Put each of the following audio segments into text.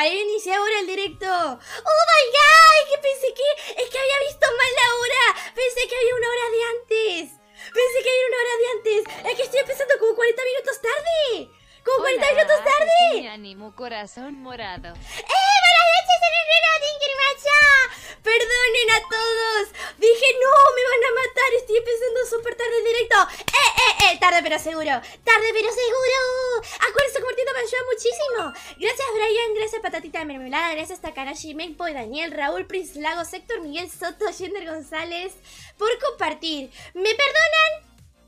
Hasta que lo preparé y Takarashi, Megboy, Daniel, Raúl, Prince Lago, Héctor, Miguel Soto, Yender González, por compartir. ¿Me perdonan?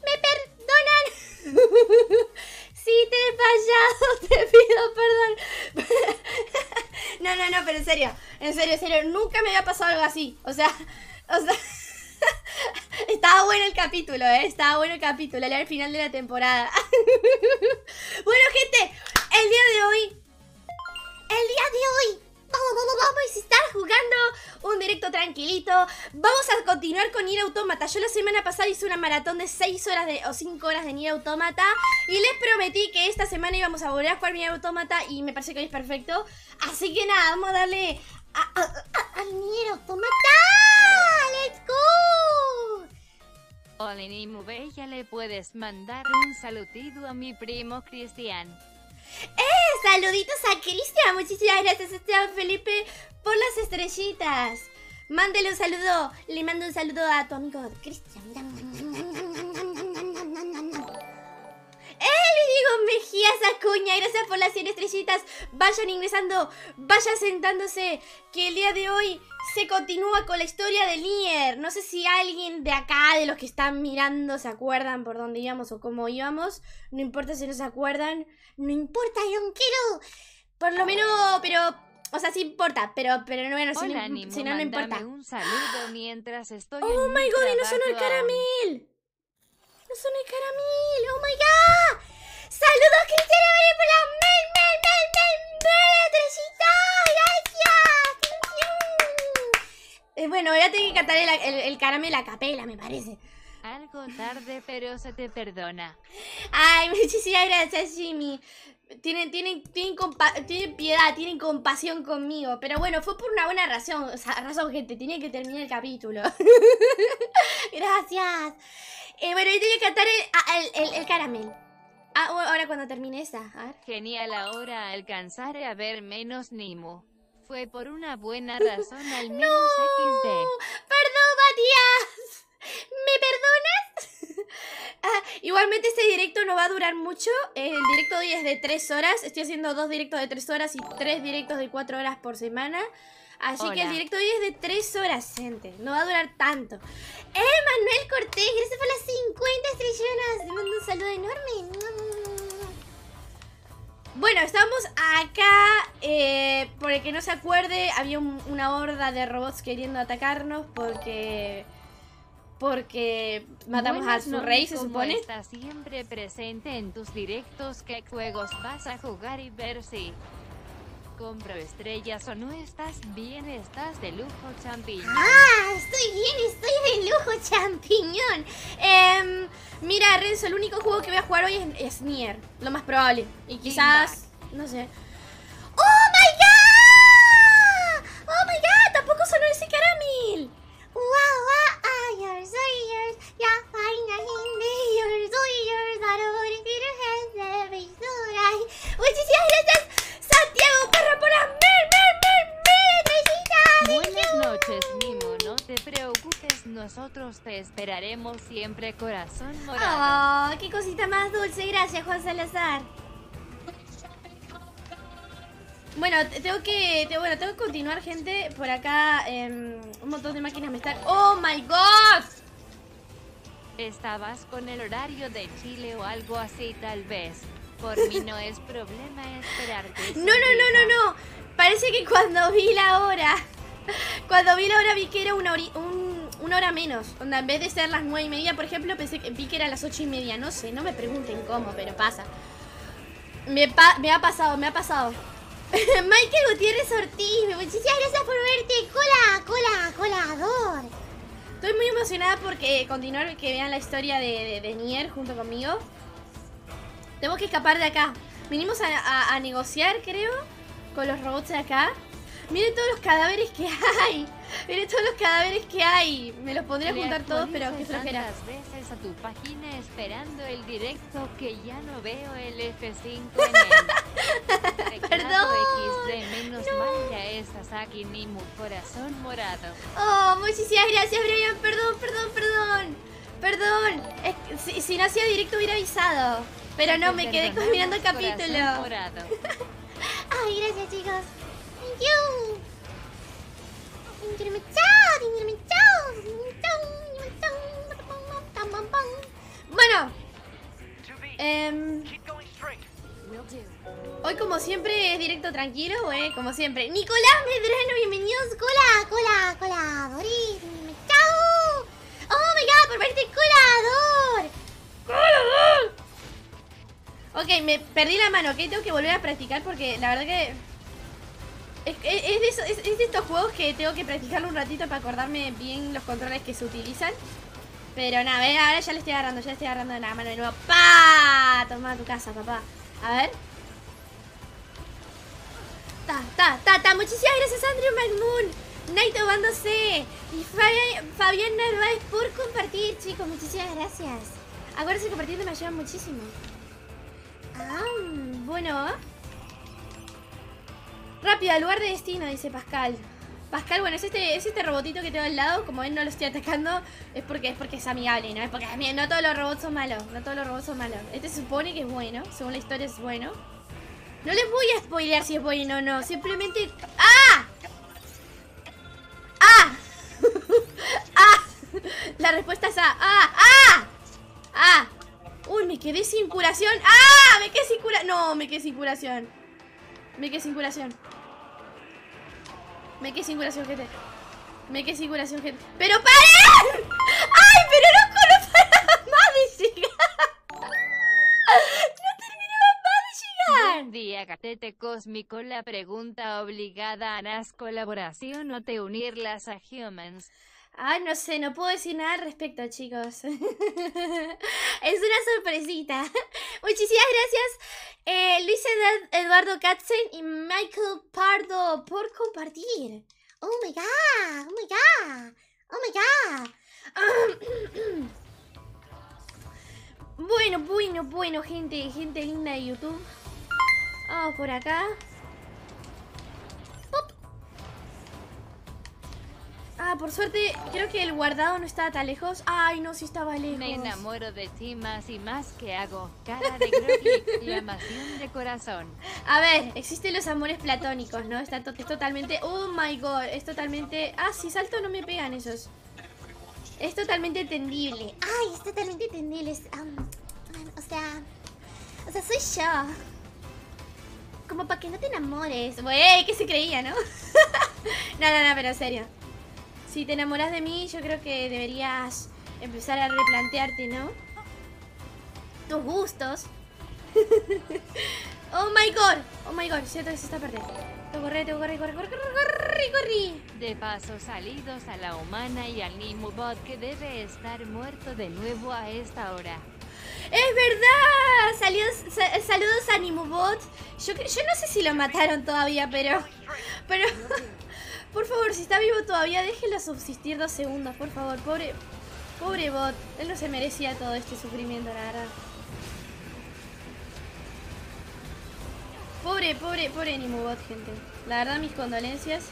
¿Me perdonan? Si te he fallado, te pido perdón. No, no, no, pero en serio, en serio, en serio, nunca me había pasado algo así. O sea, o sea, estaba bueno el capítulo, ¿eh? Estaba bueno el capítulo, era el final de la temporada. Bueno, gente, el día de hoy, el día de hoy, a estar jugando un directo tranquilito. Vamos a continuar con Nier Automata. Yo la semana pasada hice una maratón de 6 horas de, o 5 horas de Nier Automata. Y les prometí que esta semana íbamos a volver a jugar Nier Automata. Y me parece que hoy es perfecto. Así que nada, vamos a darle a, a, a- al Nier Automata. ¡Let's go! Hola Nimu Bella, le puedes mandar un saludito a mi primo Cristian. ¡Eh! Saluditos a Cristian. Muchísimas gracias, Esteban Felipe, por las estrellitas. Mándele un saludo. Le mando un saludo a tu amigo Cristian. ¡Eh! Le digo Mejías Acuña. Gracias por las 100 estrellitas. Vayan ingresando. Vayan sentándose. Que el día de hoy se continúa con la historia de Nier. No sé si alguien de acá, de los que están mirando, se acuerdan por dónde íbamos o cómo íbamos. No importa si no se acuerdan. No importa, yo quiero. Por lo menos, pero. O sea, sí importa, pero, pero no, bueno, si Hola no, si no, no importa. un saludo mientras estoy Oh en my god, y no sonó el caramel. No sonó el caramel. Oh my god. Saludos, Cristiana María por la mel, mel, mel, mel, mel, Teresita. Gracias. Eh, bueno, voy a tener que cantar el, el, el caramel a capela, me parece. Algo tarde, pero se te perdona. Ay, muchísimas gracias, Jimmy. Tienen, tienen, tienen, tienen piedad, tienen compasión conmigo. Pero bueno, fue por una buena razón. O sea, razón, gente. Tenía que terminar el capítulo. gracias. Eh, bueno, yo tenía que cantar el, el, el- el caramel. Ah, ahora cuando termine esta. A ver. Genial ahora alcanzar a ver menos Nimu. Fue por una buena razón al menos XD. Perdón, Matías. ¿Me perdonas? Ah, igualmente este directo no va a durar mucho. El directo de hoy es de 3 horas. Estoy haciendo dos directos de 3 horas y tres directos de 4 horas por semana. Así que el directo de hoy es de 3 horas, gente. No va a durar tanto. ¡Eh, Manuel Cortés! Gracias por las 50 estrellonas. Te mando un saludo enorme. Bueno, estamos acá. eh, por el que no se acuerde, había un- una horda de robots queriendo atacarnos porque. Porque matamos Buenas a su rey, se supone. Está siempre presente en tus directos. ¿Qué juegos vas a jugar y ver si compro estrellas o no estás bien? Estás de lujo, champiñón. ¡Ah! Estoy bien, estoy de lujo, champiñón. Em, mira, Renzo, el único juego que voy a jugar hoy es, es Nier. Lo más probable. Y quizás. No sé. ¡Oh my god! ¡Oh my god! Tampoco sonó ese caramel. ¡Wow! wow yours, soy yours. Ya, vaina, hindi, yours, soy yours. Ahora quiero gente, aventura. Muchísimas gracias, Santiago Perro, por las mil, mil, mil, mil estrellitas. Buenas noches, Mimo. No te preocupes, nosotros te esperaremos siempre, corazón morado. Oh, qué cosita más dulce. Gracias, Juan Salazar. Bueno, te- tengo que, te- bueno, tengo que continuar, gente. Por acá em, un montón de máquinas me están... ¡Oh, my God! Estabas con el horario de Chile o algo así, tal vez. Por mí no es problema esperarte. No, no, no, no, no. Parece que cuando vi la hora... Cuando vi la hora vi que era una ori- un, una hora menos. Onda, en vez de ser las nueve y media, por ejemplo, pensé que vi que era las ocho y media. No sé, no me pregunten cómo, pero pasa. Me, pa- me ha pasado, me ha pasado. Michael Gutiérrez Ortiz, muchísimas gracias por verte. Cola, cola, colador. Estoy muy emocionada porque continuar que vean la historia de, Nier junto conmigo. Tenemos que escapar de acá. Vinimos a negociar, creo, con los robots de acá. Miren todos los cadáveres que hay. Miren todos los cadáveres que hay. Me los podría juntar todos, pero qué flojera. veces a tu página esperando el directo que ya no veo el F5 en el teclado Perdón. XD menos mal ya es Sasaki Nimu corazón morado. Oh, muchísimas gracias, Brian. Perdón, perdón, perdón. Perdón. Es si, si no hacía directo hubiera avisado. Pero no, me quedé mirando el capítulo. Ay, gracias, chicos. You. Bueno, em, hoy como siempre es directo tranquilo, eh, como siempre. Nicolás Medrano, bienvenidos. Cola, cola, colador. Dime chao. Oh my god, por verte colador. Colador. Ok, me perdí la mano, ok, tengo que volver a practicar porque la verdad que... Es, es- es de es- de estos juegos que tengo que practicarlo un ratito para acordarme bien los controles que se utilizan. Pero nada, ve, ahora ya le estoy agarrando, ya le estoy agarrando la mano de nuevo. ¡Pa! Toma tu casa, papá. A ver. Ta, ta, ta, ta. Muchísimas gracias, Andrew McMoon. Naito Bando C. Y Fabián, Narváez por compartir, chicos. Muchísimas gracias. Acuérdense que compartiendo me ayudan muchísimo. Ah, bueno. Rápido, al lugar de destino, dice Pascal. Pascal, bueno, es este, es este robotito que tengo al lado. Como ven, no lo estoy atacando. Es porque es porque es amigable, ¿no? Es porque no todos los robots son malos. No todos los robots son malos. Este se supone que es bueno. Según la historia es bueno. No les voy a spoilear si es bueno o no. Simplemente. ¡Ah! ¡Ah! ¡Ah! La respuesta es A. ¡Ah! ¡Ah! ¡Ah! Uy, me quedé sin curación. ¡Ah! Me quedé sin curación. No, me quedé sin curación. Me quedé sin curación. Me quedé sin curación, gente. Me quedé sin curación, gente. ¡Pero paren! ¡Ay, pero no conozco más de llegar! ¡No terminaba más de llegar! Buen día, Gatete Cósmico. La pregunta obligada ¿harás colaboración o te unirlas a Humans? Ay, no sé, no puedo decir nada al respecto, chicos. es una sorpresita. Muchísimas gracias, eh, Luis Ed- Eduardo Katzen y Michael Pardo por compartir. Oh my god, oh my god, oh my god. bueno, bueno, bueno, gente, gente linda de YouTube. Vamos por acá. Ah, por suerte, creo que el guardado no estaba tan lejos. Ay, no, sí estaba lejos. Me enamoro de ti más y más que hago. Cara de y exclamación de corazón. A ver, existen los amores platónicos, ¿no? Está to- es totalmente... Oh my god, es totalmente... Ah, si salto no me pegan esos. Es totalmente entendible. Ay, es totalmente entendible. am, o sea... O sea, soy yo. Como para que no te enamores. Güey, ¿qué se creía, no? no, no, no, pero en serio. Si te enamoras de mí, yo creo que deberías empezar a replantearte, ¿no? Tus gustos. Oh my god, oh my god, siento que se está perdiendo. Que correr, corre, corre, corre, corre, corre. De paso, salidos a la humana y al Nimubot que debe estar muerto de nuevo a esta hora. ¡Es verdad! Saludos, sa- saludos a Nimubot. Yo, yo no sé si lo mataron todavía, pero. Pero. Por favor, si está vivo todavía, déjelo subsistir dos segundos, por favor. Pobre. Pobre bot. Él no se merecía todo este sufrimiento, la verdad. Pobre, pobre, pobre Nimubot, gente. La verdad, mis condolencias.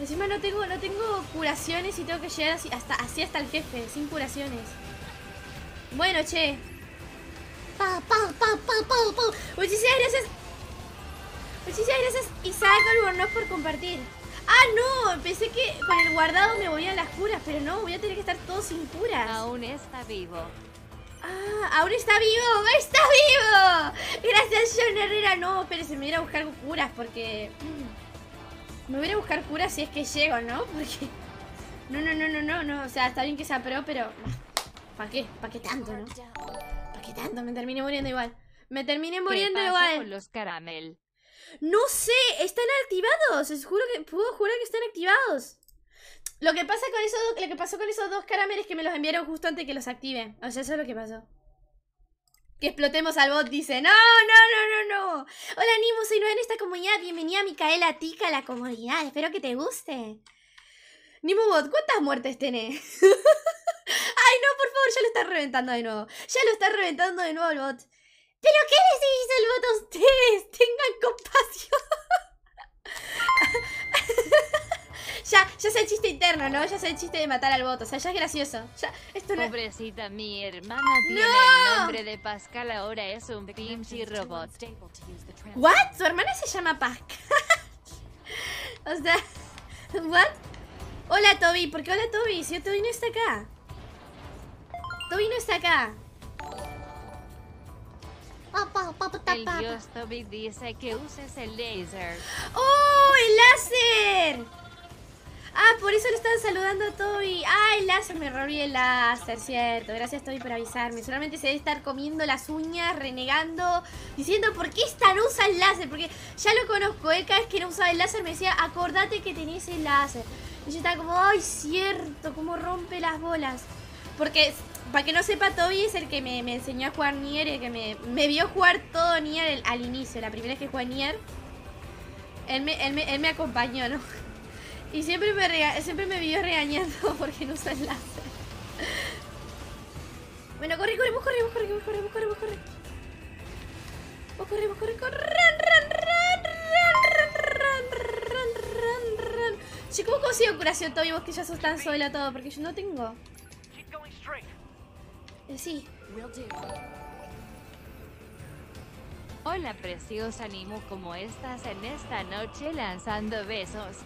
Encima no tengo, no tengo curaciones y tengo que llegar así hasta, así hasta el jefe, sin curaciones. Bueno, che. Pa, pa, pa, pa, pa, pa. Muchísimas gracias. Muchísimas gracias, Isaac Albornoz, por compartir. Ah, no, pensé que con el guardado me volvían las curas, pero no, voy a tener que estar todo sin curas. Aún está vivo. Ah, aún está vivo, está vivo. Gracias, John Herrera. No, espérese, me voy a a buscar curas porque... mm, Me voy a a buscar curas si es que llego, ¿no? Porque... No, no, no, no, no, no. O sea, está bien que sea pro, pero. ¿Para qué? ¿Para qué tanto, no? ¿Para qué tanto? Me terminé muriendo igual. Me terminé muriendo ¿Qué pasa igual. con los caramel? No sé, están activados. Les juro que puedo jurar que están activados. Lo que pasa con esos lo que pasó con esos dos caramelos es que me los enviaron justo antes que los active. O sea, eso es lo que pasó. Que explotemos al bot, dice. No, no, no, no, no. Hola, Nimo, soy nueva en esta comunidad. Bienvenida, Micaela Tica, a la comunidad. Espero que te guste. Nimo Bot, ¿cuántas muertes tenés? Ay, no, por favor, ya lo está reventando de nuevo. Ya lo está reventando de nuevo el bot. ¿Pero qué les dice el bot a ustedes? Tengan compasión. ya, ya sé el chiste interno, ¿no? Ya sé el chiste de matar al bot. O sea, ya es gracioso. Ya, esto no Pobrecita, mi hermana tiene el nombre de Pascal, ahora es un Pimsy robot. ¿What? ¿Su hermana se llama Pascal? o sea, ¿what? Hola, Toby. ¿Por qué hola, Toby? Si Toby no está acá. Toby no está acá. El dios Toby dice que uses el laser. ¡Oh, el láser! Ah, por eso le están saludando a Toby. Ah, el láser, me robé el láser, cierto. Gracias, Toby, por avisarme. Solamente se debe estar comiendo las uñas, renegando, diciendo por qué esta no usa el láser. Porque ya lo conozco, ¿eh? Cada vez que no usaba el láser me decía, acordate que tenés el láser. Y yo estaba como, ay, cierto, cómo rompe las bolas. Porque, para que no sepa, Toby es el que me, me enseñó a jugar Nier, el que me, me vio jugar todo Nier el- al inicio. La primera vez que jugué Nier, él me, él me, él me acompañó, ¿no? Y siempre me, rega- siempre me vio regañando porque no usa el láser. Bueno, corre, corre, corre, vos corre, corre, corre, vos corre. Vos corre, vos corre, corre. Ran, ran, ran, ran, ran, ran, ran, ran. Che, ¿cómo consigo curación, Toby? Vos que ya sos tan sola todo, porque yo no tengo. Sí. Hola preciosa Nimu, ¿cómo estás en esta noche lanzando besos?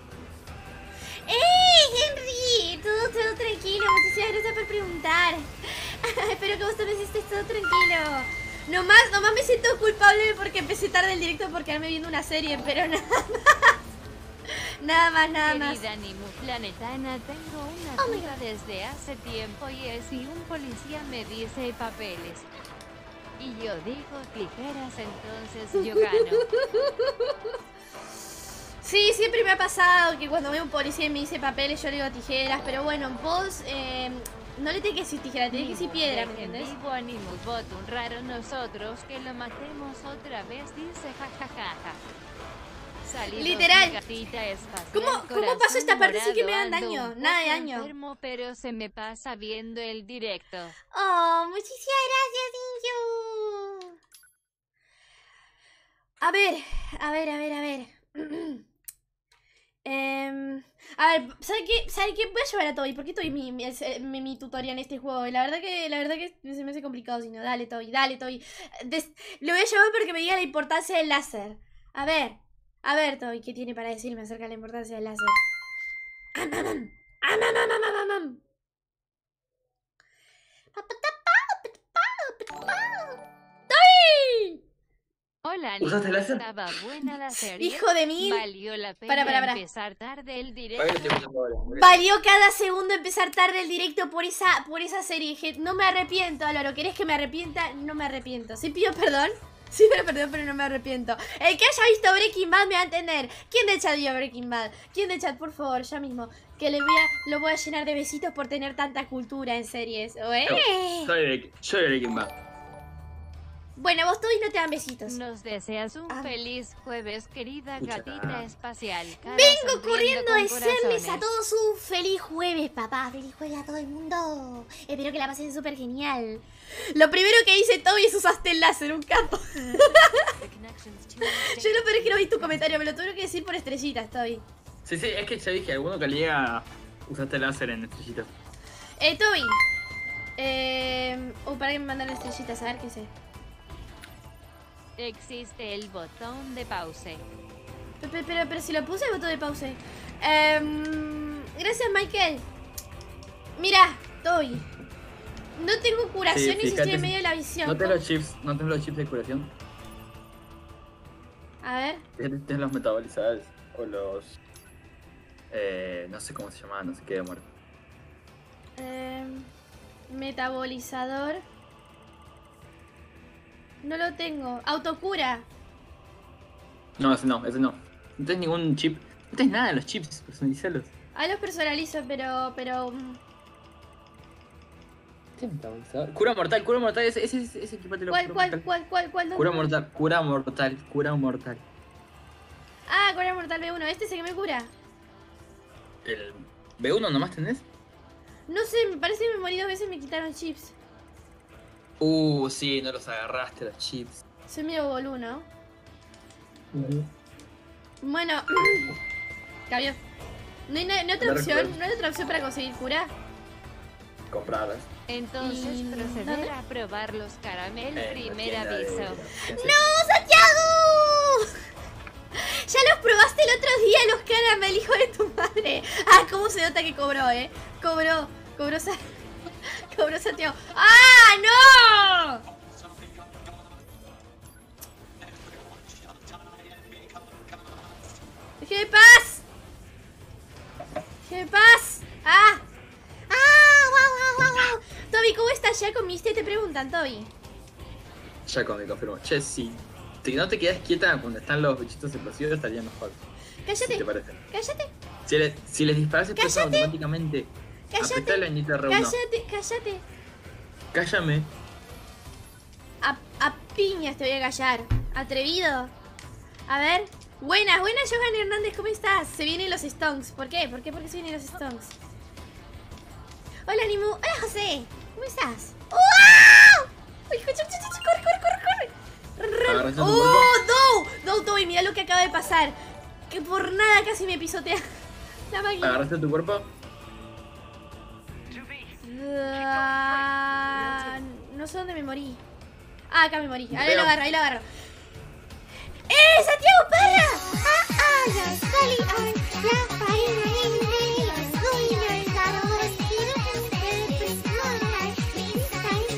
¡Ey, Henry! Todo, todo tranquilo. Muchísimas gracias por preguntar. Espero que vos también estés todo tranquilo. Nomás, nomás me siento culpable porque empecé tarde el directo por quedarme viendo una serie, pero nada más. Nada más, nada más. Querida Planetana, tengo una Oh duda desde hace tiempo y es si un policía me dice papeles. Y yo digo tijeras, entonces yo gano. Sí, siempre me ha pasado que cuando veo un policía y me dice papeles, yo le digo tijeras, pero bueno, vos eh, no le tenés que decir tijera, tenés que decir piedra, ¿me Dejen entiendes? vivo a Nimubot, un raro nosotros que lo matemos otra vez, dice jajajaja. Saludos, Literal. mi espacial, ¿Cómo- cómo pasó esta parte? Sí que me dan daño, nada de daño. enfermo, pero se me pasa viendo el directo. Oh, muchísimas gracias, Ninju. A ver, a ver, a ver, a ver. Em, a ver, ¿sabe qué? ¿Sabe qué? Voy a llevar a Toby, porque Toby mi, mi, eh, mi, mi tutoría en este juego. Y la verdad que, la verdad que se me hace complicado si no. Dale, Toby, dale, Toby. Des- lo voy a llevar porque me diga la importancia del láser. A ver, a ver, Toby, ¿qué tiene para decirme acerca de la importancia del láser? ¡Toby! Hola, ¿Usaste láser? estaba buena la serie. Hijo de mil. Valió la pena Para, para, para. empezar tarde el ¿Para qué lo directo. Valió cada segundo empezar tarde el directo por esa, por esa serie. No me arrepiento, Álvaro. ¿Querés que me arrepienta? No me arrepiento. Sí pido perdón. Sí pido perdón, pero no me arrepiento. El que haya visto Breaking Bad me va a entender. ¿Quién de chat vio Breaking Bad? ¿Quién de chat, por favor, ya mismo? Que le voy a, lo voy a llenar de besitos por tener tanta cultura en series. Soy de, soy Breaking Bad. Bueno, vos todos no te dan besitos. Nos deseas un Ah. feliz jueves, querida gatita. Vengo espacial. cara sonriendo corriendo a desearles a todos un feliz jueves, papá. Feliz jueves a todo el mundo. Espero que la pasen súper genial. Lo primero que dice Toby es usaste el láser, un capo. Yo lo peor es que no vi tu comentario, me lo tuve que decir por estrellitas, Toby. Sí, sí, es que ya dije, alguno que le diga usaste láser en estrellitas. Eh, Toby. Eh... Oh, para que me mandan estrellitas, a ver qué sé. Existe el botón de pause. Pero, pero, pero, pero si lo puse, botón de pause. Em, gracias, Michael. Mira, Toby. No tengo curación y si fíjate estoy en medio de la visión. ¿No tenés los chips, no tenés los chips de curación? A ver. Tenés los metabolizados o los... Eh, no sé cómo se llamaban, no sé qué de muerte. Em, metabolizador. No lo tengo. Autocura. No, ese no, ese no. No tenés ningún chip. No tenés nada de los chips, personalizalos. Ah, los personalizo, pero. pero. mm. Cura mortal, cura mortal, ese, ese, ese, ese equipátelo, ¿Cuál, cura cuál, mortal. cuál, cuál, cuál? Cura mortal, cura mortal, cura mortal. Ah, cura mortal B1. Este es el que me cura. ¿El B1 nomás tenés? No sé, me parece que me morí dos veces y me quitaron chips. Uh, sí, no los agarraste los chips. Soy medio boludo. Bueno. ¿No hay, na- no hay otra opción? ¿No hay otra opción para conseguir cura? Compradas. Entonces Y- proceder ¿dónde? a probar los caramel. Eh, Primer de- aviso. ¡No, Santiago! Ya los probaste el otro día, los caramel, hijo de tu madre. Ah, cómo se nota que cobró, eh. Cobró, cobró Cobró Santiago. ¡Ah, no! ¡Déjeme paz! ¡Déjeme paz! ¡Ah! ¡Ah! ¡Guau, guau, guau, guau! Toby, ¿cómo estás? ¿Ya comiste? Te preguntan, Toby. Ya con me confirmó. Che. Si no te quedas quieta cuando están los bichitos explosivos, estaría mejor. Si te Cállate, parece. cállate, Si, le- si les disparas Cállate. automáticamente, cállate. apretá la ñita R1. Cállate, cállate. Cállame. A, a piñas te voy a callar. Atrevido. A ver. Buenas, buenas, Johan Hernández, ¿cómo estás? Se vienen los Stonks. ¿Por qué? ¿Por qué? ¿Por qué se vienen los Stonks? Hola, Nimu. Hola, José. ¿Cómo estás? ¡Wow! ¡Ay, ch- ch- ch- ch- corre, corre, corre, corre! ¡Oh, Dow! Dow, Dow, y mira lo que acaba de pasar. Que por nada casi me pisotea la máquina. Agarraste tu cuerpo. Ah, no sé dónde me morí. Ah, acá me morí. Ahí lo agarro, ahí lo agarro. ¡Eh, Santiago, para! Ah, ah, ya, Sally, ah, la voz, quiero personal, this time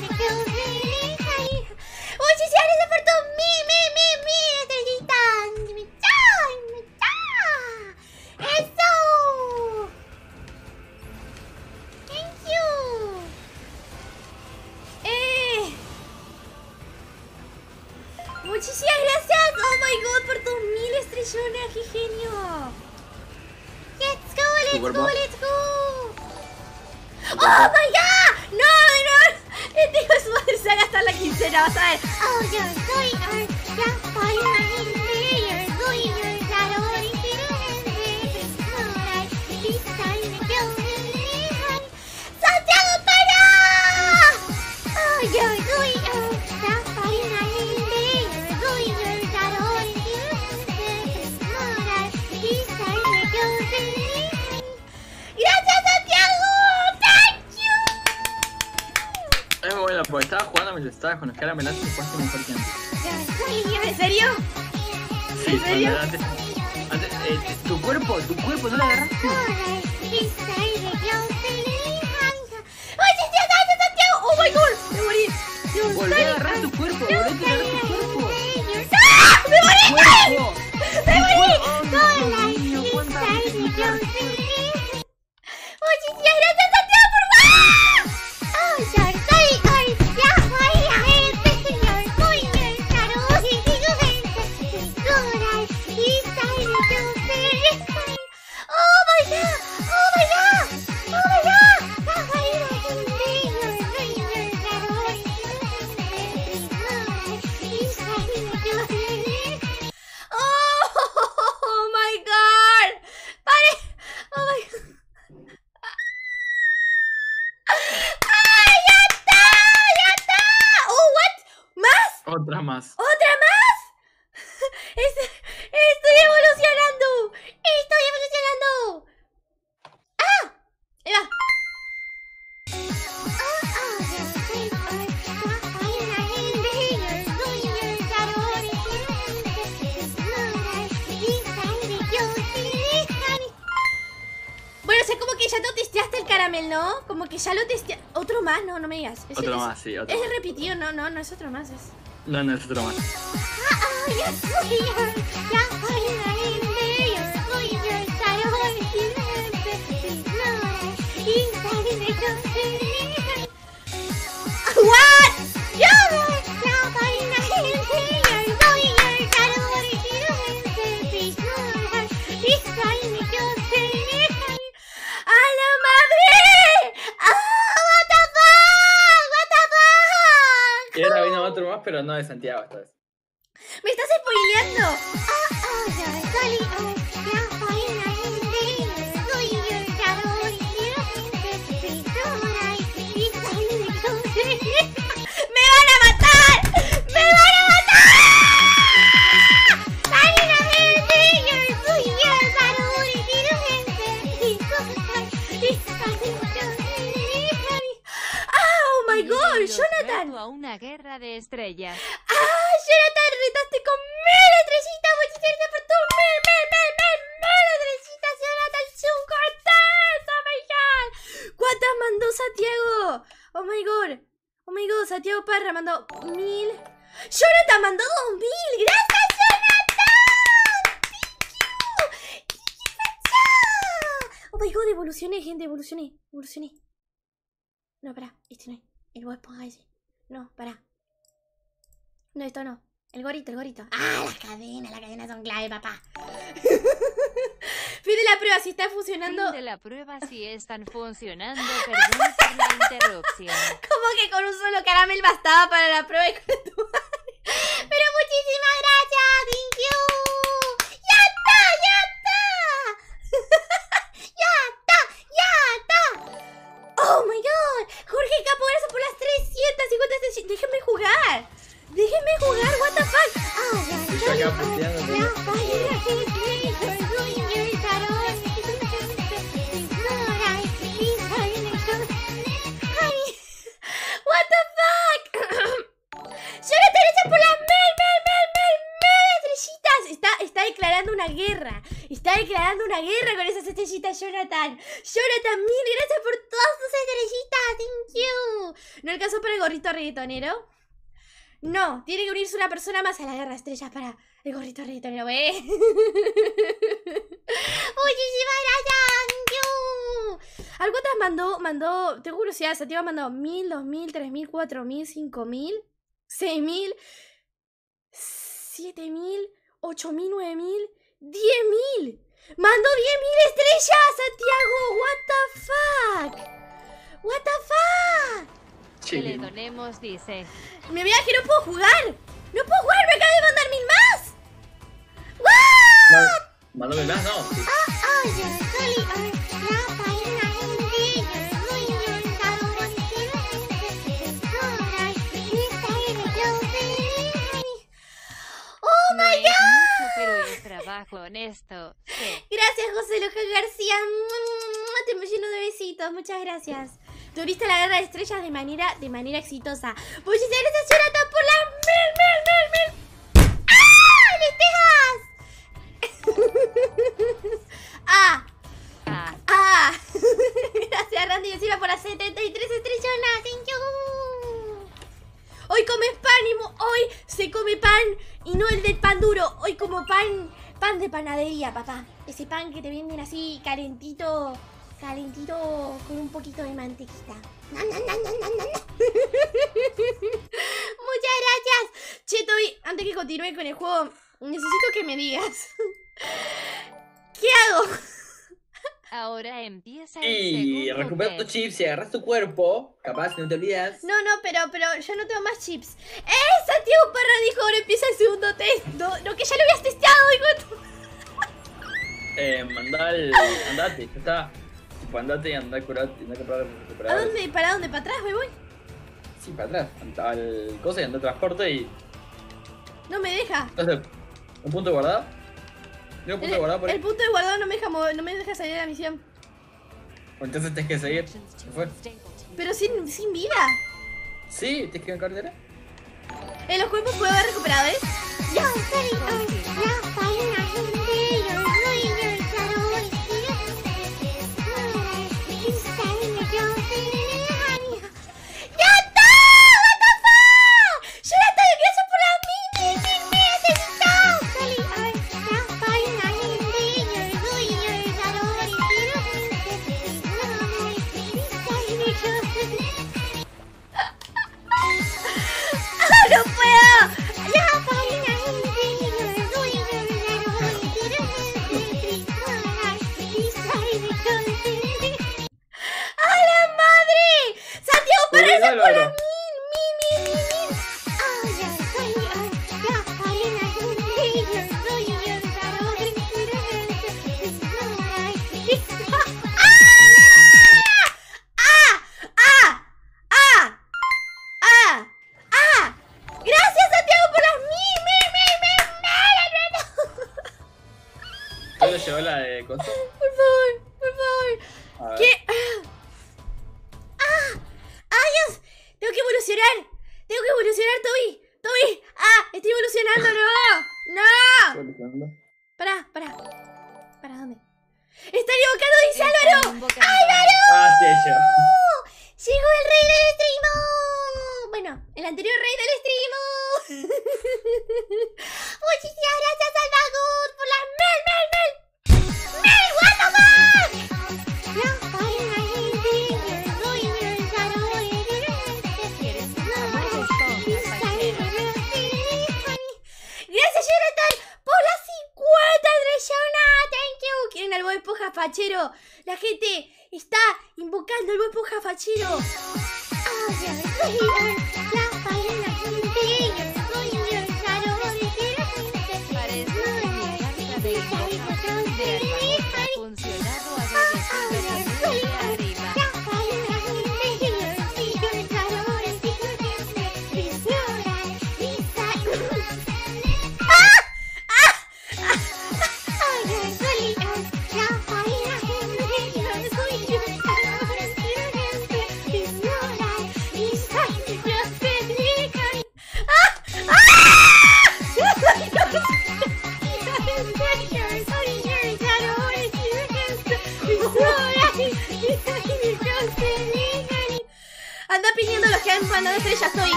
Muchísimas gracias. Oh my god por tus mil estrellones. Qué genio. Let's go, let's go, let's go. Oh my god. No, no. Este hijo de su madre se va a gastar la quincena. Vas a ver. Oh, ¡Santiago, para! ¡Oh, yo soy uh, bueno, porque estaba jugando mientras estabas con los caramelazos y jugaste mejor que antes. ¿En serio? Sí, ¿En serio? cuando antes, antes, eh, tu cuerpo, tu cuerpo, no lo agarraste. ¡Muchísimas gracias, Santiago! ¡Oh my god! ¡Me morí! Volví a agarrar tu cuerpo, volví a agarrar tu cuerpo. ¡Ah! ¡Me morí! ¡Me morí! Gente me Muchísimas gracias, Santiago, por ¡Ah! ¡Oh, Otra más. ¿Otra más? Es- estoy evolucionando. Estoy evolucionando. ¡Ah! Ahí va. Bueno, o sea, como que ya lo testeaste el caramel, ¿no? Como que ya lo testeaste. Otro más, no, no me digas. Es- Otro es- más, sí, otro Es repetido, no, no, no es otro más. Es... No, no, es otro más. Santiago esta. Evolucioné. No, pará. Este no es. El Bob Esponja ese. No, pará. No, esto no. El gorito, el gorito. Ah, las cadenas, las cadenas son clave, papá. Fin de la prueba, si está funcionando. Fin de la prueba si están funcionando. Perdón por la interrupción. Como que con un solo caramel bastaba para la prueba y con tu madre. Pero muchísimas gracias, thank you. 350 estrellas. Déjenme jugar. Déjenme jugar, what the fuck. Ah, ya. What the fuck? Jonathan, gracias por mil, mil, mil, mil estrellitas. Está, está declarando una guerra. Está declarando una guerra con esas estrellitas, Jonathan. Jonathan, mil gracias por todas tus estrellitas. Thank you. No alcanzó para el gorrito reggaetonero. No, tiene que unirse una persona más a la guerra estrellas para el gorrito reggaetonero, ¿eh? Muchísimas gracias. thank you. Algo Algunas mandó, mandó, tengo curiosidad, Sativa mandó 1000, 2000, 3000, 4000, 5000, 6000. 7000, 8000, 9000, 10000. Mandó 10.000 estrellas, Santiago. What the fuck? What the fuck? Que le donemos, dice. Me veas que no puedo jugar. No puedo jugar, me acaba de mandar mil más. ¡Wow! No, más, no. Oh, oh, trabajo honesto. Sí. Gracias, José Lujan García. Te me lleno de besitos. Muchas gracias. Tuviste la guerra de estrellas de manera, de manera exitosa. Muchas gracias, Jonathan, por las mil, mil, mil, mil. ¡Ah! ¡Lentejas! ¡Ah! Ah, ¡Ah! Gracias, Randy Silva, por las 73 estrellonas. Thank you. Hoy comes pan y hoy se come pan y no el del pan duro. Hoy como pan, pan de panadería, papá. Ese pan que te venden así calentito, calentito con un poquito de mantequita. Nam, nam, nam. Muchas gracias. Che, Toby, antes que continúe con el juego, necesito que me digas. ¿Qué hago? Ahora empieza el Y segundo recuperas tu test. chips y agarras tu cuerpo. Capaz, no te olvidas. No, no, pero, pero yo no tengo más chips. ¡Eh! Santiago Parra dijo ahora empieza el segundo test. No, no, que ya lo habías testeado, hijo de tu- Eh, mandá el. Andate, ya está. Tipo, andate y andá a curarte, andá a comprar ¿A dónde? ¿Para dónde? ¿Para atrás me voy? Sí, para atrás. Al cosa y andá a transporte y. No me deja. Entonces, ¿un punto guardado? ¿Tengo un punto El, guardado por el ahí? punto de guardado no me deja mover- no me deja salir de la misión. Entonces tenés que seguir. ¿Se fue? Pero sin, sin vida. Sí, tienes que ir en cartera. ¿En los cuerpos puedo haber recuperadores? ¡Ya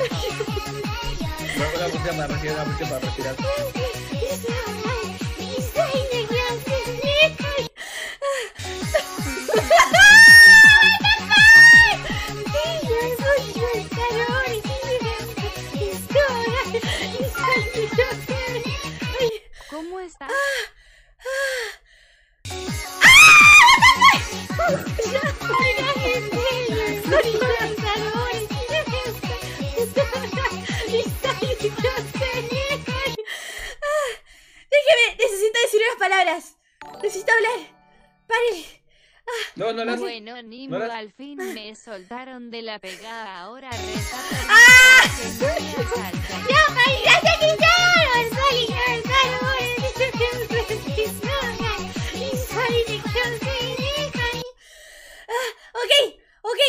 Una música para respirar, una música para respirar. ¿Cómo me soltaron de la pegada. Ahora ¡Ah! que no asalten. ¡Ay, gracias, Cristiano! Ah, ok, ok,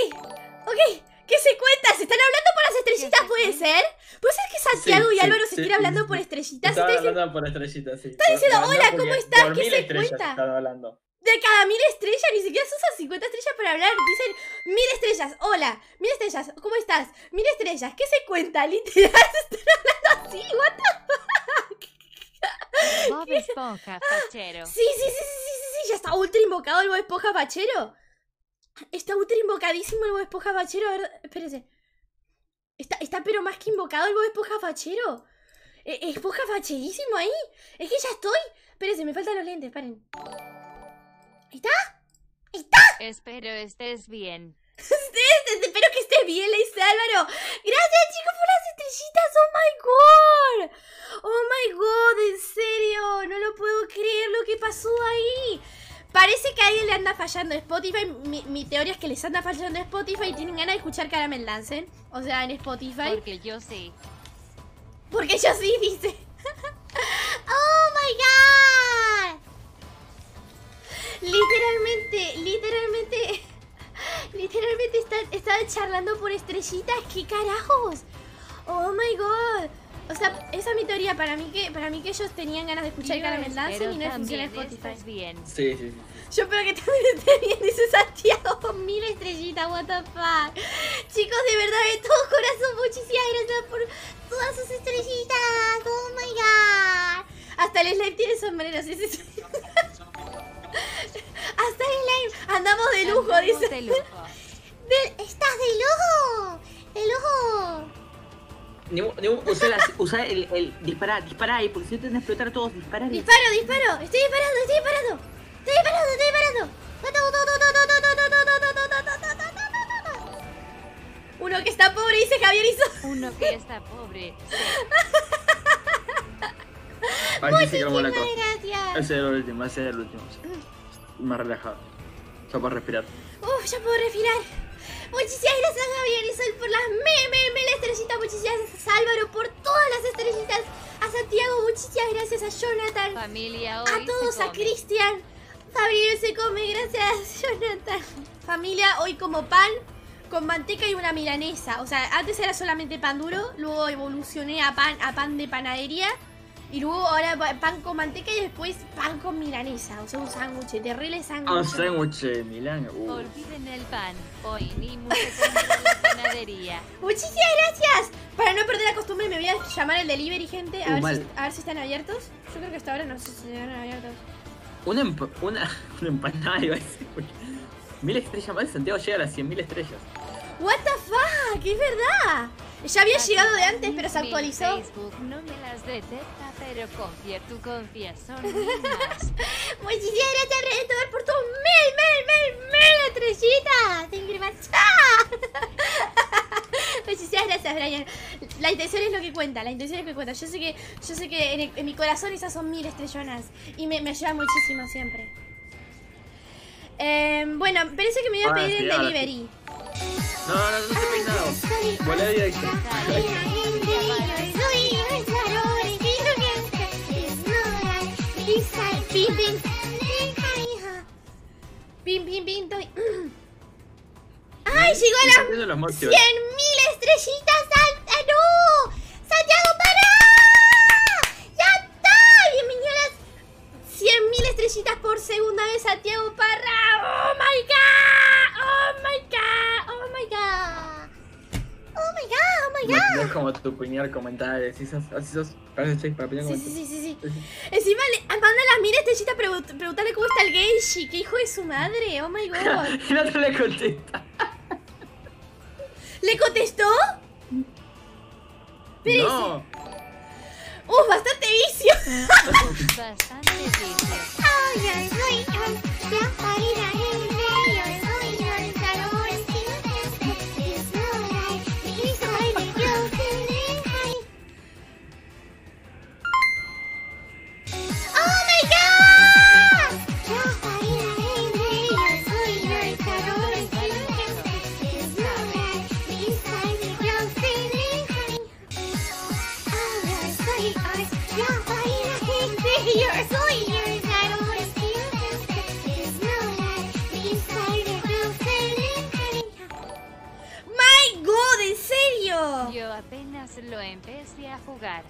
ok. ¿Qué se cuenta? ¿Se están hablando por las estrellitas? se ¿Puede ser? ¿Puede ser que Santiago Sí, y sí, Álvaro se sí, estén sí, hablando sí. por estrellitas? Estaba Está diciendo- hablando por estrellitas, sí. Está diciendo, "Hola, ¿cómo estás? ¿Qué se cuenta?" están hablando. De cada mil estrellas, ni siquiera se usan 50 estrellas para hablar. Dicen mil estrellas. Hola, mil estrellas. ¿Cómo estás? Mil estrellas. ¿Qué se cuenta? Literal, se están hablando así. What the- Bob Esponja, fachero. Sí, sí, sí, sí, sí, sí, sí. Ya está ultra invocado el Bob Esponja Bachero. Está ultra invocadísimo el Bob Esponja Bachero. A ver, espérese. Está, está pero más que invocado el Bob Esponja Bachero. Eh, esponja facherísimo ahí. Es que ya estoy. Espérese, me faltan los lentes, paren. ¿Ahí está? Espero estés bien. Este, este, Álvaro. Gracias, chicos, por las estrellitas. Oh my god. Oh my god, en serio. No lo puedo creer lo que pasó ahí. Parece que a alguien le anda fallando Spotify. Mi, mi teoría es que les anda fallando Spotify y tienen ganas de escuchar Caramel Dance. O sea, en Spotify. Porque yo sí. Porque yo sí, dice. oh my god. Literalmente, literalmente. Literalmente está- estaba charlando por estrellitas. ¿Qué carajos? Oh my god. O sea, esa es mi teoría. Para mí que, para mí que ellos tenían ganas de escuchar Yo Caramel Dance espero y no funciona Spotify. bien. Sí, sí, sí. Yo espero que también esté bien, dice Santiago. Mil estrellitas, what the fuck. Chicos, de verdad, de todo corazón, muchísimas gracias por todas sus estrellitas. Oh my god. Hasta el slime tiene sombrero, sí, el slime. Andamos de lujo, Andamos dice. de lujo. De- Estás de lujo. De lujo. Usa, la- usa el, el disparar, disparar ahí, porque si no te van a explotar a todos, disparar. ahí. Disparo, disparo. Estoy disparando, estoy disparando. Estoy disparando, estoy disparando. Uno que está pobre, dice Javier hizo. Uno que está pobre. Sí. Ahí sí gracias. Ese es el último, ese es el último. Más relajado. Ya puedo respirar. Uf, ya puedo respirar. Muchísimas gracias Javier y Sol por las mil, mil, mil estrellitas. Muchísimas gracias a Álvaro por todas las estrellitas. A Santiago, muchísimas gracias a Jonathan. Familia hoy A todos, se a come. Cristian. Gabriel se come, gracias Jonathan. Familia, hoy como pan con manteca y una milanesa. O sea, antes era solamente pan duro, luego evolucioné a pan, a pan de panadería. Y luego ahora pa- pan con manteca y después pan con milanesa. O sea, un sándwich, terrible Ah, sándwich. un sándwich de Milán. Uh. Olviden el pan. Hoy compra en la panadería. Muchísimas gracias. Para no perder la costumbre me voy a llamar al delivery, gente. A, Uh, ver, si, a ver si están abiertos. Yo creo que hasta ahora no sé si están abiertos. Una, emp- una, una empanada iba a decir. Mil estrellas más de Santiago llega a las 100.000 estrellas. What the fuck, es verdad. Ya había llegado de antes, pero se actualizó. Facebook no me las detecta, pero confía, tú confías, son mismas. Muchísimas gracias, Redentor, por tus mil, mil, mil, mil estrellitas. Thank you. Muchísimas gracias, Brian. La intención es lo que cuenta, la intención es lo que cuenta. Yo sé que, yo sé que en, el- en mi corazón esas son mil estrellonas y me, me ayuda muchísimo siempre. Eh, bueno, parece que me voy a pedir el delivery. No, no, no, te peinado. Volé directo. Pim, pim. Pim, doy. ¡Ay, llegó a las Haciendo los 100.000 mochos. estrellitas! ¡Salta! ¡No! ¡Santiago, para! ¡Ya está! Bienvenido a las 100.000 estrellitas por segunda vez, Santiago Parra. ¡Oh my god! My god! ¡Oh my god! Como tu cuñar comentarios. Así sos, así sos. Parece Chase para piñar Sí, sí, sí, sí, sí. Encima le manda las mil estrellitas pregun- preguntarle cómo está el Genshi. ¡Qué hijo de su madre! ¡Oh my god! Y no te le contesta. ¿Le contestó? Pero No. ¡Uh, bastante vicio! Bastante vicio. ¡Oh Yo apenas lo empecé a jugar.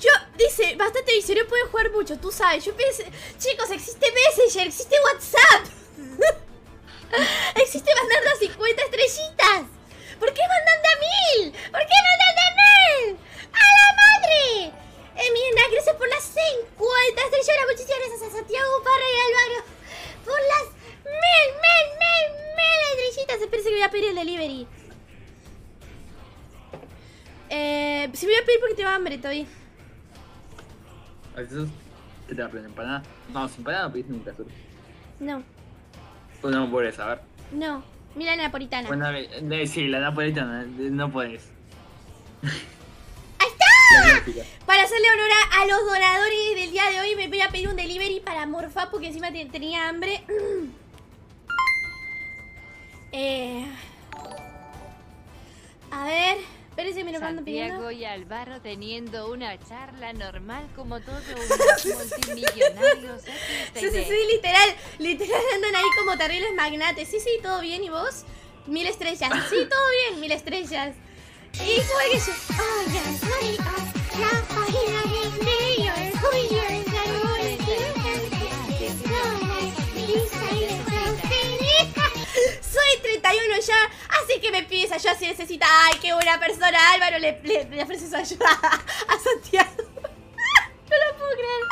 Yo, dice, bastante vicio, no puede jugar mucho, tú sabes. Yo pensé, chicos, existe Messenger, existe WhatsApp. existe mandando a 50 estrellitas. ¿Por qué mandan de a mil? ¿Por qué mandan de a mil? ¡A la madre! Emienda, gracias por las 50 estrellas. Muchísimas gracias a Santiago Parra y Álvaro por las mil, mil, mil, mil estrellitas. Espérense que voy a pedir el delivery. Eh, si voy a pedir porque tengo hambre sos. ¿Qué te va a pedir? ¿Empanada? No, sin empanada no pedís nunca. Solo. No, Pues no puedes saber. no. Mira la napolitana. Bueno, eh, sí, la napolitana, no puedes. ¡Ahí está! Para hacerle honor a, los donadores del día de hoy, me voy a pedir un delivery para Morfa porque encima te- tenía hambre. eh, a ver, espérense, me lo mando pidiendo. Santiago y Álvaro teniendo una charla normal como todos unos multimillonarios Sí, sí, XD. sí, literal, literal andan ahí como terribles magnates. Sí, sí, todo bien, ¿y vos? Mil estrellas. Sí, todo bien, mil estrellas. Y igual que yo. Oh, ya, soy oh, la página de Soy 31 ya, así que me pides ayuda si necesita. Ay, qué buena persona. Álvaro le, le, le ofrece su ayuda a Santiago. No lo puedo creer.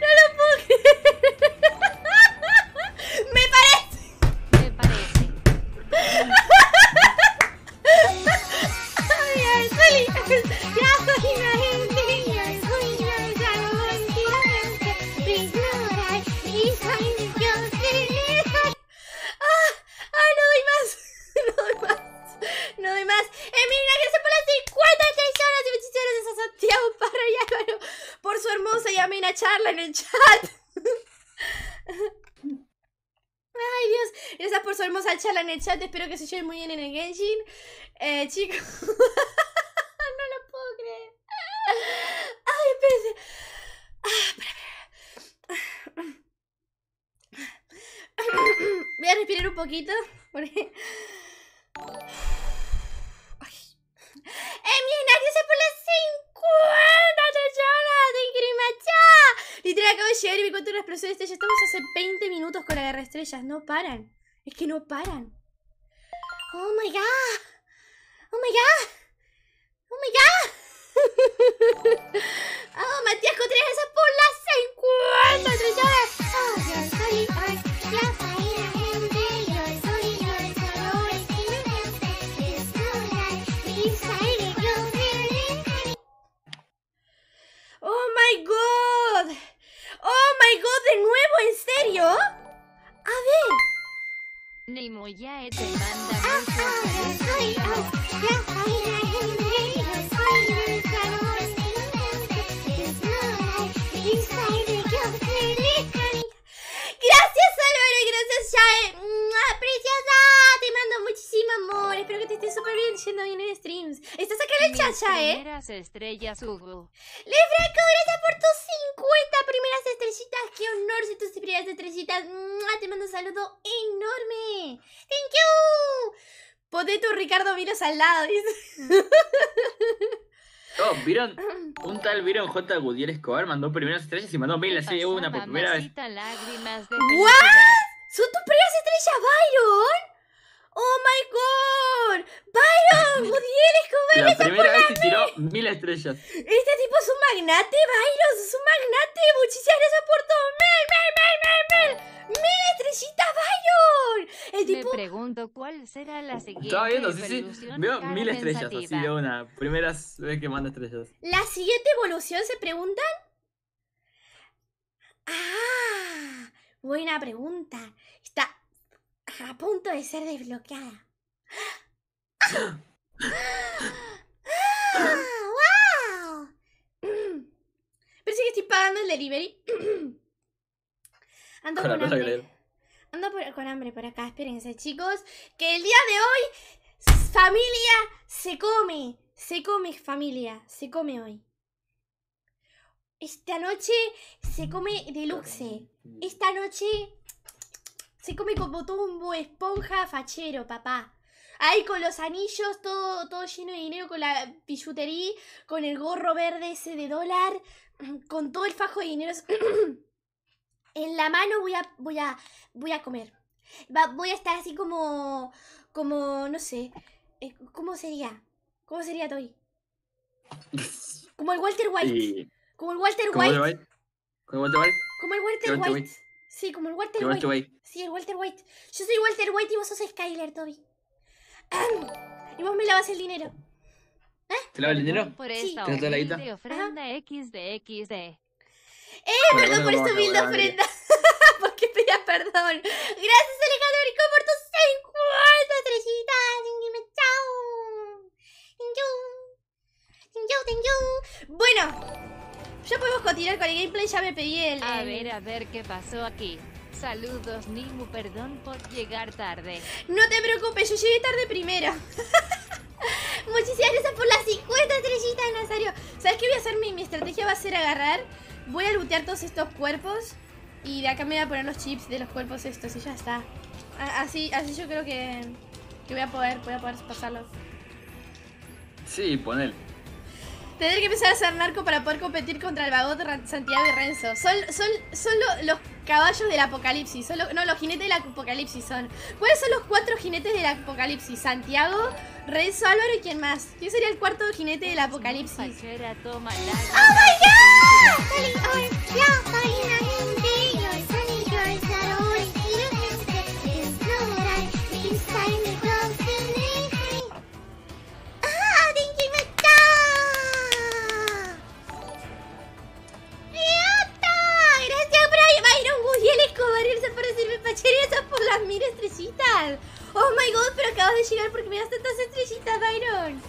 No lo puedo creer. Me parece. Me parece. Ay, ay, soy Más. Emilina, gracias por las 56 horas y muchísimas gracias a Santiago Parra y Álvaro por su hermosa y amena charla en el chat. Ay, Dios. Gracias por su hermosa charla en el chat. Espero que se lleven muy bien en el Genshin. Eh, chicos. no lo puedo creer. Ay, espérense. Ah, Voy a respirar un poquito. Emilina, gracias por las 50 chachonas de Incrimacha. Literal, acabo de llegar y me encuentro una explosión de estrellas. Estamos hace 20 minutos con la guerra de estrellas. No paran. Es que no paran. Oh my god. Oh my god. Oh my god. oh, Matías Contreras, gracias por las 50 chachonas. Oh, yo soy hoy la my god. Oh my god, de nuevo, ¿en serio? A ver. Nimoyae te manda Gracias, Álvaro, y gracias, Shae. ¡Mua, ¡Preciosa! Mando muchísimo amor. Espero que te estés súper bien yendo bien en streams. ¿Estás acá en el chat, Mis Shae? primeras estrellas, Hugo. Lefreco, gracias por tus 50 primeras estrellitas. ¡Qué honor ser tus primeras estrellitas! ¡Mua! Te mando un saludo enorme. ¡Thank you! Poné tu Ricardo Miros al lado, dice. Oh, ¿vieron? Un tal vieron J. Gudier Escobar mandó primeras estrellas y mandó mil así de una por primera vez. ¿What? ¿Son tus primeras estrellas, Byron? ¡Oh my god! ¡Byron! ¡Gudier Escobar! La primera vez se tiró mil estrellas. Este tipo es un magnate, Byron, es un magnate. Muchísimas gracias por todo. ¡Mil, mil, mil, mil, mil! ¡Mil estrellitas, Byron! El Me tipo... pregunto cuál será la siguiente Estaba viendo, sí, sí. Veo mil estrellas así de una. Primera vez que manda estrellas. ¿La siguiente evolución se preguntan? Ah, buena pregunta. A punto de ser desbloqueada. ¡Ah! ¡Wow! Parece que estoy pagando el delivery. Ando Con hambre. Ando por- con hambre por acá. Espérense, chicos. Que el día de hoy, familia, se come. Se come, familia. Se come hoy. Esta noche se come deluxe. Esta noche se come como tumbo, esponja, fachero, papá. Ahí con los anillos, todo, todo lleno de dinero, con la billutería, con el gorro verde ese de dólar, con todo el fajo de dinero. en la mano voy a, voy a, voy a comer. Va- voy a estar así como, como, no sé, eh, ¿cómo sería? ¿Cómo sería Toy? Como el Walter White. Como el Walter ¿Cómo te White. va? ¿Cómo te va? Como el Walter ¿Qué Walter White. Sí, como el Walter, White. Sí, el Walter White. Yo soy Walter White y vos sos Skyler, Toby. Ah, y vos me lavas el dinero. ¿Eh? ¿Te lavas el dinero? Por sí. esta la guita? de ofrenda Ajá. XD, XD. ¡Eh, perdón por esta humilde ofrenda! Porque pedías perdón. Gracias, Alejandro rico por tus seis cuartos estrellitas. Chao. Thank you. Thank. Bueno ya podemos continuar con el gameplay. Ya me pedí el. A el- ver, a ver qué pasó aquí. Saludos, Nimu, perdón por llegar tarde. No te preocupes, yo llegué tarde primero. Muchísimas gracias por las 50 estrellitas, Nazario. ¿Sabes qué voy a hacer? Mi, mi estrategia va a ser agarrar. Voy a lootear todos estos cuerpos. Y de acá me voy a poner los chips de los cuerpos estos y ya está. A- Así, así yo creo que, que voy a poder, voy a poder pasarlo. Sí, ponele. Tendré que empezar a ser narco para poder competir contra el vagot Santiago y Renzo. Son, son, son lo- los caballos del apocalipsis. Son lo- no, los jinetes del apocalipsis son. ¿Cuáles son los cuatro jinetes del apocalipsis? Santiago, Renzo, Álvaro y quién más. ¿Quién sería el cuarto jinete del apocalipsis? Toma la. Gracias, acabas de llegar porque me das tantas estrellitas, Byron.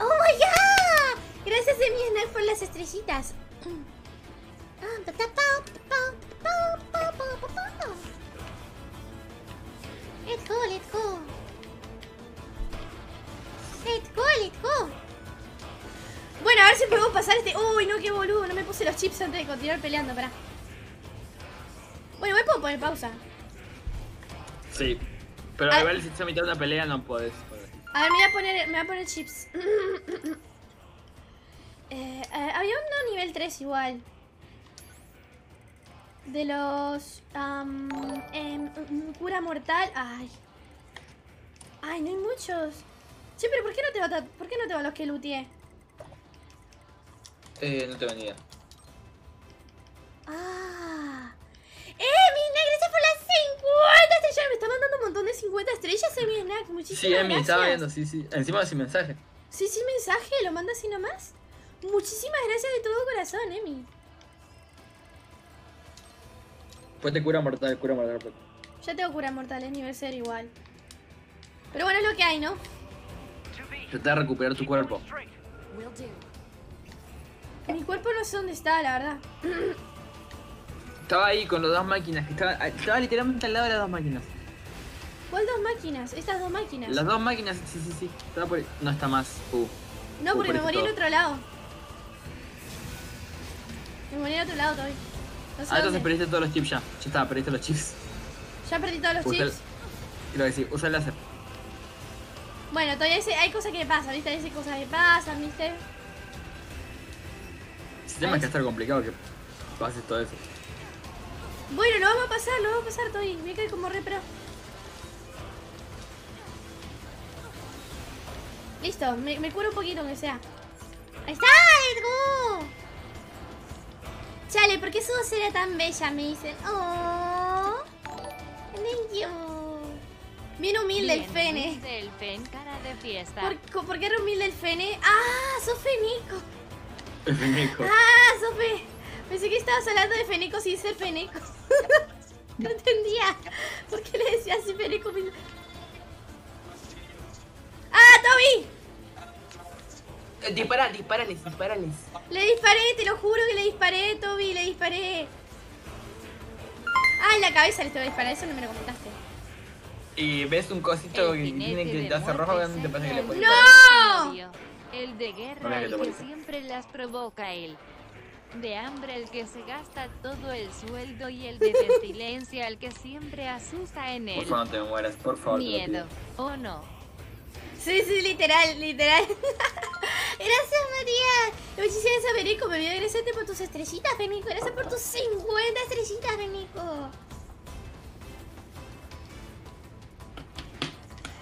Oh my god. Gracias, Emi Snack, por las estrellitas. Ah. Let's go, let's go. Let's go, let's go. Bueno, a ver si podemos pasar este. Uy, no, qué boludo. No me puse los chips antes de continuar peleando, pará. Bueno, me puedo poner pausa. Sí. Pero Ah. igual si estás a mitad de una pelea no podés. A ver, me voy a poner, me voy a poner chips. Eh, eh, había uno nivel 3 igual. De los... mm, cura mortal. Ay. Ay, no hay muchos. Che, pero ¿por qué no te va, ¿por qué no te van los que luteé? Eh, no ni idea. Ah. ¡Emi, Snack! Gracias por las 50 estrellas. Me está mandando un montón de 50 estrellas, Emi, Snack. Muchísimas Sí, Emi, estaba viendo, sí, sí. Encima sin mensaje. Sí, sí, mensaje, lo manda así nomás. Muchísimas gracias de todo corazón, Emi. Después te cura mortal, cura mortal. pues. Ya tengo cura mortal, es nivel 0 igual. Pero bueno, es lo que hay, ¿no? Trata de recuperar tu cuerpo. Mi cuerpo no sé dónde está, la verdad. Estaba ahí con las dos máquinas, que estaba, estaba literalmente al lado de las dos máquinas. ¿Cuál dos máquinas? Estas dos máquinas. Las dos máquinas, sí, sí, sí. Estaba por. No está más. Uh. No, porque Uh, me por morí en esto. otro lado. Me morí en otro lado todavía. No sé Ah, entonces perdiste todos los chips ya. Ya está, perdiste los chips. Ya perdí todos los Usa el- chips. Creo que sí, usa el láser. Bueno, todavía hay, hay cosas que me pasan, ¿viste? Hay cosas que pasan, ¿viste? El sistema es que estar complicado que pases todo eso. Bueno, lo vamos a pasar, lo vamos a pasar, Toy. Me cae como re pro. Listo, me, me curo un poquito aunque sea. ¡Ahí está! ¡Let's go! Chale, ¿por qué su voz era tan bella? Me dicen. ¡Oh! Thank you. Bien humilde el Fene. humilde El fen, cara de fiesta. ¿Por, ¿Por qué era humilde el Fene? ¡Ah! ¡Sos Fenico! ¡Ah! ¡Sos Fe! Pensé que estabas hablando de Feneco sin ser Feneco. no entendía. ¿Por qué le decías así Feneco? ¡Ah, Toby! Eh, Dispara, disparales, disparales. Le disparé, te lo juro que le disparé, Toby, le disparé. Ah, en la cabeza le estoy a disparar, eso no me lo comentaste. Y ves un cosito El que tiene que te muerte rojo, obviamente pasa que le del ¡No! El de guerra, que el te que moriste. siempre las provoca él. De hambre, el que se gasta todo el sueldo. Y el de pestilencia, el que siempre asusta en Por él. favor, no te mueras, por favor. Miedo, ¿o no? Sí, sí, literal, literal. Gracias, María. Muchísimas gracias, Fenico. Me voy a agradecerte por tus estrellitas, Fenico. Gracias por tus 50 estrellitas, Fenico.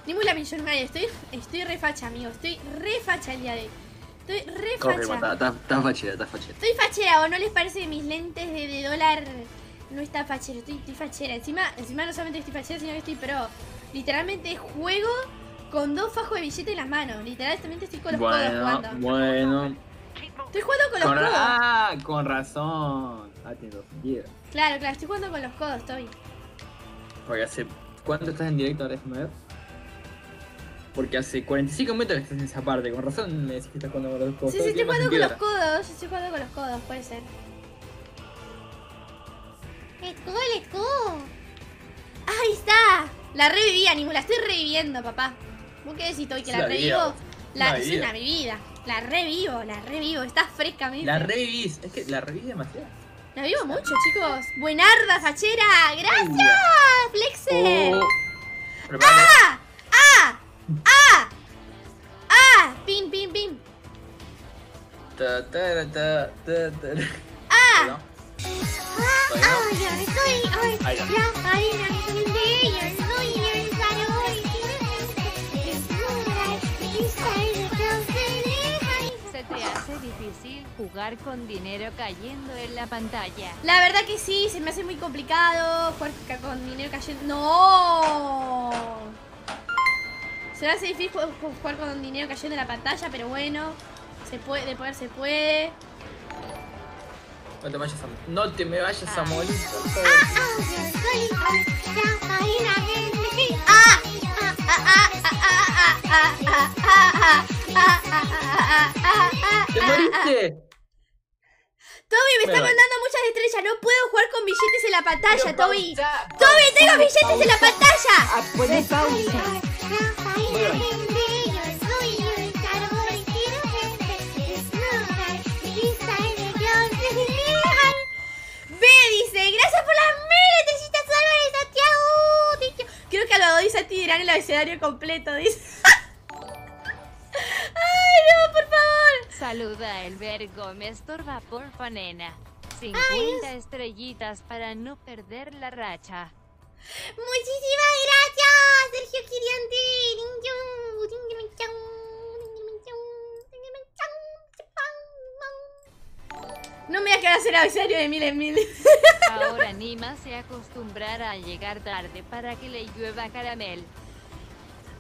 Ni muy la millonaria. Estoy, estoy re facha, amigo. Estoy re facha el día de hoy. Estoy re Confirma, facha. está- está está fachera, está fachera. Estoy fachera, ¿o no les parece que mis lentes de, de dólar no está fachero? Estoy, estoy fachera. Encima, encima no solamente estoy fachera, sino que estoy pro. Literalmente juego con dos fajos de billete en las manos. Literalmente estoy con los codos Bueno, jugando. bueno. Estoy jugando con los Con ra- codos. ah, con razón. Ah, tiene sentido. Claro, claro, estoy jugando con los codos, estoy. Porque hace. ¿Cuánto estás en directo ahora? Ver. Porque hace 45 minutos que estás en esa parte. Con razón me decís que estás jugando con los codos. Sí, sí, estoy jugando con los codos. Estoy jugando con los codos, puede ser. Let's go, let's go. Ahí está. La reviví, Animu. La estoy reviviendo, papá. ¿Vos qué decís, Toy? ¿Que la revivo? La, es una vivida. La revivo, la revivo. Está fresca, me La revivís. Es que la revivís demasiado. La vivo mucho, chicos. Buenarda, fachera. Gracias, Flexer. Oh. ¡Ah! ¡Ah! ¡Ah! ¡Ah! Pin, pin, pin. Ta, ta, ta, ta, ta. ¡Ah! ¿No? ¡Ah! Todavía no. ¡Ah! Yo soy Ahí la de yo soy el Se te hace difícil jugar con dinero cayendo en la pantalla. La verdad que sí, se me hace muy complicado jugar con dinero cayendo. ¡No! Se hace difícil jugar con dinero cayendo en la pantalla, pero bueno. Se puede, de poder se puede. No te vayas a No te me vayas a ah. morir, ¡Te moriste! Toby, me, me está mandando muchas estrellas. No puedo jugar con billetes en la pantalla, Toby. ¡Toby, tengo billetes en la pantalla! Apoye pausa. Ve, dice, gracias por las mil estrellitas Álvarez Santiago. Creo que a los dos Santi dirán el abecedario completo, dice. Ay, no, por favor. Saluda el Vergo, me estorba porfa nena. 50 estrellitas para no perder la racha. Muchísimas gracias, Sergio Kirianti. No me voy a quedar a hacer abecedario de mil en mil. Ahora Nima se acostumbrará a llegar tarde para que le llueva caramel.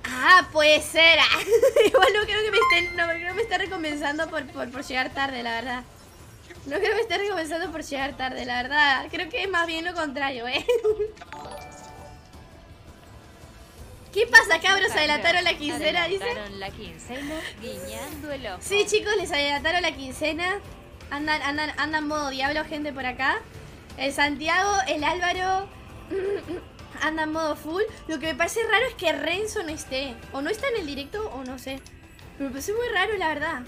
Ah, puede ser. ah. Igual no creo que me estén, no, creo que me esté recompensando por, por, por llegar tarde, la verdad. No creo que me esté recompensando por llegar tarde, la verdad. Creo que es más bien lo contrario, ¿eh? ¿Qué pasa, cabros? ¿Adelantaron la quincena, dice? Adelantaron la quincena, guiñando el ojo. Sí, chicos, les adelantaron la quincena. Andan, andan, andan modo diablo, gente por acá. El Santiago, el Álvaro. Andan modo full. Lo que me parece raro es que Renzo no esté. O no está en el directo, o no sé. Pero me parece muy raro, la verdad.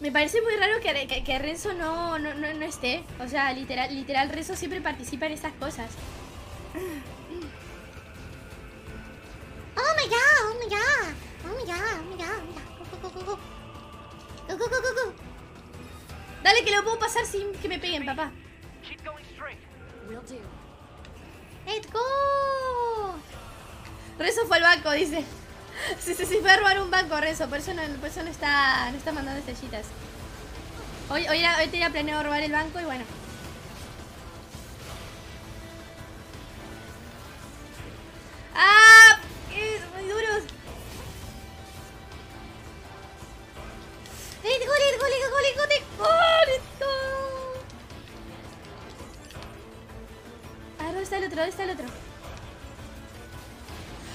Me parece muy raro que, que, que Renzo no, no, no, no esté. O sea, literal, literal, Renzo siempre participa en estas cosas. Oh my god, oh my god. Oh my god, oh my god, oh my god. Go, go, go, go, go. Go, go, go, go. Dale que lo puedo pasar sin que me peguen, papá. Let's go. Renzo fue al banco, dice. Sí, sí, sí, fue a robar un banco, Renzo. Por eso no, por eso no está, no está mandando estrellitas. Hoy, hoy, hoy tenía planeado robar el banco y bueno. ¡Ah! ¡Qué muy duros! ¡Let's go, let's go, let's go, let's go, let's go, let's go! A ver, ¿dónde está el otro? ¿Dónde está el otro?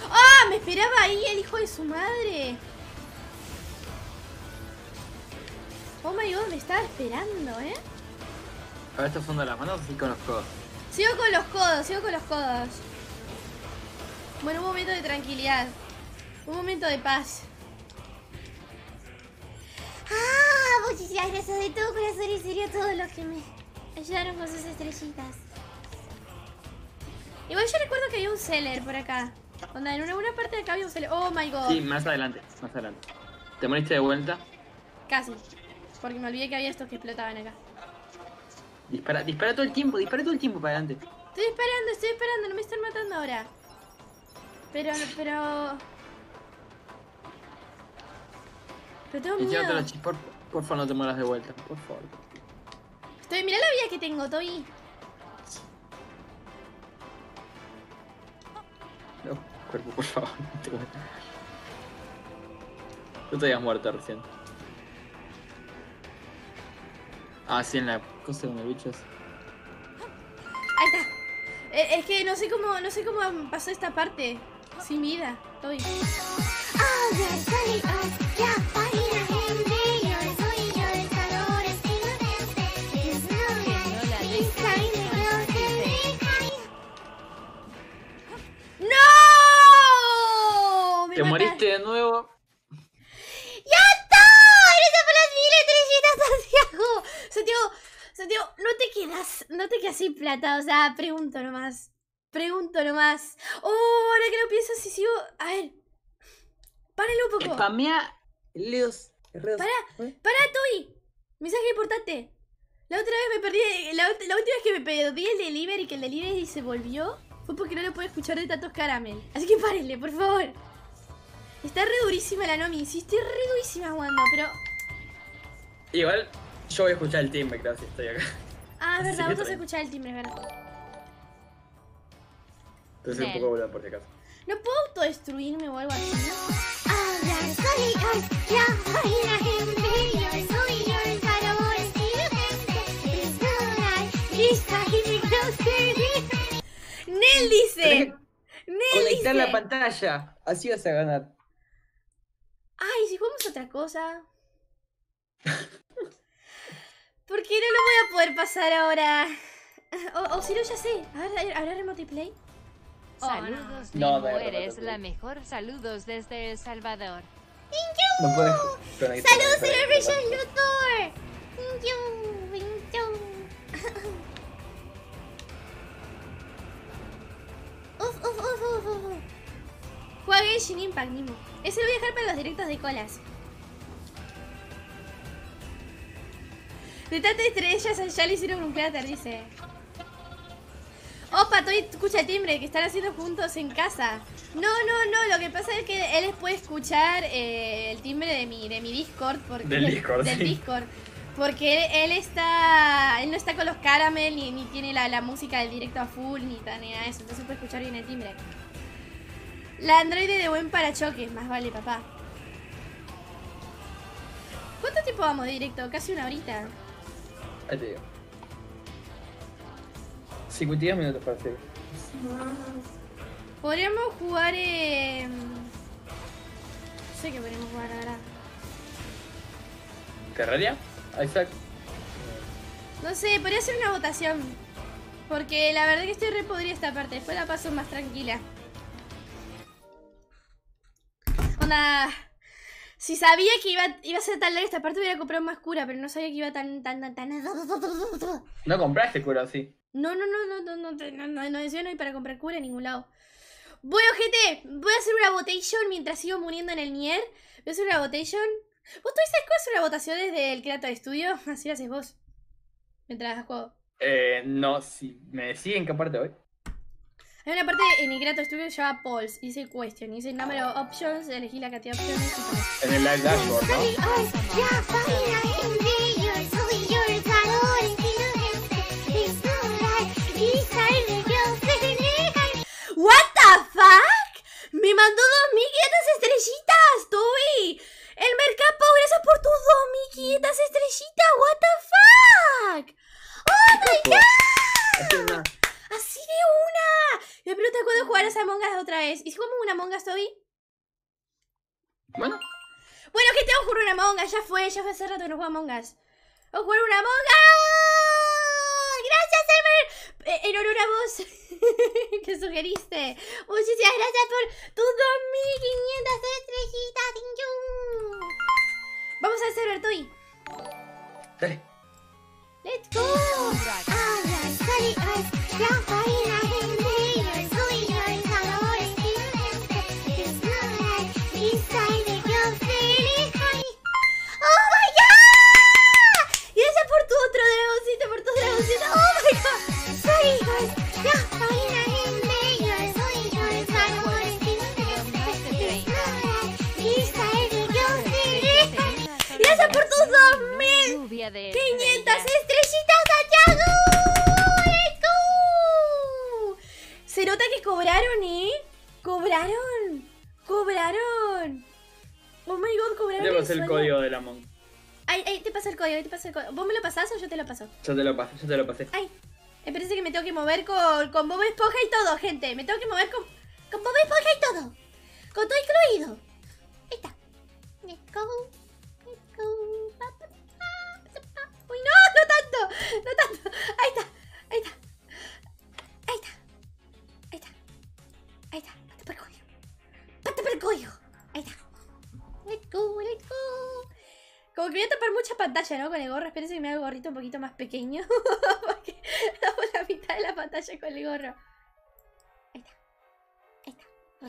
¡Ah! Me esperaba ahí el hijo de su madre. Oh my god, me estaba esperando, ¿eh? A ver, ¿estás usando las manos y con los codos? Sigo con los codos, sigo con los codos. Bueno, un momento de tranquilidad. Un momento de paz. Ah, muchísimas gracias de todo corazón, en serio, a todos los que me ayudaron con sus estrellitas. Igual yo recuerdo que había un seller por acá. Onda, en una, una parte de acá había un seller. Oh my god. Sí, más adelante, más adelante. ¿Te moriste de vuelta? Casi. Porque me olvidé que había estos que explotaban acá. Dispara, dispara todo el tiempo, dispara todo el tiempo para adelante. Estoy esperando, estoy esperando, no me están matando ahora. Pero, pero... Pero tengo miedo. chis, por, por favor, no te mueras de vuelta, por favor. Estoy, mirá la vida que tengo, Toby. No, cuerpo, por favor, no te mueras. Tú te habías muerto recién. Ah, sí, en la cosa con el bicho. ese. Ahí está. Eh, es que no sé cómo, no sé cómo pasó esta parte. Sin vida, estoy. No Te mataste. moriste de nuevo. ¡Ya está! ¡Gracias por las mil estrellitas, Santiago! Santiago, Santiago, no te quedas, no te quedas sin plata, o sea, pregunto nomás. Pregunto nomás. Oh, ahora que lo pienso, si sigo. A ver. Párale un poco. Spamea Leos. Herreros. Pará, pará, Toy. Mensaje importante. La otra vez me perdí. La, última vez que me perdí el delivery y que el delivery se volvió fue porque no lo pude escuchar de tantos caramel. Así que párenle, por favor. Está re durísima la Nomi. Sí, estoy re durísima jugando, pero. Igual yo voy a escuchar el timbre, creo, si estoy acá. Ah, es verdad, vamos a también. escuchar el timbre, es verdad. Entonces un Nel. poco volado por si acaso. ¿No puedo autodestruirme o algo así? Nel dice. Nel Conectar dice. la pantalla. Así vas a ganar. Ay, si jugamos otra cosa. ¿Por qué no lo voy a poder pasar ahora? O, o si no, ya sé. A ver, ¿habrá remote play? Oh, no. Saludos, No, no, eres la mejor. Saludos desde El Salvador. No puedes conectar. ¡Saludos, Celebration Luthor! Thank you, thank you. Uf, uf, uf, uf, uf. Juega Genshin Impact, Nimo. Ese lo voy a dejar para los directos de colas. De tanta estrellas ya le hicieron un cráter, dice. Opa, escucha el timbre que están haciendo juntos en casa. No, no, no, lo que pasa es que él puede escuchar eh, el timbre de mi, de mi Discord. Porque, Del Discord, Del sí. Discord. Porque él, él está. Él no está con los caramel ni, ni tiene la, la música del directo a full ni, ta- ni nada de eso. Entonces puede escuchar bien el timbre. La androide de buen parachoques, más vale, papá. ¿Cuánto tiempo vamos de directo? Casi una horita. Ahí te digo. 52 minutos para hacer. Podríamos jugar. Eh... No sé qué podríamos jugar ahora. ¿Terraria? Isaac. No sé, podría ser una votación. Porque la verdad que estoy re podrida esta parte. Después la paso más tranquila. Onda. Si sabía que iba, iba a ser tan larga esta parte, hubiera comprado más cura, pero no sabía que iba tan, tan, tan, tan. No compraste cura, sí. No, no, no, no, no, no, no, no, no, no, yo no hay para comprar cura en ningún lado. Bueno, gente, voy a hacer una votation mientras sigo muriendo en el Nier. Voy a hacer una votation. ¿Vos tú sabes cuál es una votación desde el Creator Studio? Así lo haces vos. Mientras juego. Eh, no, si me decís en qué parte voy. Hay una parte en el Creator Studio que se llama Polls. Dice Question. Dice Number of Options. Elegí la cantidad de opciones y. En el live dashboard, ¿no? ¿What fuck? Me mandó 2500 estrellitas, Toby. El Mercapo, gracias por tus 2500 estrellitas. What the fuck? Oh my god. Una- Así de una. Me pregunta cuándo jugarás a Among Us otra vez. ¿Y si jugamos una Among Us, Toby? Bueno, Bueno, gente, vamos a jugar una Among Us. Ya fue, ya fue hace rato que no juega Among Us. Vamos a jugar una Among Us. Gracias, Elmer. Eh, en honor a vos que sugeriste. Muchísimas gracias por tus 2500 estrellitas. Vamos al server, Toy. dale. Let's go. ¡Oh my god! Gracias por tu otro dragoncito, por tu dragoncito. ¡Oh my god! Gracias por tus 2000 Lluvia de 500 estrellas. estrellitas, Santiago. ¡Let's go! Se nota que cobraron, ¿eh? Cobraron. Cobraron. Oh my god, cobraron. Te pasé el código de la Monk. Ay, ay, te pasa el código, te pasa el código. ¿Vos me lo pasás o yo te lo paso? Yo te lo pasé, yo te lo pasé. Ay, me parece que me tengo que mover con, con Bob Esponja y todo, gente. Me tengo que mover con. Como ves, porque hay todo. Con todo incluido. Ahí está. Let's go. Let's go. Uy, no, no tanto. No tanto. Ahí está. Ahí está. Ahí está. Ahí está. Ahí está. Pata por el cuello. Pata por el cuello. Ahí está. Let's go, let's go. Como que voy a tapar mucha pantalla, ¿no? Con el gorro. Espérense que me haga el gorrito un poquito más pequeño. Porque tapo la mitad de la pantalla con el gorro. Ahí está. Ahí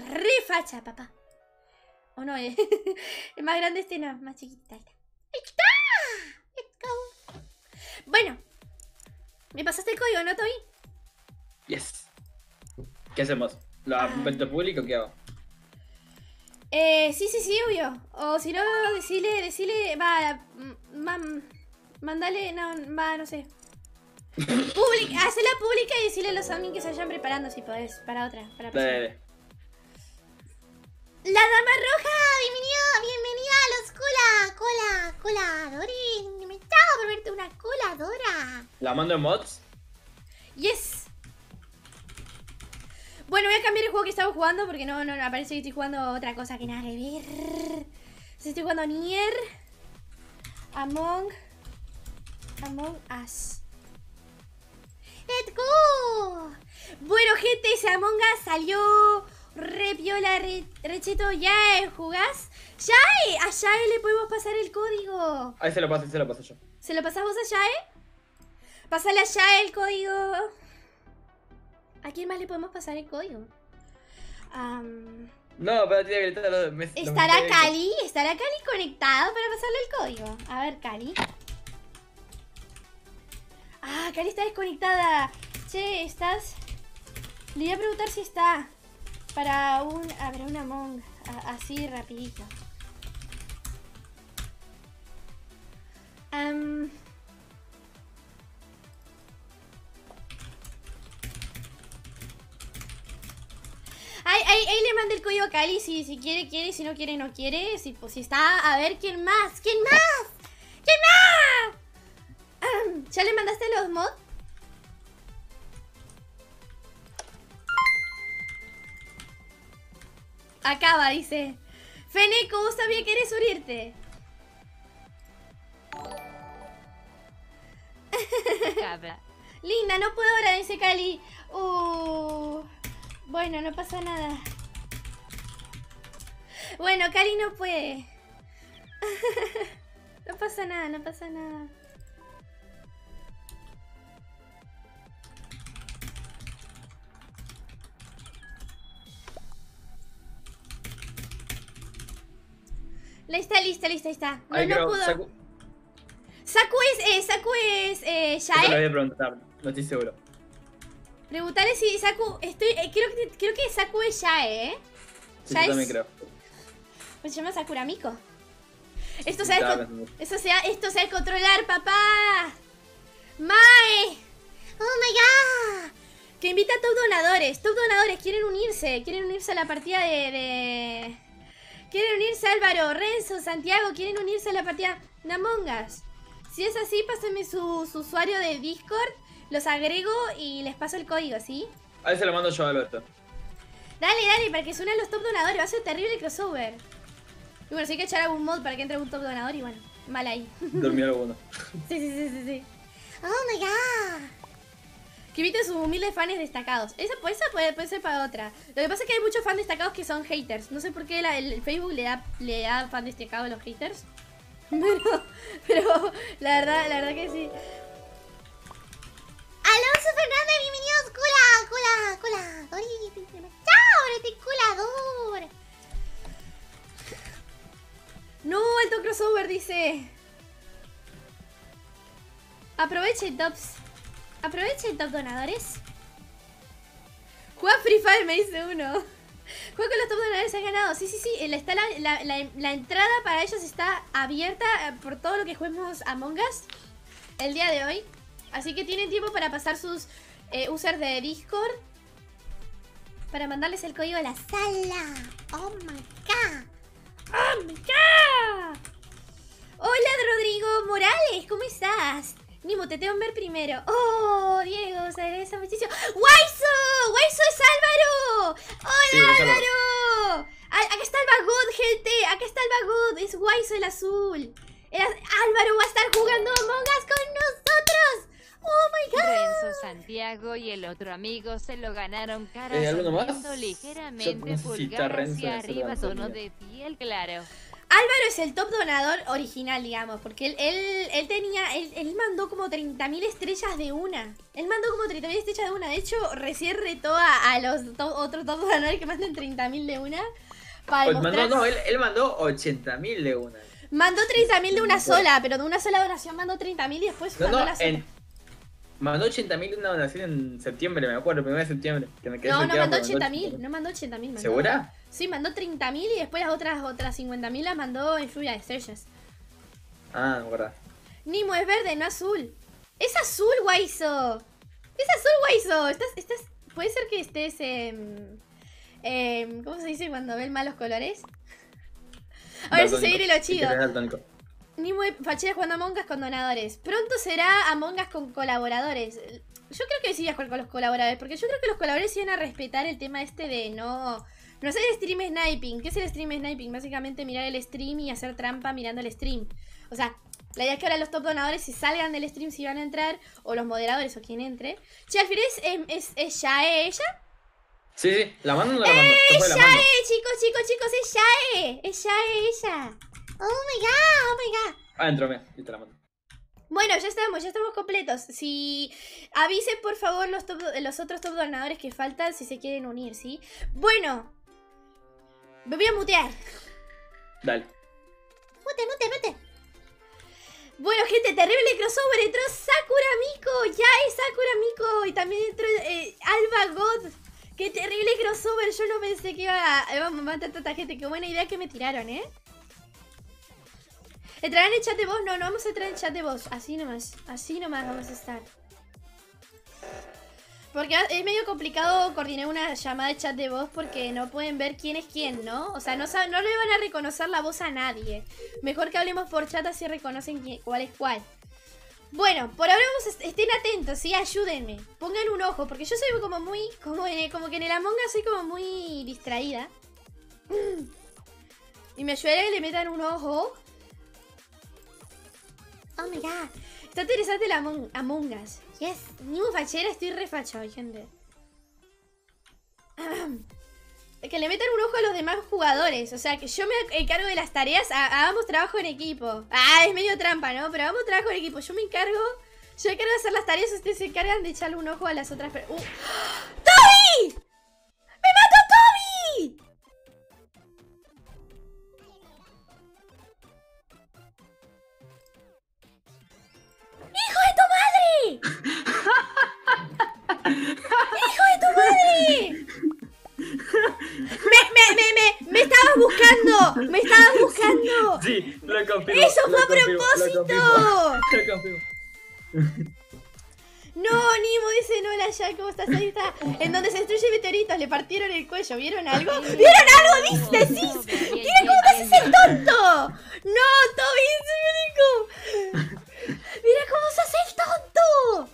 está. Re facha, papá. O no, es es más grande este, no, más chiquitita. Ahí está. Ahí está. Let's go. Bueno. ¿Me pasaste el código, no, Toby? Yes. ¿Qué hacemos? ¿Lo Ah. invento público o qué hago? Eh, sí, sí, sí, obvio. O si no, decile, decile, va, mm, va, mandale, no, va, no sé. Public, hacela pública y decirle a los admin que se vayan preparando si podés, para otra, para dale. La dama roja, bienvenido, bienvenida a los cola, cola, coladores. Me estaba por verte una coladora. ¿La mando en mods? Yes. Bueno, voy a cambiar el juego que estaba jugando porque no, no, no, parece que estoy jugando otra cosa que nada que ver. Si estoy jugando Nier Among Among Us. Let's go. Bueno, gente, ese Among Us salió re piola, re, re cheto. Ya jugás. Ya, a Yae le podemos pasar el código. Ahí se lo paso, ahí se lo paso yo. ¿Se lo pasás vos a Yae? Pásale a Yae el código. ¿A quién más le podemos pasar el código? Am, No, pero tiene que gritar los los ¿Estará. Cali? ¿Estará Cali conectado para pasarle el código? A ver, Cali. Ah, Cali está desconectada. Che, ¿estás? Le voy a preguntar si está para un... A ver, un Among. a- Así, rapidito. El a Cali si, si quiere, quiere, si no quiere, no quiere. Si, pues, si está, a ver, ¿quién más? ¿Quién más? ¿Quién más? ¿Ya le mandaste los mods? Acaba, dice. Feneco, vos también querés unirte. Cabra. Linda, no puedo ahora, dice Cali. Uh, bueno, no pasa nada. Bueno, Cali no puede. no pasa nada, no pasa nada. La está lista, lista, está. No, Ahí no creo, pudo. Saku- Saku es, eh, Saku es, eh, Eso lo voy a preguntar, no estoy seguro. Preguntarle si Saku, estoy, eh, creo que, creo que Saku es Yae, ¿eh? Sí, yo es- también creo. Pues se llama Sakura Miko. Esto se, ha, esto, se ha, esto se ha de controlar, papá. Mae. Oh my god. Que invita a top donadores. Top donadores quieren unirse. Quieren unirse a la partida de, de... Quieren unirse Álvaro, Renzo, Santiago. Quieren unirse a la partida de Among Us. Si es así, pásenme su, su usuario de Discord. Los agrego y les paso el código, ¿sí? Ahí se lo mando yo a Alberto. Dale, dale, para que suenen los top donadores. Va a ser terrible el crossover. Y bueno, si hay que echar algún mod para que entre un top donador y bueno, mal ahí. Dormí alguno. Sí, sí, sí, sí, sí. Oh my god. Que inviten sus humildes fans destacados. Esa, esa puede, puede ser para otra. Lo que pasa es que hay muchos fans destacados que son haters. No sé por qué la- el, el Facebook le da, le da fan destacado a los haters. Pero, pero, la verdad, la verdad que sí. Alonso Fernández, bienvenidos. Cola, cola, colador. ¡Chao! Este colador. No, alto crossover, dice. Aprovechen, tops. Aprovechen, top donadores. Juega Free Fire, me dice uno. Juega con los top donadores, han ganado. Sí, sí, sí. la- la entrada para ellos está abierta eh, por todo lo que juguemos Among Us el día de hoy. Así que tienen tiempo para pasar sus eh, users de Discord. Para mandarles el código a la sala. Oh my god. Oh my god. Hola Rodrigo Morales, ¿cómo estás? Nimo, te tengo que ver primero. Oh, Diego, se agradece muchísimo. ¡Waiso! ¡Waiso! ¡Waiso es Álvaro! ¡Hola, Sí, Álvaro. Ah, acá está el Bagod, gente. Acá está el Bagod. Es Waiso el azul. El az- Álvaro va a estar jugando Among Us con nosotros. ¡Oh, my God! Renzo Santiago y el otro amigo se lo ganaron cara Eh, ¿alguno más? ligeramente no pulgar hacia arriba, tono de piel claro. Álvaro es el top donador original, digamos, porque él, él, él tenía, él, él mandó como 30.000 estrellas de una. Él mandó como 30.000 estrellas de una. De hecho, recién retó a, a los to- otros top donadores que manden 30.000 de una. Para Pues demostrar... mandó, no, él, él mandó 80.000 de una. Mandó 30.000 de una sola, pero de una sola donación mandó 30.000 y después No, mandó no, la sola. en, mandó 80.000 de una donación en septiembre, me acuerdo, primero de septiembre. Que me quedé No, no mandó porque 80.000, no mandó 80.000. mandó- ¿Segura? Sí, mandó 30.000 y después las otras, otras 50.000 las mandó en lluvia de estrellas. Ah, no, verdad. Nimo es verde, no azul. Es azul, Waiso. Es azul, Waiso. Estás, estás, puede ser que estés, em, em, ¿cómo se dice cuando ven malos colores? Ahora sí se Daltónico. viene lo chido. Eres daltónico. Nimo y Fachera jugando Among Us con donadores. Pronto será Among Us con colaboradores. Yo creo que sí voy a jugar con los colaboradores, porque yo creo que los colaboradores iban a respetar el tema este de no... No hacer stream sniping. ¿Qué es el stream sniping? Básicamente mirar el stream y hacer trampa mirando el stream. O sea, la idea es que ahora los top donadores se salgan del stream si van a entrar, o los moderadores o quien entre. Che, al final es, em, es, es Yae ella. Sí, sí, ¿la mando o no la mando? La mando. ¡Yae, chicos, chicos, chicos! ¡Es Yae! ¡Es Yae ella! ¡Oh my god! ¡Oh my god! Adentro, mira, y te la mando. Bueno, ya estamos, ya estamos completos. Si avisen por favor los, top- los otros top donadores que faltan si se quieren unir, ¿sí? Bueno, me voy a mutear. Dale. Mute, mute, mute. Bueno, gente, terrible crossover. Entró Sakura Miko. Ya es Sakura Miko. Y también entró eh, Alba God. Qué terrible crossover. Yo no pensé que iba a, iba a matar tanta gente. Qué buena idea que me tiraron, ¿eh? ¿Entrarán en chat de voz? No, no vamos a entrar en chat de voz. Así nomás. Así nomás vamos a estar. Porque es medio complicado coordinar una llamada de chat de voz porque no pueden ver quién es quién, ¿no? O sea, no, no le van a reconocer la voz a nadie. Mejor que hablemos por chat así reconocen quién- cuál es cuál. Bueno, por ahora vamos a est- estén atentos, sí, ayúdenme. Pongan un ojo, porque yo soy como muy, como, como que en el Among Us soy como muy distraída. Y me ayudaría que le metan un ojo. Oh my god. Está interesante el Among, Among Us. Yes. Ni fachera, estoy refacho, gente. Que le metan un ojo a los demás jugadores. O sea, que yo me encargo de las tareas. ha- hagamos trabajo en equipo. Ah, es medio trampa, ¿no? Pero hagamos trabajo en equipo. Yo me encargo. Yo me encargo de hacer las tareas. Ustedes se encargan de echarle un ojo a las otras personas. ¡Toby! ¡Me mató Toby! Madre! ¡Hijo de tu madre! Me, me, me, me, me estabas buscando, me estabas buscando. Sí, lo confirmo. Eso fue a lo propósito. confirmo, Lo confirmo. No, Nimo dice no, la ya, ¿cómo estás? Ahí está. En donde se destruye meteoritos, le partieron el cuello. ¿Vieron algo? ¿Vieron algo? Decís. Mira cómo te haces el tonto. No, Toby, es único. Mira cómo se hace el tonto.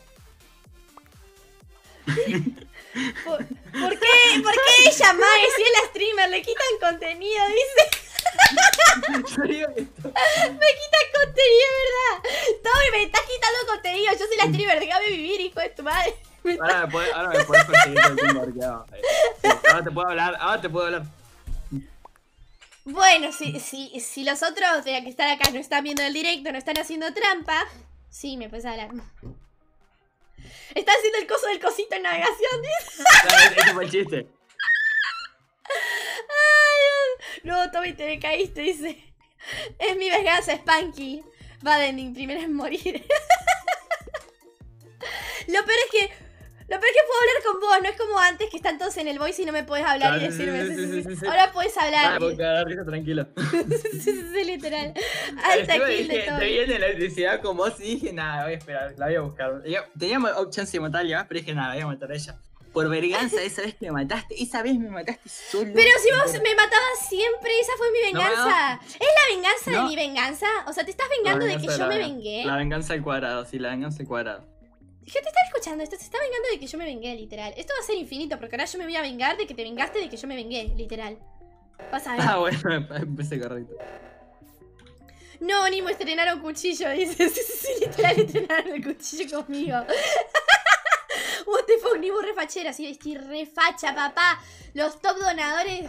¿Por, por qué? ¿Por qué ella, Mae, si es la streamer? Le quitan contenido, dice. Me quitan contenido, ¿verdad? Toby, me estás quitando contenido. Yo soy la streamer, déjame vivir, hijo de tu madre. Ahora me puedes, ahora me puedes conseguir todo el tiempo arqueado. Sí, Ahora te puedo hablar, ahora te puedo hablar. Bueno, si, si, si los otros de que están acá no están viendo el directo, no están haciendo trampa, sí, me puedes hablar. Está haciendo el coso del cosito en navegación. dice. Ese ese fue el chiste. No, Tommy, te me caíste, dice. Es mi venganza, Spanky. Badening, primero en morir. Lo peor es que. Lo peor es que puedo hablar con vos, no es como antes que están todos en el voice y no me puedes hablar y decirme. Ahora puedes hablar. Risa tranquilo. sí, sí, sí, literal. Alta Encima kill de dije, te viene la electricidad con vos y dije, nada, voy a esperar, la voy a buscar. Teníamos opción de matarle más, pero dije, nada, voy a matar a ella. Por verganza, esa vez que me mataste, esa vez me mataste solo. Pero si vos me matabas siempre, esa fue mi venganza. No, ¿Es la venganza de mi venganza? O sea, ¿te estás vengando de que venganza yo me vengué? La venganza al cuadrado, sí, la venganza al cuadrado. Gente, está escuchando esto, se está vengando de que yo me vengué, literal. Esto va a ser infinito, porque ahora yo me voy a vengar de que te vengaste de que yo me vengué, literal. Vas a ver. Ah, bueno, empecé correcto. No, Nimo, estrenaron cuchillo, dice. Sí, sí, sí, literal, estrenaron el cuchillo conmigo. What the fuck, Nimo refachera, sí, estoy refacha, papá. Los top donadores.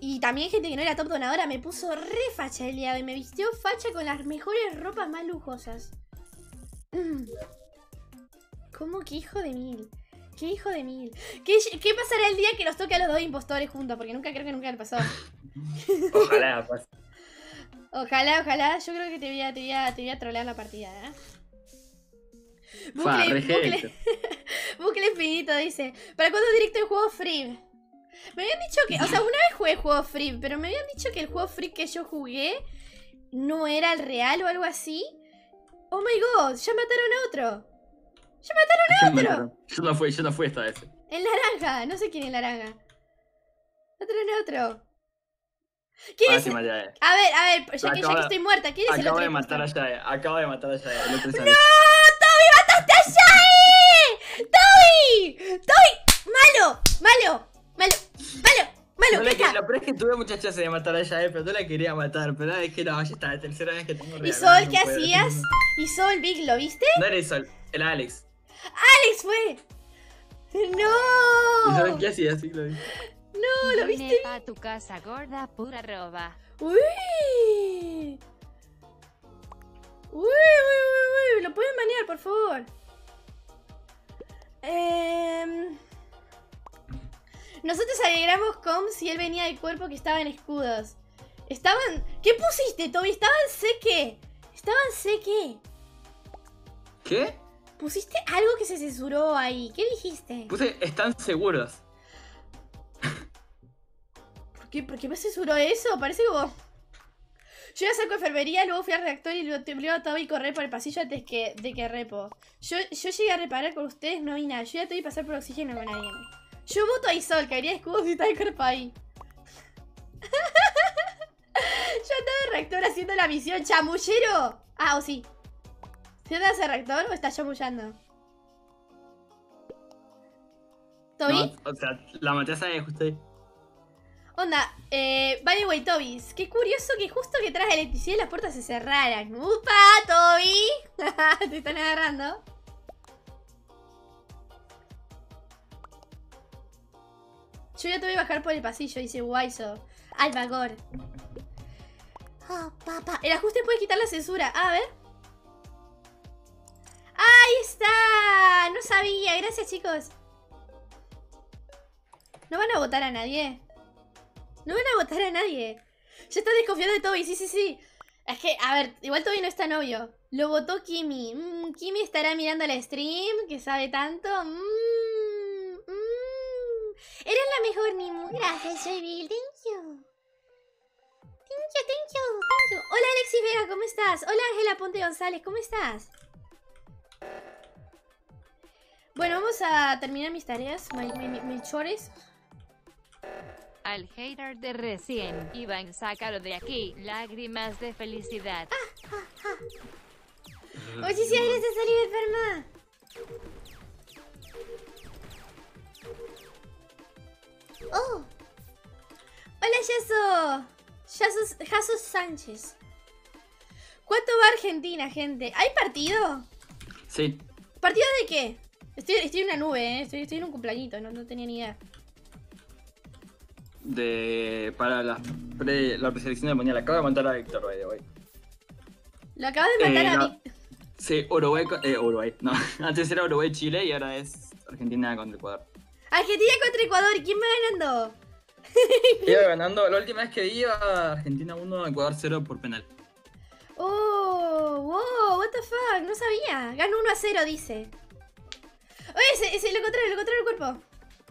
Y también gente que no era top donadora me puso refacha el día de hoy. Me vistió facha con las mejores ropas más lujosas. Mm. ¿Cómo que hijo de mil? ¿Qué hijo de mil? ¿Qué, qué pasará el día que los toque a los dos impostores juntos? Porque nunca creo que nunca le pasó. Ojalá, pues. Ojalá, ojalá. Yo creo que te voy a, te voy a, te voy a trolear la partida, ¿eh? Bucle, bucle, bucle infinito dice. ¿Para cuándo directo el juego Free? Me habían dicho que. O sea, una vez jugué juego Free, pero me habían dicho que el juego Free que yo jugué no era el real o algo así. Oh my god, ya mataron a otro. Ya mataron a otro. Yo no fui, yo no fui esta vez. El naranja. No sé quién es el naranja. Mataron a otro. ¿Quién es? a- ver, a ver, ya que, ya Acabo que estoy muerta, ¿quién es el Acabo otro de matar a? Yae, acabo de matar a Yae. el ¡No! Alex. ¡Toby, mataste a Shai! ¡Toby! ¡Toby! ¡Malo! ¡Malo! ¡Malo! ¡Malo! ¡Malo! No ¿Qué le que- lo peor es que tuve muchas chances de matar a Yae, pero no la quería matar. Pero dije, no, ya está, la tercera vez que tengo ¿Y Sol no qué puedo, hacías? no. ¿Y Sol Big lo viste? No era Sol, era Alex. ¡Alex fue! ¿Y ¡No! sabes qué hacía? Sí, lo vi. ¡No! ¿Lo Vine viste? pa' tu casa gorda pura roba. ¡Uy! ¡Uy, uy, uy, uy! ¿Lo pueden banear, por favor? Em, Nosotros alegramos con si él venía del cuerpo que estaba en escudos. Estaban... ¿Qué pusiste, Toby? ¿Estaban seque? ¿Estaban seque? ¿Qué? ¿Pusiste algo que se censuró ahí? ¿Qué dijiste? Puse, están seguros. ¿Por qué, ¿Por qué me censuró eso? Parece como... Yo ya saco enfermería, luego fui al reactor y luego luego a Toby correr por el pasillo antes que, de que repo. Yo, yo llegué a reparar con ustedes, no vi nada. Yo ya te vi pasar por oxígeno con alguien. Yo voto a Isol, caería escudos y está el cuerpo ahí. yo andaba en reactor haciendo la misión chamullero. Ah, o sí. ¿Sí andas en reactor o estás chamullando? ¿Toby? No, o sea, la maté a justo ahí. Onda, eh, by the way, Tobis, qué curioso que justo que traes electricidad las puertas se cerraran. ¡Upa, Toby! Te están agarrando. Yo ya te voy a bajar por el pasillo, dice Waiso. Alvagor. Oh, papá. El ajuste puede quitar la censura. Ah, a ver. ¡Ahí está! No sabía. Gracias, chicos. ¿No van a votar a nadie? No van a votar a nadie. Ya están desconfiando de Toby, sí, sí, sí. Es que, a ver, igual Toby no es tan obvio. Lo votó Kimi. Mm, Kimi estará mirando la stream, que sabe tanto. Mm, mm. Eres la mejor, Nimu. Gracias, soy Bill. Thank you. Thank you, thank you, thank you. Hola, Alexis Vega, ¿cómo estás? Hola, Ángela Ponte González, ¿cómo estás? Bueno, vamos a terminar mis tareas, mis chores. Al hater de recién. Iván, sácalo de aquí. Lágrimas de felicidad. Oye, sí, ahí se salió enferma. Oh. Hola, Yaso. Yaso, Yaso Sánchez. ¿Cuánto va Argentina, gente? ¿Hay partido? Sí. ¿Partido de qué? Estoy, estoy en una nube, ¿eh? Estoy, estoy en un cumpleañito, no, no tenía ni idea. De, para la, pre, la preselección de Mundial. Acabo de matar a Víctor by the way. Lo acabas de matar Eh, a mí. Sí, Uruguay, eh, Uruguay, no. Antes era Uruguay-Chile y ahora es Argentina contra Ecuador. Argentina contra Ecuador. ¿Quién va ganando? Iba ganando, la última vez que vi iba Argentina 1, Ecuador 0 por penal. Oh, wow, what the fuck, no sabía. Ganó 1 a 0, dice. Oye, ese, ese, lo encontré, lo encontré en el cuerpo.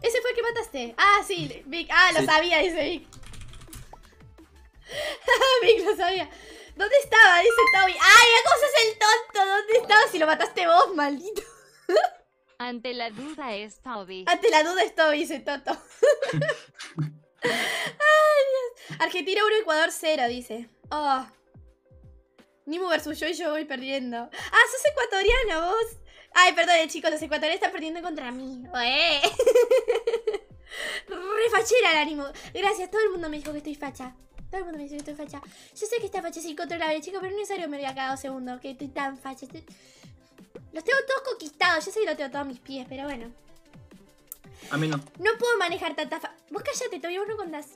Ese fue el que mataste. Ah, sí, Vic. Ah, lo Sí. sabía, dice Vic. Vic lo sabía. ¿Dónde estaba? Dice Toby. ¡Ay, ¿cómo sos el tonto? ¿Dónde estaba si lo mataste vos, maldito? Ante la duda es Toby. Ante la duda es Toby, dice Toto. Ay, Dios. Argentina 1, Ecuador 0, dice. Oh. Nimu versus yo y yo voy perdiendo. Ah, sos ecuatoriano vos. Ay, perdón, chicos, los ecuatorianos están perdiendo contra mí. ¡Eh! Re fachera el ánimo. Gracias, todo el mundo me dijo que estoy facha. Todo el mundo me dice que estoy facha. Yo sé que esta facha es incontrolable, chicos, pero no es necesario me voy a cada dos segundos que estoy tan facha. Estoy- Los tengo todos conquistados. Yo sé que los tengo todos a mis pies, pero bueno. A mí no. No puedo manejar tanta fa... Vos callate, todavía vos no contás.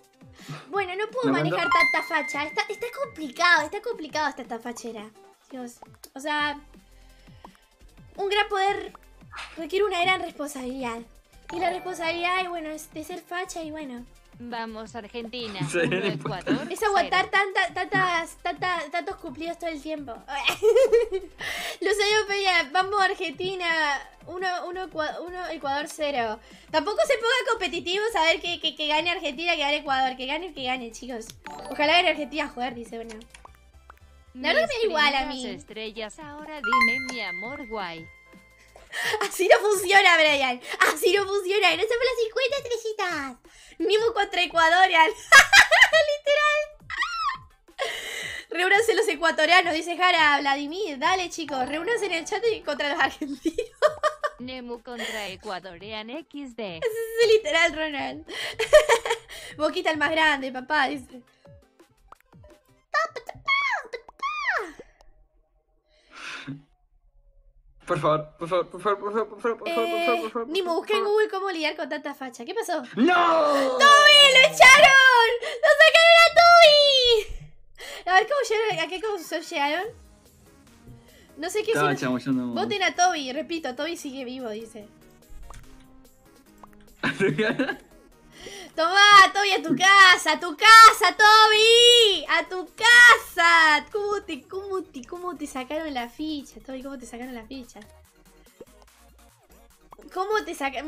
Bueno, no puedo ¿No manejar tanta facha. Está, está complicado, está complicado esta, esta fachera. Dios. O sea... Un gran poder requiere una gran responsabilidad. Y la responsabilidad, y bueno, es de ser facha y bueno. Vamos Argentina. Ecuador, Es aguantar tanta, tantas, tanta- tantos cumplidos todo el tiempo. Luciano Peña, vamos Argentina, uno, uno, uno Ecuador cero. Tampoco se ponga competitivo saber que, que, que gane Argentina, que gane Ecuador, que gane el que gane, chicos. Ojalá gane Argentina a jugar, dice bueno. La verdad que me da igual a mí. estrellas, ahora dime mi amor guay. Así no funciona, Brian. Así no funciona. No somos las 50 estrellitas. Nimo contra Ecuador. Literal. Reúnanse los ecuatorianos, dice Jara Vladimir. Dale, chicos, reúnanse en el chat y contra los argentinos. Nemu contra Ecuadorian XD. Es literal, Ronald. Boquita el más grande, papá, dice. Por favor, por favor, por favor, por favor, por favor, por favor, por favor, por favor. Eh, Nimo, busca en Google cómo lidiar con tanta facha. ¿Qué pasó? ¡No! ¡Toby! ¡Lo echaron! ¡Lo sacaron a Toby! A ver cómo llegaron. ¿A qué cómo llegaron? No sé qué chamullando. Voten a Toby, repito, Toby sigue vivo, dice. Toma, Toby, a tu casa, a tu casa, Toby, a tu casa. ¿Cómo te, cómo te, cómo te sacaron la ficha, Toby? ¿Cómo te sacaron la ficha? ¿Cómo te sacaron?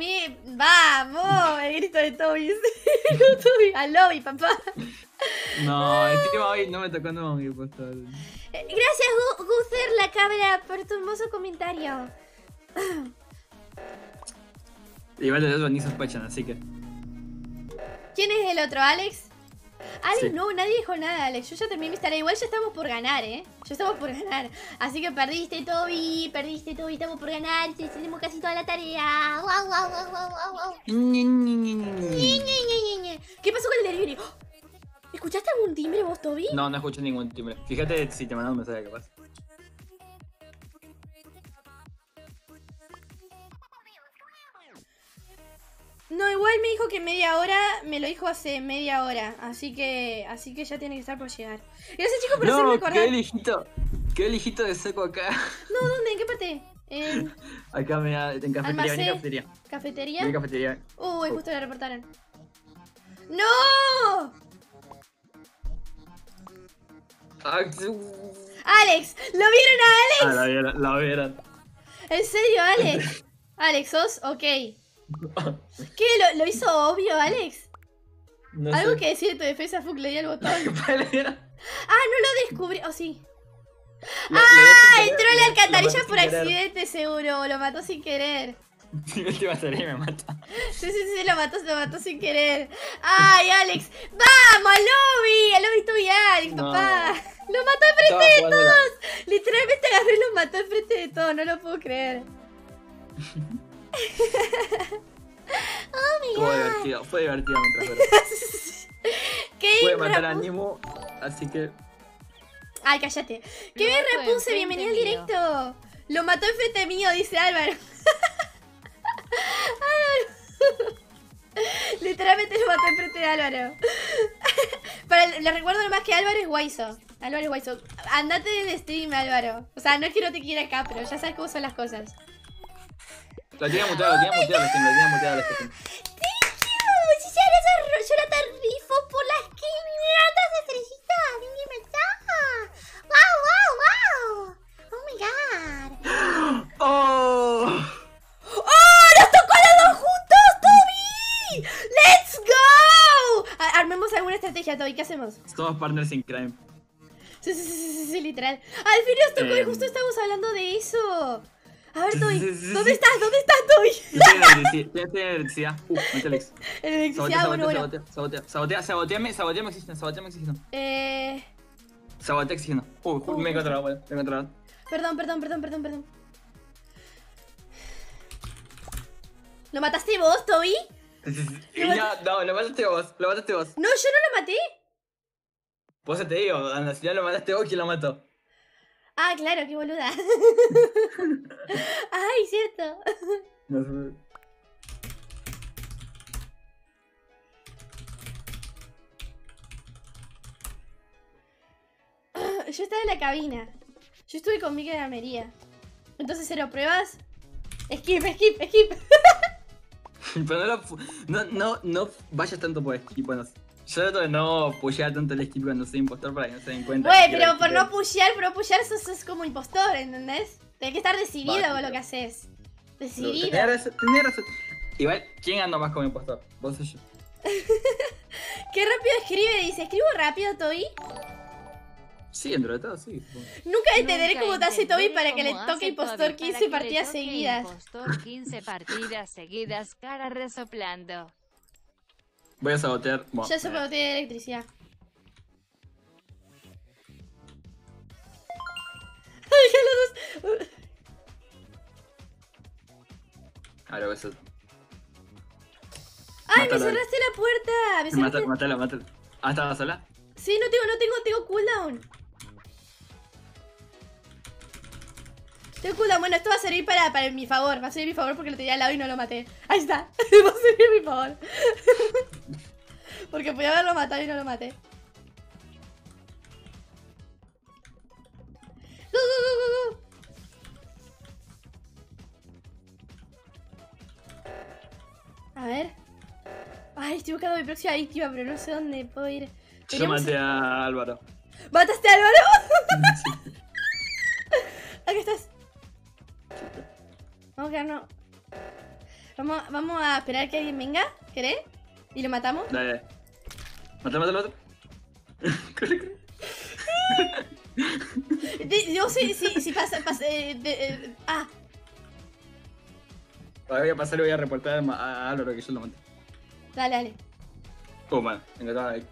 Vamos, el grito de Toby. Toby, al lobby, papá. No, encima hoy no me tocó no me puesto. Gracias, Gu- Guther, la cabra, por tu hermoso comentario. Igual de eso ni sospechan, así que. ¿Quién es el otro, Alex? Alex, Sí. no, nadie dijo nada, Alex. Yo ya terminé mi tarea. Igual ya estamos por ganar, ¿eh? Ya estamos por ganar. Así que perdiste, Toby. Perdiste, Toby. Estamos por ganar. Te- Tenemos casi toda la tarea. Guau, guau, guau, guau, guau. ¿Qué pasó con el delivery? ¿Escuchaste algún timbre vos, Toby? No, no escucho ningún timbre. Fíjate si te mandan un mensaje capaz. No, igual me dijo que media hora. Me lo dijo hace media hora. Así que así que ya tiene que estar por llegar. Gracias, chicos, por hacerme No, acordar. qué lijito. Qué lijito de seco acá. No, ¿dónde? ¿En qué parte? ¿En Acá me da, en cafetería, vení cafetería. cafetería? Vení cafetería. Uy, justo la reportaron. ¡No! Ah, ¡Alex! ¿Lo vieron a Alex? Ah, la vieron, la vieron. ¿En serio, Alex? Alex, ¿sos? Ok. ¿Qué? ¿Lo, lo hizo obvio, Alex? No ¿Algo sé. que decir en tu defensa, Fuck? Le di al botón. Ah, no lo descubrí. Oh, sí. Lo- Ah, entró en la alcantarilla por accidente, seguro. Lo mató sin querer. Si me iba a salir me mata. Sí, sí, sí, lo mató, lo mató sin querer. ¡Ay, Alex! ¡Vamos, al lobby! ¡Al lobby tú y Alex, No. papá! ¡Lo mató enfrente de la- todos! Literalmente agarró y lo mató enfrente de todos, no lo puedo creer. Fue divertido, fue divertido mientras duró. ¿Qué Puede matar a Nemo, así que. Ay, cállate. ¡Qué bien enfrente Bienvenido al directo. Lo mató enfrente mío, dice Álvaro. Álvaro. Literalmente lo mató enfrente de Álvaro. Para, les recuerdo nomás que Álvaro es Guayso. Álvaro es Guayso. Andate del stream, Álvaro. O sea, no es que no te quiera acá, pero ya sabes cómo son las cosas. Lo tenía muteado, lo tenía muteado, lo tenía muteado, lo tenía Thank you. Si ya eres la te rifo por las 500 estrellitas. Dime está. Wow, wow, wow. Oh my god. ¡Oh! ¡Oh! ¡Nos tocó a los dos juntos, Toby! ¡Let's go! A- armemos alguna estrategia, Toby. ¿Qué hacemos? Somos partners in crime. Sí, sí, sí, sí, sí, literal. Al fin nos tocó y Em. justo estamos hablando de eso. A ver, sí, ¿dónde estás? ¿Dónde estás, Toby? Estoy en electricidad. En electricidad. Uh, mete el Sabotea, electricidad, bueno, sabotea, bueno. sabotea, sabotea, saboteame, saboteame oxígeno, saboteame oxígeno. Eh. Sabotea oxígeno. Uh, me he controlado, bueno, me he controlado. Perdón, perdón, perdón, perdón, perdón. ¿Lo mataste vos, Toby? No, lo mataste vos, lo mataste vos. No, yo no lo maté. Vos te digo, si no lo mataste vos, ¿quién lo mató? Ah, claro, qué boluda. Ay, cierto. No sé. Yo estaba en la cabina. Yo estuve con Mika de Almería. Entonces, ¿cero pruebas? Skip, skip, skip. Pero no, no, no, no vayas tanto por skip. Bueno, yo trato de no pushear tanto el skip cuando soy impostor para que no se den cuenta. Güey, pero por no pushear, por no pushear, sos, sos como impostor, ¿entendés? Tenés que estar decidido Vale, con lo que haces. Decidido. Tenés razón, tenés razón. Igual, ¿quién anda más como impostor? Vos o yo. Qué rápido escribe, dice. ¿Escribo rápido, Toby? Sí, dentro de todo, sí. Nunca entenderé cómo te hace Toby para que le toque impostor Toby para 15 que le partidas seguidas. Impostor 15 partidas seguidas, cara resoplando. Voy a sabotear. Bueno, Yo tiene electricidad. Ay, los dos. Ahora voy a hacer. Ay, me cerraste la puerta. Me cerraste... Mátala, mátala, mátala. Ah, ¿estaba sola? Sí, no tengo, no tengo, tengo cooldown. Tengo cooldown. Bueno, esto va a servir para, para mi favor. Va a servir mi favor porque lo tenía al lado y no lo maté. Ahí está. va a servir mi favor. porque podía haberlo matado y no lo maté. Go, go, go, go, go. A ver. Ay, estoy buscando mi próxima víctima, pero no sé dónde puedo ir. Yo maté a Álvaro. ¿Mataste a Álvaro? Acá estás. Vamos a quedarnos. Vamos, vamos a esperar que alguien venga, ¿querés? Y lo matamos. Dale. Mátalo, mátalo, mátalo. corre, corre. De- Yo sé si, si pasa. pasa eh, de- eh, ah, Ahora voy a pasar y voy a reportar a Álvaro que yo lo maté. dale, dale. Man, encantado ahí.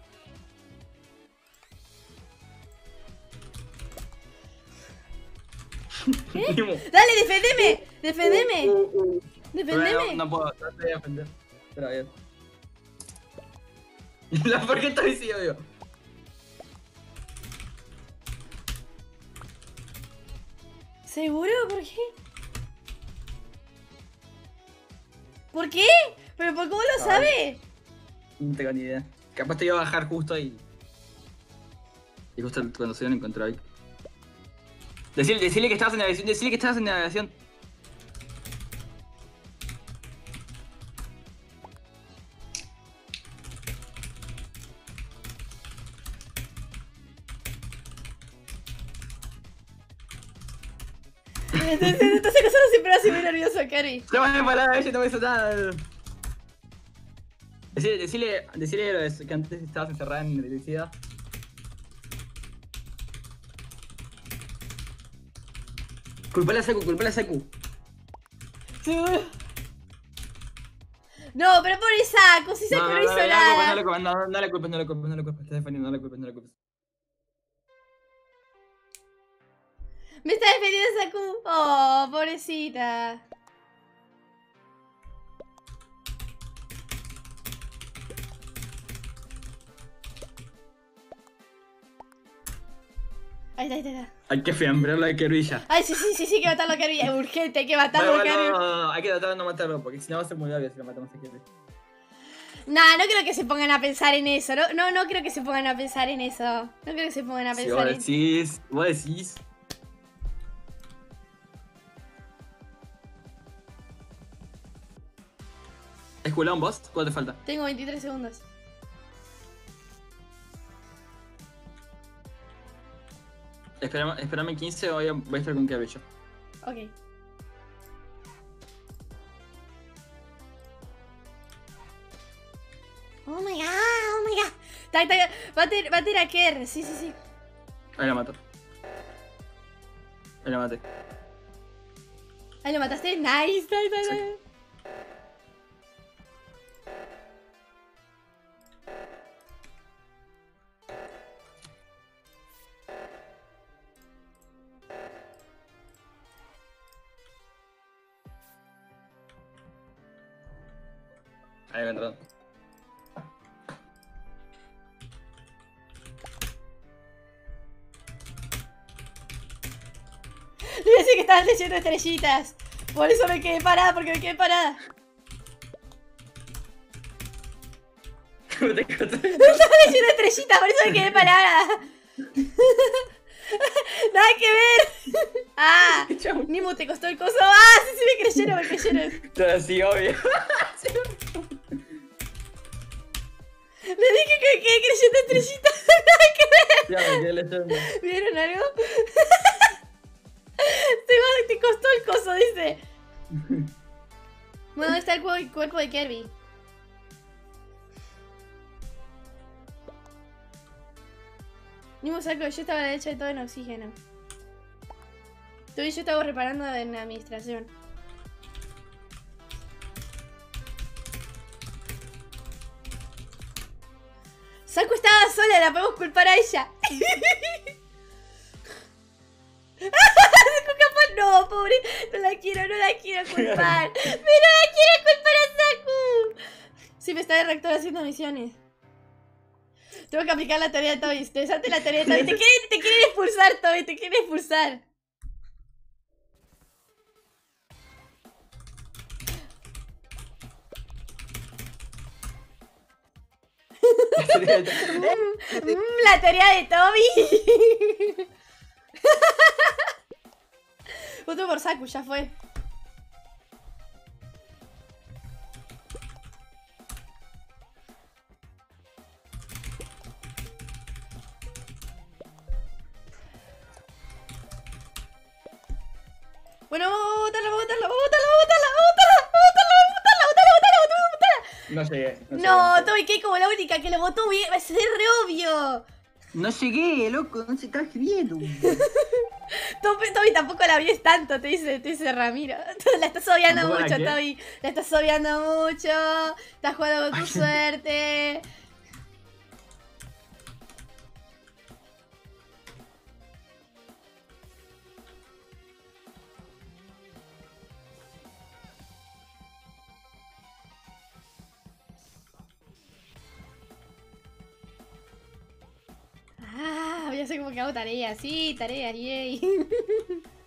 Nimo. ¡Dale, defendeme! ¡Defendeme! Uh, uh, uh. ¡Defendeme! No, no puedo, no te voy a defender. Pero bien. La por qué estoy sí, obvio. ¿Seguro? ¿Por qué? ¿Por qué? ¿Pero por cómo lo sabe? No tengo ni idea. Capaz te iba a bajar justo ahí. Y justo cuando se lo encontró ahí. Decirle, decirle que estabas en navegación, decirle que estabas en navegación. Entonces, entonces nosotros siempre así muy nervioso, Kirby. No me paraba, ella no me hizo nada. Decirle, que antes estabas encerrada en electricidad. Culpale a Seku, culpale a Seku. No, pero por Saco, si Saco no, hizo no, nada. le culpes, no, no, no le culpes, no le culpes, no le culpes, estás defendiendo, no le culpes, no le culpes. Me está defendiendo Saku. Oh, pobrecita. Ahí está, ahí está, ahí está. Hay que fiambrarlo, hay que brilla. Ay, sí, sí, sí, sí, hay que matarlo, Kirby. Es urgente, hay que matarlo, no, Kirby. no, no, hay que tratar de no matarlo, porque si no va a ser muy obvio si lo matamos a. Nah, no creo que se pongan a pensar en eso. No, no, no creo que se pongan a pensar en eso. No creo que se pongan a pensar vos en decís, vos decís. ¿Es cooldown boss? ¿Cuánto te falta? Tengo 23 segundos. Esperame, esperame 15 voy a, voy a estar con cabello. Ok. Oh my god, oh my god. Tac, tac, va a ter- va a tirar a Kerr. Sí, sí, sí. Ahí la mato. Ahí la maté. Ahí lo mataste. Nice, nice, nice. Sí. Ahí me entró. Le decía que estaban leyendo estrellitas. Por eso me quedé parada, porque me quedé parada. Estaba leyendo estrellitas, por eso me quedé parada. Nada que ver. Ah. Nimu, te costó el coso. Ah, sí, sí, me creyeron, me creyeron. Así, obvio. Le dije que quedé creyendo. Nada que ver. Leyendo. ¿Vieron algo? te, te costó el coso, dice. Bueno, ¿dónde está el cuerpo, cuerpo de Kirby? Mismo saco, yo estaba a la derecha de todo en oxígeno. Tú y yo estaba reparando en la administración. Saku estaba sola, la podemos culpar a ella. Saku capaz no, pobre. No la quiero, no la quiero culpar. Pero la quiero culpar a Saku. Sí, me está de rector haciendo misiones. Tengo que aplicar la teoría de Toby. Interesante la teoría de Toby. Te quieren, te quieren expulsar, Toby. Te quieren expulsar. la teoría de Toby. Voto por Saku, ya fue. No llegué, loco, no se está escribiendo. Toby, Toby tampoco la vio tanto, te dice, te dice Ramiro. La estás obviando ¿Tampoco la mucho? Toby. La estás obviando mucho. Estás jugando con tu suerte. Hago tareas. Sí, tareas, yay.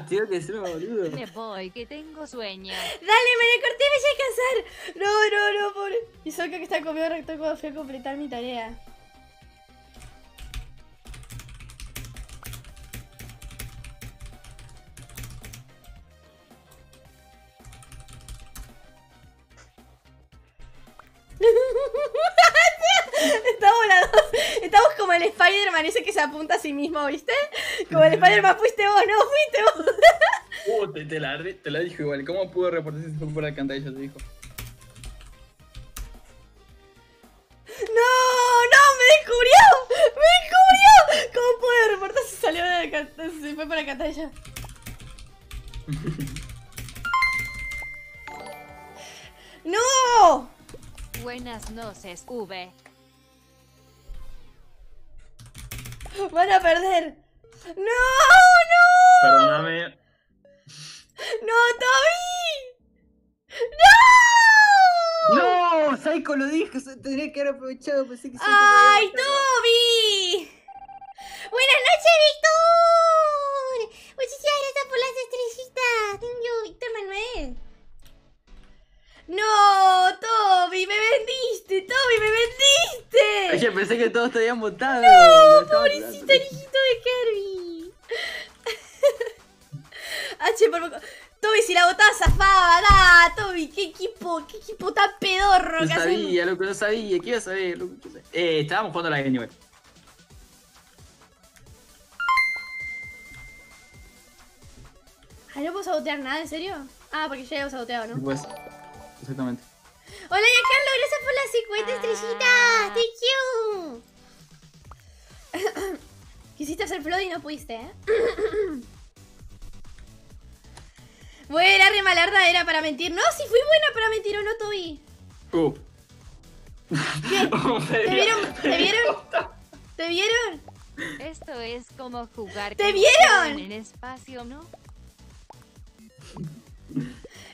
Tío, que se me boludo. Me voy, que tengo sueño. Dale, me le corté, me voy a casar. No, no, no, pobre. Y Soka que está conmigo recto cuando fui a completar mi tarea. Estamos las dos, estamos como el Spider-Man ese que se apunta a sí mismo, ¿viste? Como el Spider-Man fuiste vos, no, fuiste vos. Uh, te, te la, te la dijo igual. ¿Cómo pudo reportar si se fue por la alcantarilla? Te dijo. ¡No! ¡No! ¡Me descubrió! ¡Me descubrió! ¿Cómo puede reportar si salió de la canta- si fue para la pantalla? ¡No! Buenas noches, V. Van a perder. ¡Ay, Toby! ¡Buenas noches, Víctor! Muchísimas gracias por las estrellitas. Tengo Víctor Manuel. No, Toby, me vendiste, Toby, me vendiste. Oye, pensé que todos te habían votado. Sabía, loco, no sabía. ¿Qué iba a saber, loco? Eh, estábamos jugando a la nivel. Ah, ¿no puedo sabotear nada, en serio? Ah, porque ya habíamos saboteado, ¿no? Pues, exactamente. Hola, Giancarlo, gracias por las 50 Ah. estrellitas. Thank you. Quisiste hacer flood y no pudiste, ¿eh? Buena, re malarda era para mentir. No, si fui buena para mentir o no, Toby. Uh. ¿Qué? ¿Te vieron? ¿Te vieron? ¿Te vieron? Esto es como jugar ¿Te vieron? en espacio, ¿no?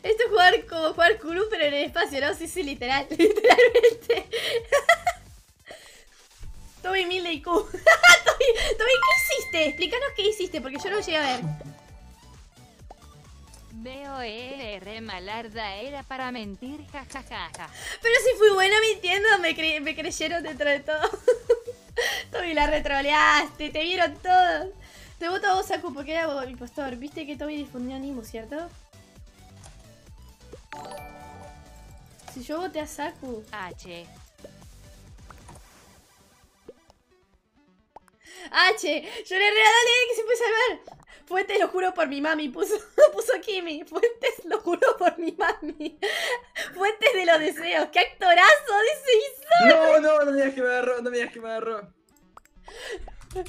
Esto es jugar como jugar Kuru, pero en el espacio, ¿no? Sí, sí, literal. Literalmente. Toby mil de IQ. Toby, Toby, ¿qué hiciste? Explícanos qué hiciste, porque yo no llegué a ver. Veo ER malarda era para mentir, jajajaja. Pero si fui buena mintiendo, me, cre- me creyeron dentro de todo. Toby, la retroleaste, te vieron todos. Te voto a vos, Saku, porque era vos, impostor. Viste que Toby difundió Nimu, ¿cierto? Si yo voté a Saku. H. H, yo le regalé que se puede salvar. Fuentes lo juro por mi mami, puso, puso Kimi. Fuentes lo juro por mi mami. Fuentes de los deseos. ¡Qué actorazo! Dice Iso. No, no, no me digas que me agarró, no me digas que me agarró.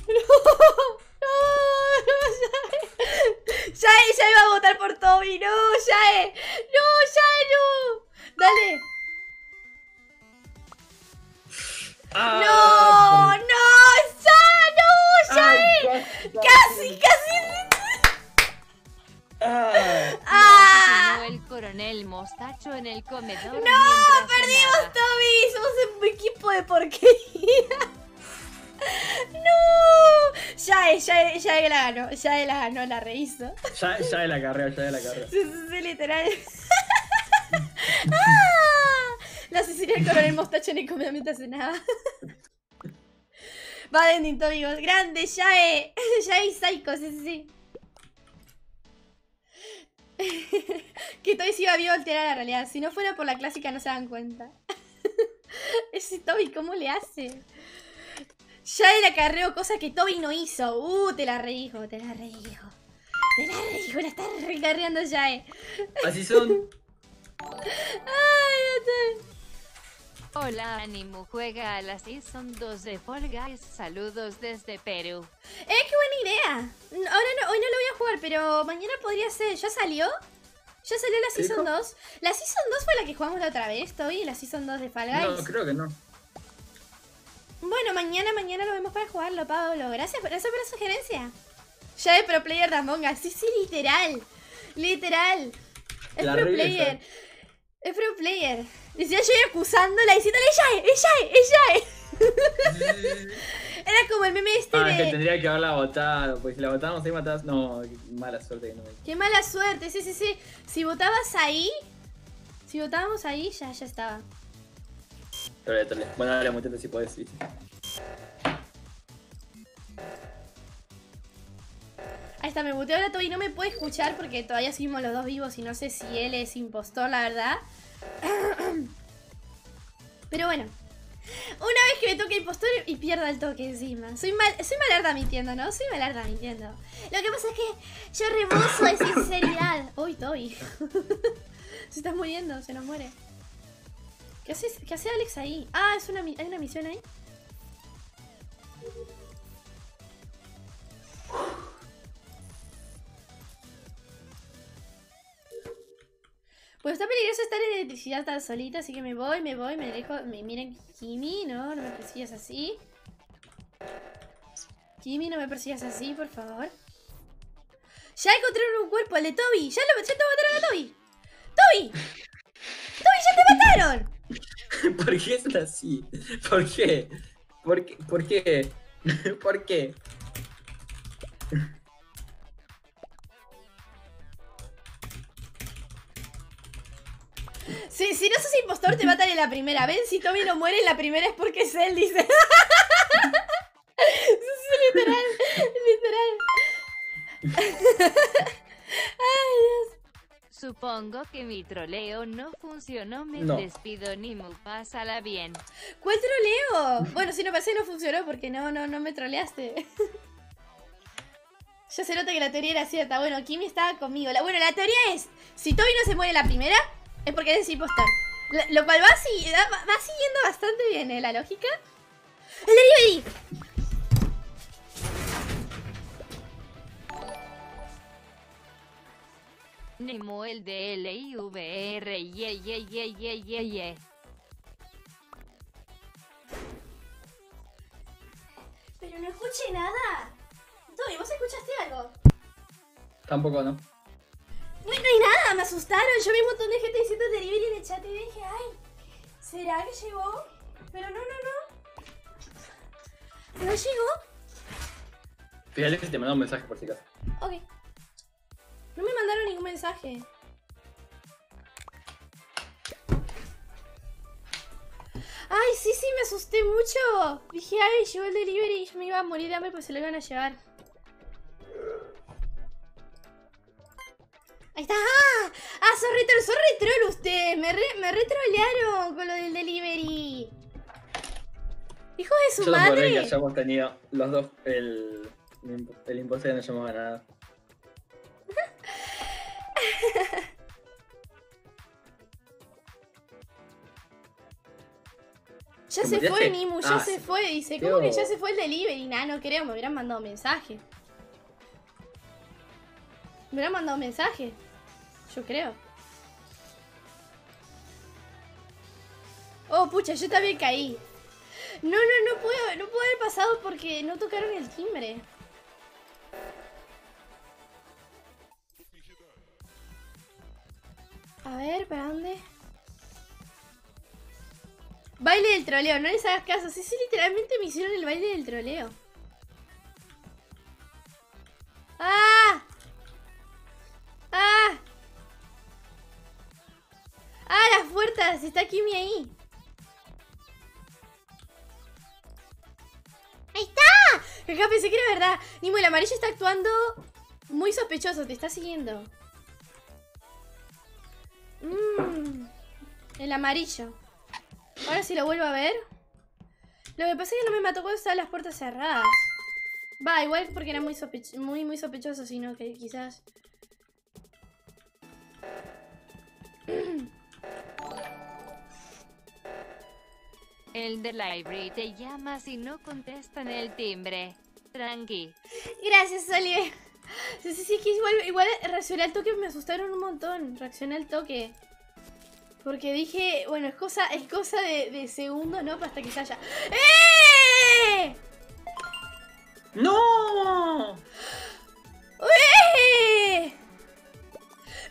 No, no, Yae. Yae, ya iba a votar por Toby. No, Yae. No, Yae, no. Dale. Ah, No, no, Yae, no. Ay, Casi, casi. Ah. Ah. El coronel mostacho en el comedor. ¡No! ¡Perdimos. Toby! ¡Somos un equipo de porquería! ¡No! Ya es, ya es, ya la ganó, ya la ganó, la rehizo. Ya, ya de la carrera, ya de la carrera. Sí, sí, sí, literal. ¡Ah! La asesiné al coronel mostacho en el comedor mientras cenaba. Va de ending, Toby. Grande, Yae. Yae Psycho, sí, sí, sí. que Toby se iba a alterar la realidad. Si no fuera por la clásica no se dan cuenta. Ese Toby, ¿cómo le hace? Ya le acarreó cosa que Toby no hizo. Uh, te la redijo, te la redijo. Te la redijo, la está recarreando ya, eh. Así son. Ay, ya Toby. Hola, Animu juega a la Season 2 de Fall Guys. Saludos desde Perú. Eh, qué buena idea. Ahora no, hoy no lo voy a jugar, pero mañana podría ser. ¿Ya salió? ¿Ya salió la ¿Qué Season dijo? 2? La Season 2 fue la que jugamos la otra vez, Toby, la Season 2 de Fall Guys. No, creo que no. Bueno, mañana, mañana lo vemos para jugarlo, Pablo. Gracias por, gracias por la sugerencia. Ya es pro player de Among Us. Sí, sí, literal. Literal. Es La pro player. Es pro player. Decía yo acusándola diciéndole, ella es, ella es, ella es. Era como el meme este Ah, de... que tendría que haberla votado, porque si la votamos ahí matabas. No, qué mala suerte que no me. Qué mala suerte, sí, sí, sí. Si votabas ahí, si votábamos ahí, ya, ya estaba. Bueno, dale, muchacho, si podés, sí. Ahí está, me muteó ahora Toby. No me puede escuchar porque todavía seguimos los dos vivos y no sé si él es impostor, la verdad. Pero bueno. Una vez que me toque impostor y pierda el toque encima. Soy mal, soy malarda mintiendo, ¿no? Soy malarda mintiendo. Lo que pasa es que yo rebozo de sinceridad. Uy, Toby. se está muriendo, se nos muere. ¿Qué hace, ¿Qué hace Alex ahí? Ah, es una, hay una misión ahí. Pues está peligroso estar en electricidad tan solita, así que me voy, me voy, me dejo. Me, miren, Kimi, no, no me persigas así. Kimi, no me persigas así, por favor. Ya encontraron un cuerpo, el de Toby. Ya lo ya te mataron a Toby. ¡Toby! ¡Toby, ya te mataron! ¿Por qué son así? ¿Por qué? ¿Por qué? ¿Por qué? ¿Por qué? Si, si no sos impostor, te matan en la primera. Ven, si Tommy no muere en la primera es porque es él, dice. Sí, literal, literal. Supongo que mi troleo no funcionó, me No. despido ni mu, pásala bien. ¿Cuál troleo? Bueno, si no pasé no funcionó porque no, no, no me troleaste. Ya se nota que la teoría era cierta. Bueno, Kimi estaba conmigo. La- bueno, la teoría es, si Toby no se muere la primera, es porque es impostor. Lo, lo cual va, si- va, va siguiendo bastante bien, ¿eh? La lógica. ¡El delivery! Nemo el de L I V R ye ye ye ye ye ye. Pero no escuché nada. Toby, ¿vos escuchaste algo? Tampoco, ¿no? No, no hay nada, me asustaron. Yo vi un montón de gente diciendo delivery en el chat y dije, ay, ¿será que llegó? Pero no, no, no. ¿No llegó? Fíjate que te mandó un mensaje por si acaso. Ok. No me mandaron ningún mensaje. Ay, sí, sí, me asusté mucho. Dije, ay, llegó el delivery y yo me iba a morir de hambre pues se lo iban a llevar. Ahí está. ¡Ah! ¡Ah, son retro, son retrol ustedes! Me, re, me retrolearon con lo del delivery. Hijo de su Yo madre. que hayamos tenido los dos el, el impostor y no hayamos ganado. Ya ¿Te se fue? Nimu, ya Ah, se fue. Dice, ¿cómo que ya se fue el delivery? Nah, no creo, me hubieran mandado mensaje. Me hubieran mandado mensaje. Yo creo. Oh, pucha, yo también caí. No, no, no puedo, no puedo haber pasado porque no tocaron el timbre. A ver, ¿para dónde? Baile del troleo, no les hagas caso. Sí, sí, literalmente me hicieron el baile del troleo. ¡Ah! ¡Ah! ¡Ah, las puertas! Está Kimi ahí. ¡Ahí está! Acá pensé que era verdad. Nimo, el amarillo está actuando muy sospechoso. Te está siguiendo. Mmm. El amarillo. Ahora si lo vuelvo a ver. Lo que pasa es que no me mató cuando estaban las puertas cerradas. Va, igual porque era muy, muy, muy sospechoso, sino que quizás. El de Library te llama si no contestan el timbre. Tranqui. Gracias, Oliver. Sí, sí, sí, que igual, igual reaccioné al toque, me asustaron un montón. Reaccioné al toque. Porque dije, bueno, es cosa, es cosa de, de segundos, ¿no? Hasta que se haya. ¡Eh! ¡No! ¡Eh!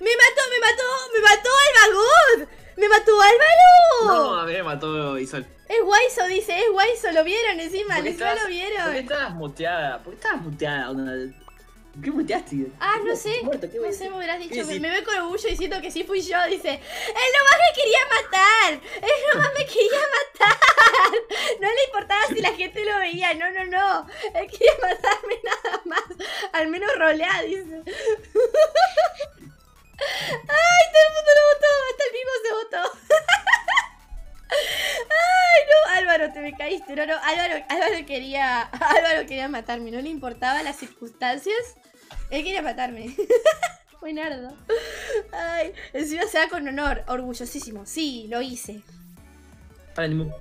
¡Me mató, me mató! ¡Me mató Alba ¡Me mató Álvaro! No, a ver, mató Isol. Es Guayso, dice, es Guayso, lo vieron encima, ¿Por qué encima estabas- lo ¿Por qué vieron. estabas muteada? ¿Por qué estabas muteada? qué muteaste? Ah, no sé, Muerto, ¿qué voy a no sé, me hubieras dicho, ¿Qué me, me ve con orgullo diciendo que sí fui yo, dice, él nomás me quería matar, él nomás me quería matar, no le importaba si la gente lo veía, no, no, no, él quería matarme nada más, al menos rolea, dice. Ay, todo el mundo lo votó, hasta el mismo se votó. Ay, no, Álvaro, te me caíste. No, no, Álvaro, Álvaro quería. Álvaro quería matarme, no le importaban las circunstancias. Él quería matarme. Buenardo. Ay, encima se da con honor, orgullosísimo. Sí, lo hice. Ningún-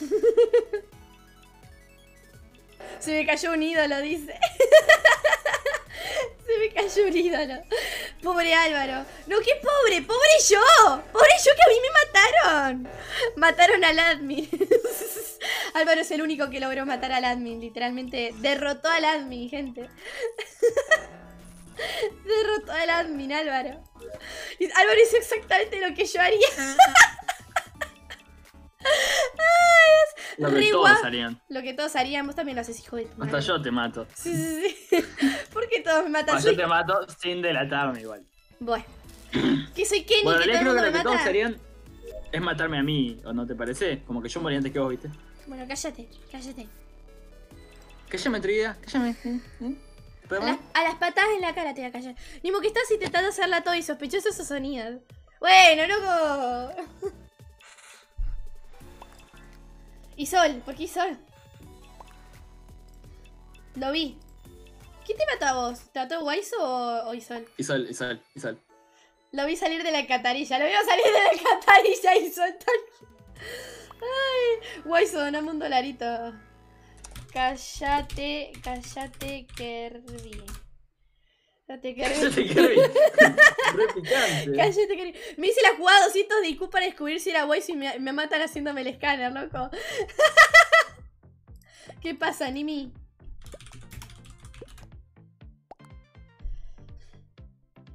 Se me cayó un ídolo, dice. Se me cayó un ídolo. Pobre Álvaro. No, qué pobre, pobre yo. Pobre yo que a mí me mataron. Mataron al admin. Álvaro es el único que logró matar al admin. Literalmente derrotó al admin, gente. Derrotó al admin, Álvaro. Álvaro hizo exactamente lo que yo haría. Lo que todos guap- harían. Lo que todos haríamos también lo haces, hijo de tu Hasta madre. yo te mato. Sí, sí, sí. ¿Por ¿Por qué todos me matan? Yo te mato sin delatarme igual. Bueno. ¿Que soy Kenny Bueno, que todo creo que lo que todos harían es matarme a mí, ¿o no te parece? Como que yo morí antes que vos, ¿viste? Bueno, cállate, cállate. Cállame, Trida, cállame. ¿eh? ¿eh? A, ¿Podemos? las- a las patadas en la cara te voy a callar. Nimo, que estás intentando hacerla todo y sospechoso esos sonidos. Bueno, loco. Y Sol, ¿por qué Isol? Lo vi. ¿Quién te mató a vos? ¿Te mató Waiso o, o Isol? Isol, Isol, Isol. Lo vi salir de la alcantarilla. Lo vio salir de la alcantarilla y soltar. Ay, Waiso, doname un dolarito. Cállate, cállate, Kirby. Cállate, picante. Cállate, Kirby. Me hice la jugada 200 de IQ para descubrir si era Waiso y me, me matan haciéndome el escáner, loco. ¿Qué pasa, Nimi?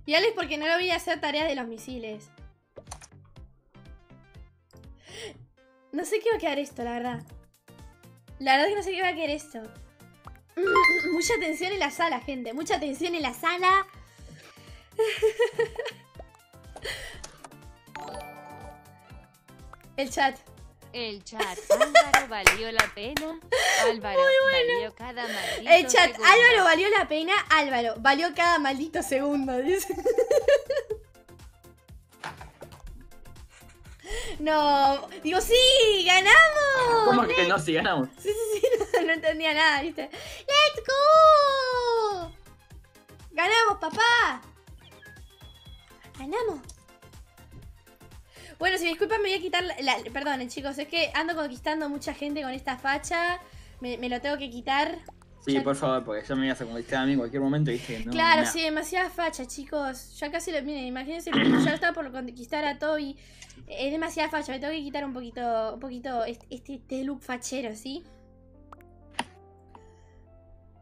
Y Alex porque no lo vi hacer tareas de los misiles. No sé qué va a quedar esto, la verdad. La verdad que no sé qué va a quedar esto. Mucha tensión en la sala, gente. Mucha tensión en la sala. El chat. El chat. Álvaro valió la pena. Álvaro valió cada maldito El chat. segundo. Álvaro valió la pena. Álvaro valió cada maldito segundo. Dice. No, digo, sí, ganamos. ¿Cómo que no si ganamos? Sí, sí, sí, no, no entendía nada, ¿viste? ¡Let's go! ¡Ganamos, papá! ¡Ganamos! Bueno, si me disculpan, me voy a quitar la, la- Perdón, chicos, es que ando conquistando mucha gente con esta facha. Me, me lo tengo que quitar. Sí, Ya- por favor, porque ya me ibas a conquistar a mí en cualquier momento, ¿viste? que No, claro, sí, demasiada facha, chicos. Ya casi lo. Miren, imagínense, ya estaba por conquistar a Toby. Es demasiada facha, me tengo que quitar un poquito. Un poquito este, este, look fachero, ¿sí?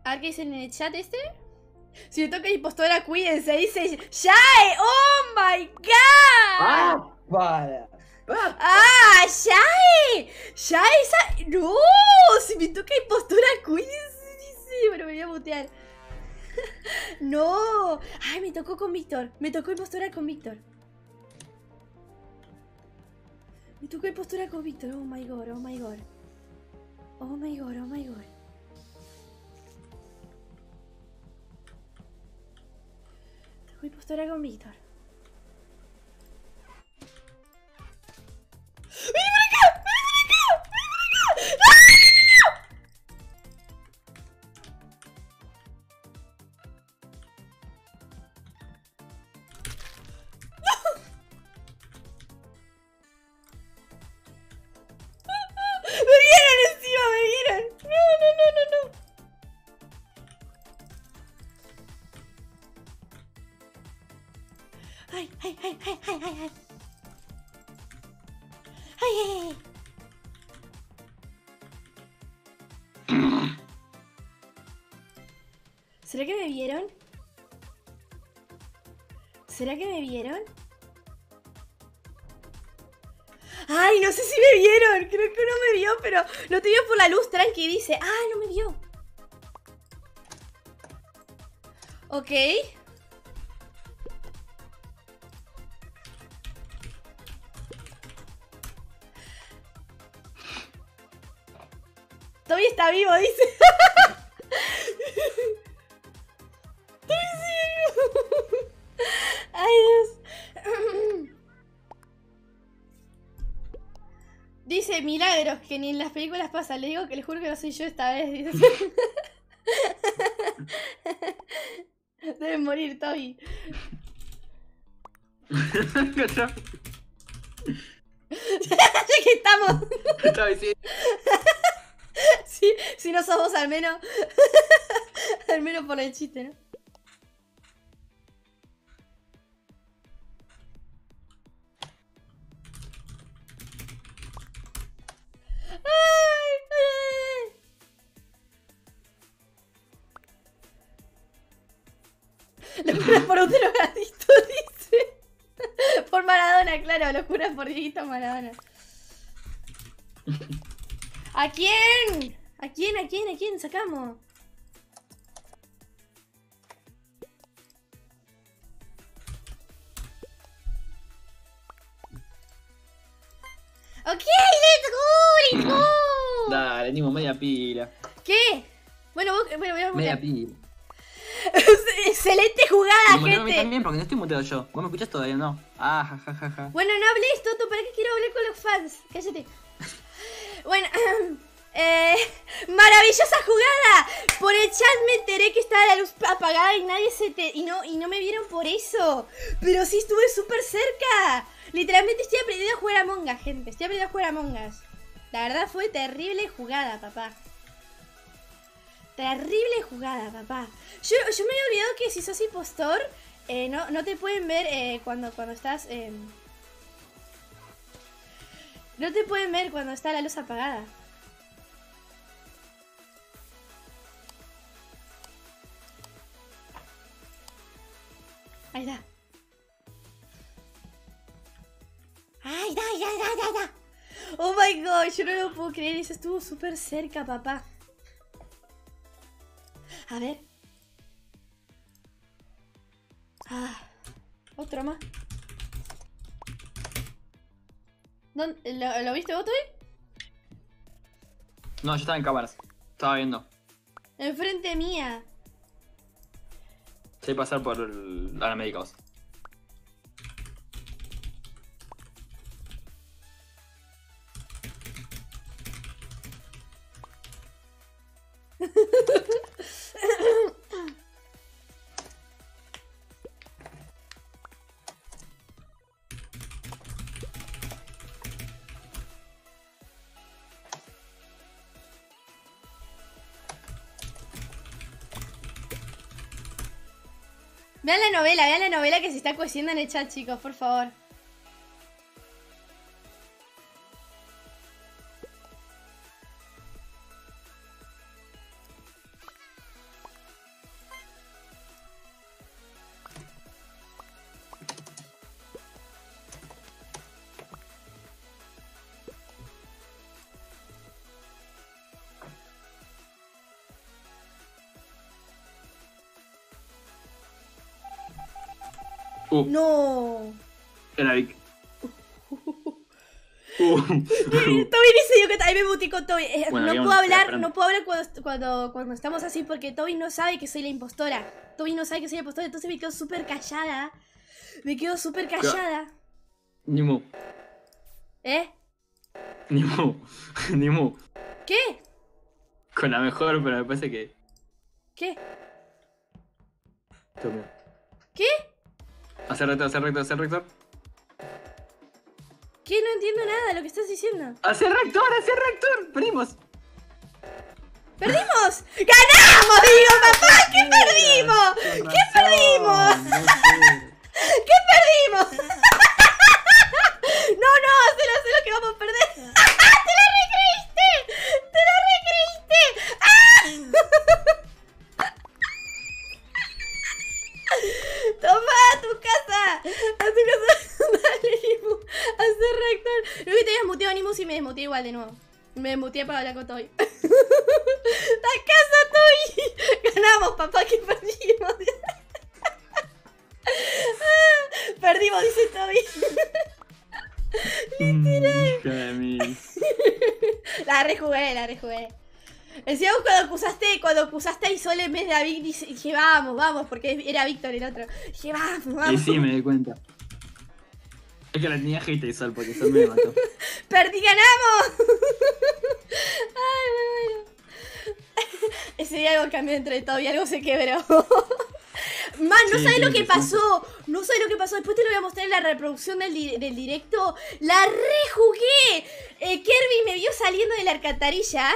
A ver qué dicen en el chat este. Si me toca impostora, cuídense. Dice Yae. ¡Oh my god! ¡Ah! Para. ¡Ah! ¡Ah! ¡Yae! ¡Yae esa! ¡No! Si me toca impostora, cuídense. Dice. Bueno, me voy a mutear. ¡No! ¡Ay, me tocó con Víctor! Me tocó impostora con Víctor. Me tocó impostora con Víctor. Oh my god, oh my god. Oh my god, oh my god. Tocó impostora con Víctor. ¿Será que me vieron? ¿Será que me vieron? Ay, no sé si me vieron. Creo que uno me vio, pero no te vio por la luz, tranqui. Dice, ah, no me vio. Ok. Que ni en las películas pasa. Le digo que le juro que no soy yo esta vez. Dice. Deben morir, Toby. ya que estamos. Diciendo- Sí, si no sos vos al menos. al menos por el chiste, ¿no? a quién? ¿A quién? ¿A quién? ¿A quién sacamos? Ok, let's go, let's go. Dale, dimos media pila. ¿Qué? Bueno, vos, bueno, voy a buscar. Media pila. Estoy muteado yo. ¿Vos me escuchás todavía no? Ah, ja, ja, ja, ja. Bueno, no hables, Toto, ¿para qué quiero hablar con los fans? Cállate. Bueno, eh, maravillosa jugada. Por el chat me enteré que estaba la luz apagada y nadie se te y no y no me vieron por eso. Pero sí estuve súper cerca. Literalmente estoy aprendiendo a jugar a Among Us, gente. Estoy aprendiendo a jugar a Among Us. La verdad fue terrible jugada, papá. Terrible jugada, papá. Yo, yo me había olvidado que si sos impostor, eh, no, no te pueden ver eh, cuando, cuando estás... em, no te pueden ver cuando está la luz apagada. Ahí está. Está, ahí está, ahí está. Oh my god, yo no lo puedo creer. Eso estuvo súper cerca, papá. A ver. Ah, otro más. ¿Dónde- ¿Lo, lo viste vos, Toby? No, yo estaba en cámaras. Estaba viendo. Enfrente mía. Sé pasar por el... la médicos. Vean la novela, vean la novela que se está cociendo en el chat, chicos, por favor. Uh, No. era Vic. Uh. Toby dice yo que ahí me butí con Toby. Eh, Bueno, no puedo hablar, esperando. no puedo hablar cuando, cuando, cuando estamos así porque Toby no sabe que soy la impostora. Toby no sabe que soy la impostora, entonces me quedo súper callada. Me quedo súper callada. Nimo, ¿Eh? Nimo, Nimo. ¿Qué? Con la mejor, pero me parece que... ¿Qué? Tome. ¿Qué? Hacer rector, hacer rector, hacer rector. ¿Qué? No entiendo nada de lo que estás diciendo. ¡Hacer rector, hacer rector! ¡Perdimos! ¡Perdimos! ¡Ganamos, digo, papá! ¿Qué perdimos? ¿Qué perdimos? ¿Qué perdimos? No, no, hacelo, hacelo que vamos a perder. ¡Te lo recreíste! ¡Te lo recreíste! ¡Ah! Toma a tu casa. A tu casa. Dale, Nimu. Hacer rector. Creo que te habías muteado Nimus y me desmuteé igual de nuevo. Me desmuteé para hablar con Toby. ¡La casa, Toby! Ganamos, papá, que perdimos. Perdimos, dice Toby. Hija de mí. La rejugué, la rejugué. Encima cuando acusaste, cuando acusaste a Isol en vez de a Vic, dice- dije, vamos, vamos, porque era Víctor el otro. Dije, vamos, Y vamos. sí, me di cuenta. Es que la tenía hate y sol, porque sol me mató. ¡Perdí, ganamos! Ay, me muero. Ese día algo cambió entre todo y algo se quebró. Man, no Sí, sabes lo que pasó. No sabes lo que pasó. Después te lo voy a mostrar en la reproducción del, di- del directo. La rejugué. Eh, Kirby me vio saliendo de la alcantarilla.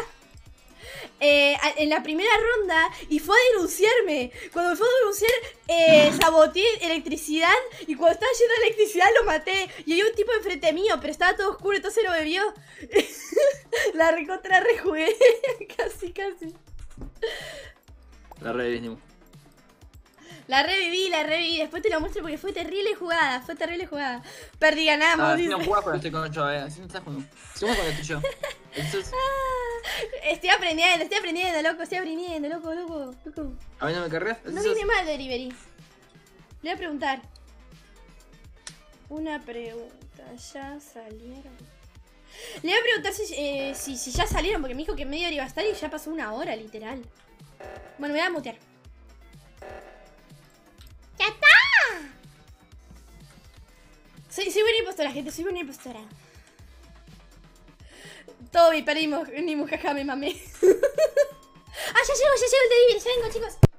Eh, en la primera ronda y fue a denunciarme. Cuando me fue a denunciar, eh, saboteé electricidad y cuando estaba yendo de electricidad lo maté. Y había un tipo enfrente mío, pero estaba todo oscuro, entonces me vio. la recontra rejugué. casi, casi. La red Nimo. La reviví, la reviví. Después te lo muestro porque fue terrible jugada. Fue terrible jugada. Perdí, ganamos. Ah, si no estoy con yo, eh. Si no estás jugando. Si estoy yo. Entonces, Estoy aprendiendo, estoy aprendiendo, loco. Estoy aprendiendo, loco, loco, loco. a mí no me cargas. No viene mal delivery. Le voy a preguntar. Una pregunta. ¿Ya salieron? Le voy a preguntar si, eh, si, si ya salieron, porque me dijo que en media hora iba a estar y ya pasó una hora, literal. Bueno, me voy a mutear. ¡Ya está! Soy, soy buena impostora, gente, soy buena impostora. Bien, perdimos, ni mujaja, me mamé. ah, ya llego, ya llego el delivery, ya vengo, chicos.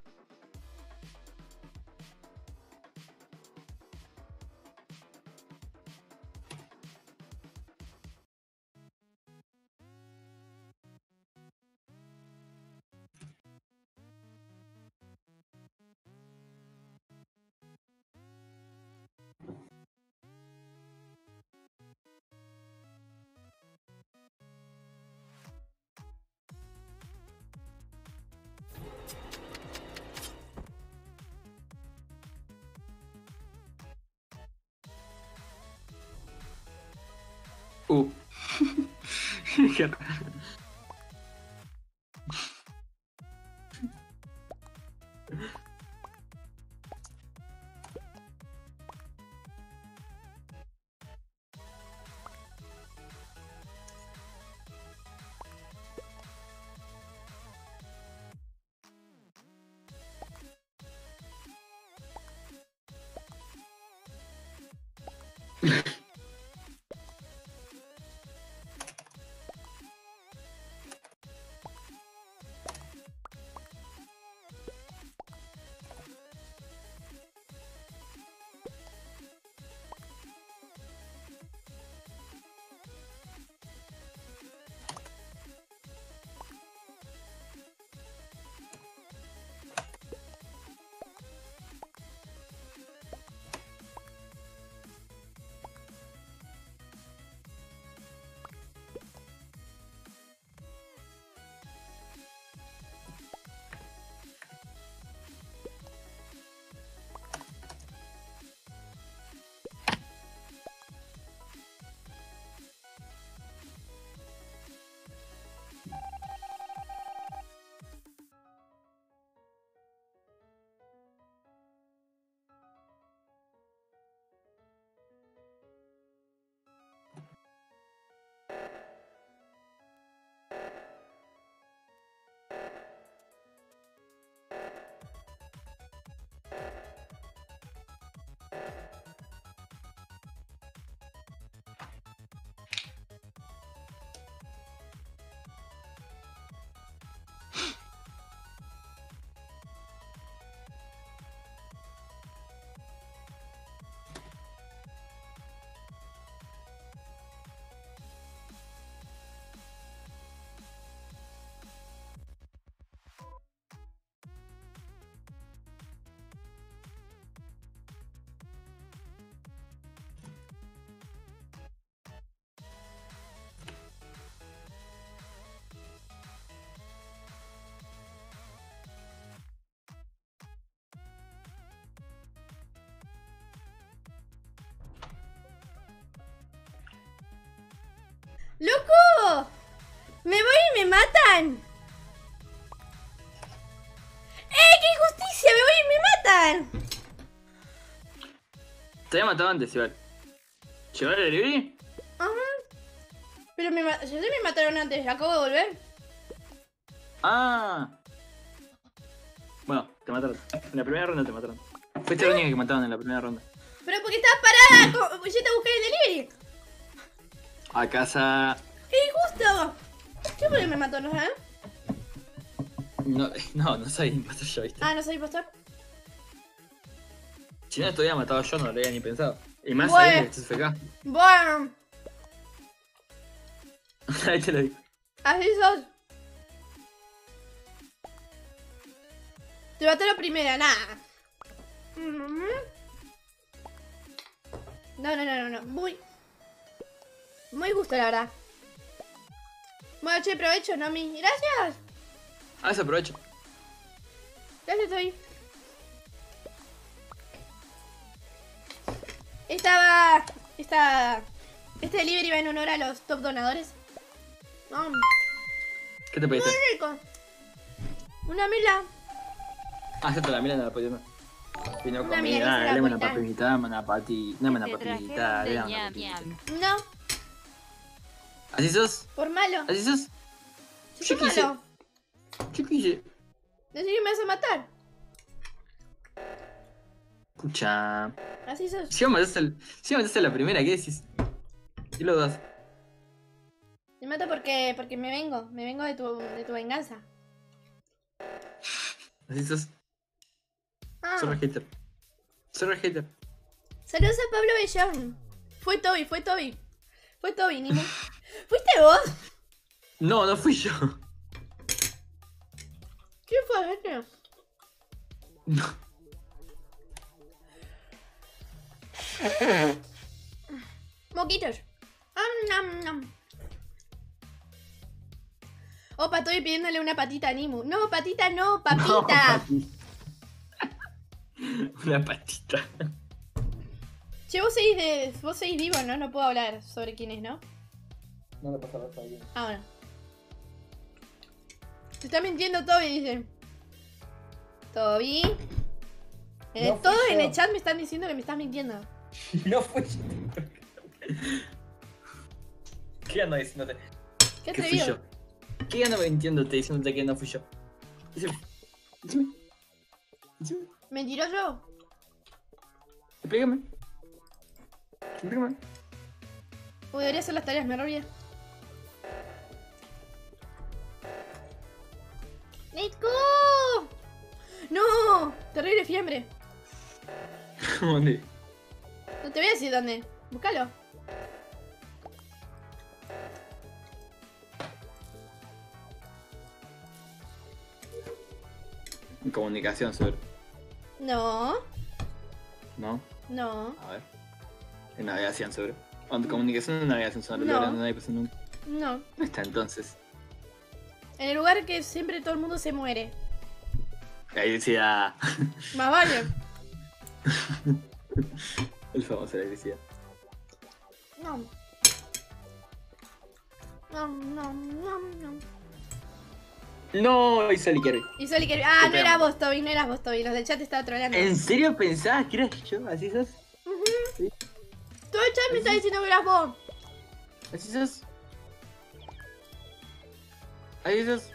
Qué ¡Loco! ¡Me voy y me matan! ¡Eh, qué injusticia! ¡Me voy y me matan! Te había matado antes, igual. ¿Llegó el delivery? Ajá. Pero me, ma- yo sé me mataron antes, acabo de volver. Ah. Bueno, te mataron. En la primera ronda te mataron. Fuiste la única que mataron en la primera ronda. Pero porque estaba parada, yo te busqué el delivery. A casa. ¡Qué injusto! ¿Qué por qué me mató, no eh? No, no, no soy impostor yo, viste. Ah, no soy impostor. Si no te hubiera matado yo, no lo había ni pensado. Y más Bueno. ahí el CFK. Bueno, Ahí te lo digo. así sos. Te maté la primera, nada. No, no, no, no, no. Muy. Muy gusto, la verdad. Bueno, che, provecho, Nomi. Gracias. Ah, eso aprovecho. Gracias, Toby. Estaba. Esta. Este delivery va en honor a los top donadores. No, muy ¿Qué te pediste? rico. Una mila. Ah, esto la mira en la pollo. Vino comida, dame una papita, dame una pati, dame una Te papita, dame una papita. No. ¿Así sos? Por malo. ¿Así sos? Si Yo quise- malo. Yo quise. Me vas a matar. Escucha. Así sos. Si vos mataste, al- si mataste a la primera, ¿qué decís? ¿Qué lo das? Me mato porque, porque me vengo. Me vengo de tu, de tu venganza. Así sos. Ah. Soy hater. Soy hater. Saludos a Pablo Bellón. Fue Toby, fue Toby. Fue Toby, ni mu- ¿Fuiste vos? No, no fui yo. ¿Quién fue este? No. Moquitos. Am, nam, nam. Opa, estoy pidiéndole una patita a Nimu. No, patita no, No, papita. papi. Una patita. che, vos seguís, de, vos seguís vivo, ¿no? No puedo hablar sobre quién es, ¿no? No le pasa nada a alguien. Ah, bueno. Te está mintiendo Toby, dice. Toby. Eh, No todos en el chat me están diciendo que me estás mintiendo. No fui yo. ¿Qué ando diciéndote? ¿Qué que fui atrevido? yo. ¿Qué ando mintiéndote diciéndote que no fui yo? Decime. Decime. ¿Mentiroso? Explícame. Explícame. Uy, debería hacer las tareas, me olvidé. ¡Let's go! ¡No! Terrible fiambre. ¿Dónde? No te voy a decir dónde. Búscalo. En comunicación, seguro. No, ¿No? no, A ver. En navegación, seguro. O en comunicación en navegación, seguro. No. No. no. No está entonces. En el lugar que siempre todo el mundo se muere. Ahí decía. Más vale. El famoso electricidad. No. No, no, no, no. No, y Sally Kirby. Y Soli que. Ah, no eras vos, Toby, no eras vos, Toby. Los del chat te estaba troleando. ¿En serio pensabas que eras yo? ¿Así sos? Todo el chat me está diciendo que eras vos. ¿Así sos? ¿Así sos?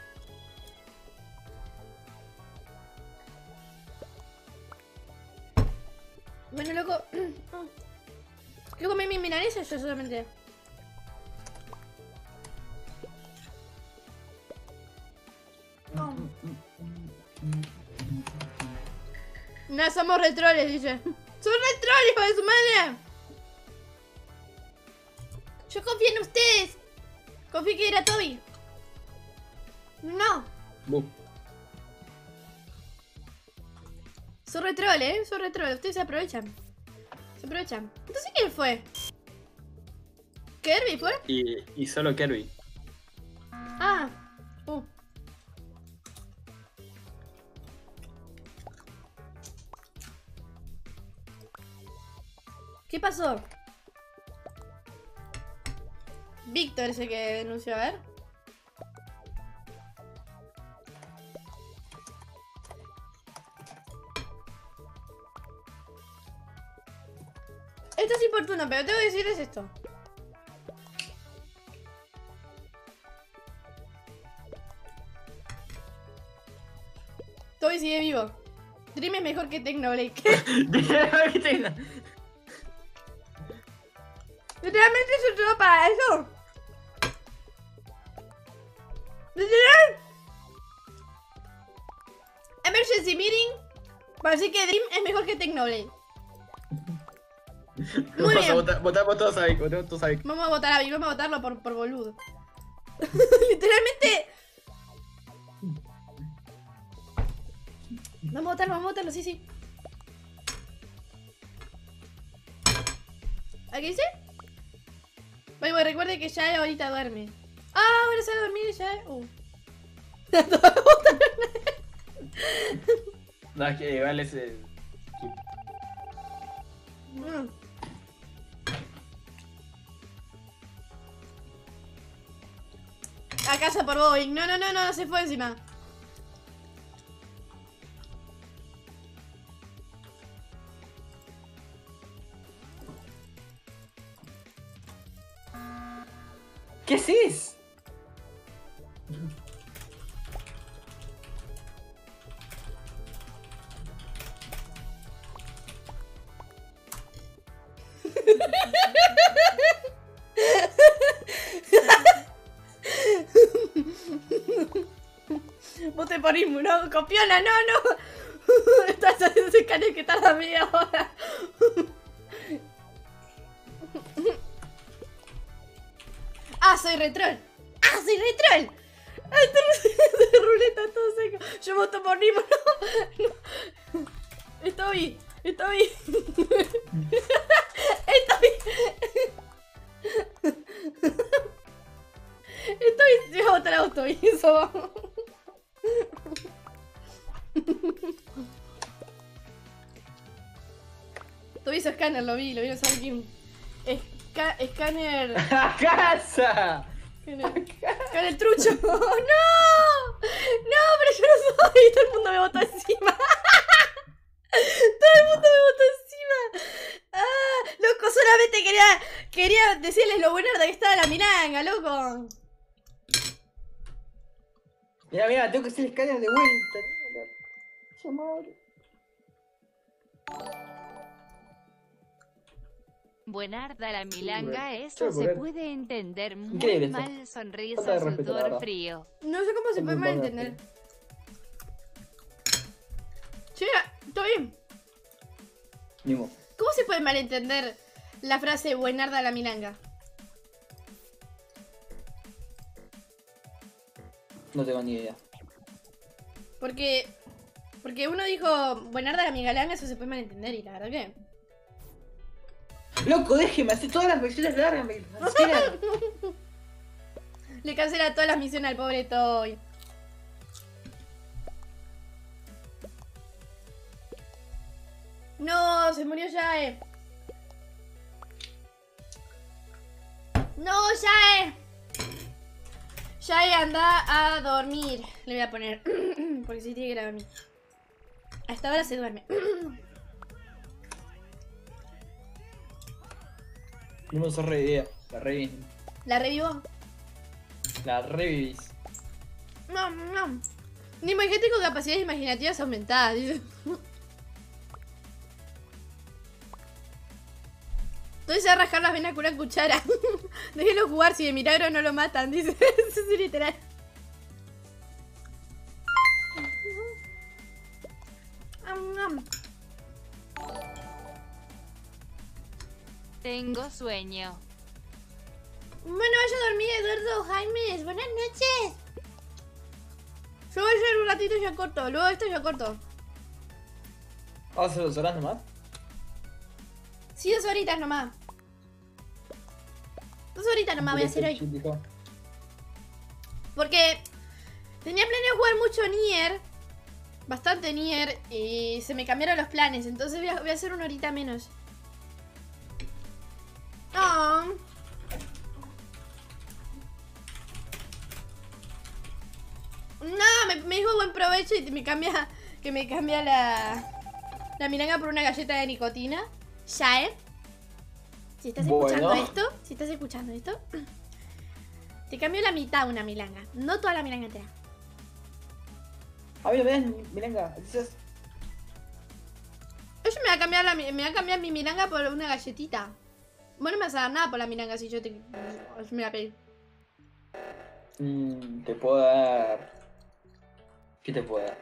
Bueno, loco. Loco, me mi milanesa yo solamente. No. No, somos retroles, dice. ¡Son retroles, hijo su madre! Yo confié en ustedes. Confié que era Toby. No. Vos. Son retrol, ¿eh? Son retrol. Ustedes se aprovechan. Se aprovechan. Entonces, ¿quién fue? ¿Kirby fue? Y, y solo Kirby. Ah. Uh. ¿Qué pasó? Víctor es el que denunció, a ver. Esto es importuno, pero tengo que decirles esto. Toby sigue vivo. Dream es mejor que. ¿Qué tengo? Literalmente se usó para eso. Literal. Emergency meeting. Decir que Dream es mejor que Technoblade. Muy Vamos a bien. votar, votamos todos a Vic, votamos todos a Vic. Vamos a votar a Vic, vamos a votarlo por, por boludo. Literalmente. Vamos a votarlo, vamos a votarlo, sí, sí. ¿A qué dice? Bueno, bueno, recuerde que ya ahorita duerme. Ah, ahora se va a dormir y ya. Uh. No, es que igual es el... Mm. A casa por Boeing. No, no, no, no, se fue encima. ¿Qué haces? No, copiona, no, no. Estás haciendo ese canal que tarda media hora. Ah, soy retrol. Ah, soy retrol. Ay, esta ruleta todo seco. Yo voto por Nimo, no. Estoy, estoy. Estoy. Estoy. Yo voy a votar a Estoy. Eso vamos. Lo vi, lo vi, quién. Esca escáner. ¡A casa! Escáner. Escáner trucho. ¡No! ¡No! Pero yo no soy. Todo el mundo me votó encima. Todo el mundo me votó encima. Ah, loco, solamente quería, quería decirles lo buena que estaba la miranga, loco. Mira, mira, tengo que hacer el escáner de vuelta. Madre. Buenarda la milanga, eso se puede entender muy mal, sonrisa, sudor frío. No sé cómo se Es puede muy malentender. Che, ¿todo bien? ¿Cómo se puede malentender la frase buenarda la milanga? No tengo ni idea. Porque. Porque uno dijo buenarda la milanga, eso se puede malentender y la verdad que. Loco, déjeme hacer todas las versiones largas. Me. Le cancela todas las misiones al pobre Toy. No, se murió Yae. No, Yae. Yae, anda a dormir. Le voy a poner. Porque si tiene que ir a dormir. A esta hora se duerme. Nimo, sos re idea. La revivís. ¿La revivo? La revivís. No, no. Ni gente con capacidades imaginativas aumentadas. dice. Entonces se a rajar las venas con una cuchara. Déjenlo jugar si de milagro no lo matan, dice. Eso es literal. Tengo sueño. Bueno, vaya a dormir, Eduardo Jaimes. Buenas noches. Yo voy a hacer un ratito y ya corto. Luego esto ya corto. ¿Vamos a hacer dos horas nomás? Sí, dos horitas nomás. Dos horitas nomás voy a hacer hoy. Porque tenía planeado jugar mucho Nier. Bastante Nier. Y se me cambiaron los planes. Entonces voy a, voy a hacer una horita menos. Oh. No, me, me dijo buen provecho y me cambia. Que me cambia la. La milanga por una galleta de nicotina. Ya, ¿eh? Si estás escuchando Bueno. esto, si estás escuchando esto, te cambio la mitad una milanga, no toda la milanga entera. A das ni milanga. Ella me va a cambiar la, me va a cambiar mi milanga por una galletita. Vos no me vas a dar nada por la milanga si yo te yo me la pedí. mm, te puedo dar. ¿Qué te puedo dar?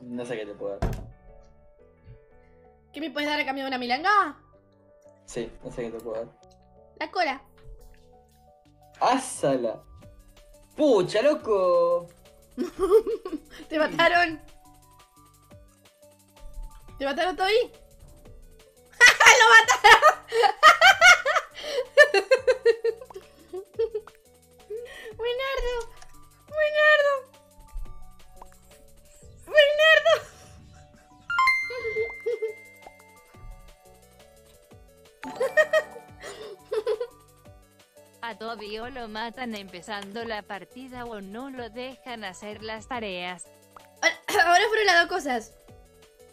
No sé qué te puedo dar. ¿Qué me puedes dar a cambio de una milanga? Sí, no sé qué te puedo dar. La cola. ¡Ásala! ¡Pucha, loco! Te mataron. ¿Te mataron todo ahí? ¡Lo mataron! Buenardo. Buenardo. Buenardo. A Tobio lo matan empezando la partida o no lo dejan hacer las tareas. Ahora ahora fueron las dos cosas.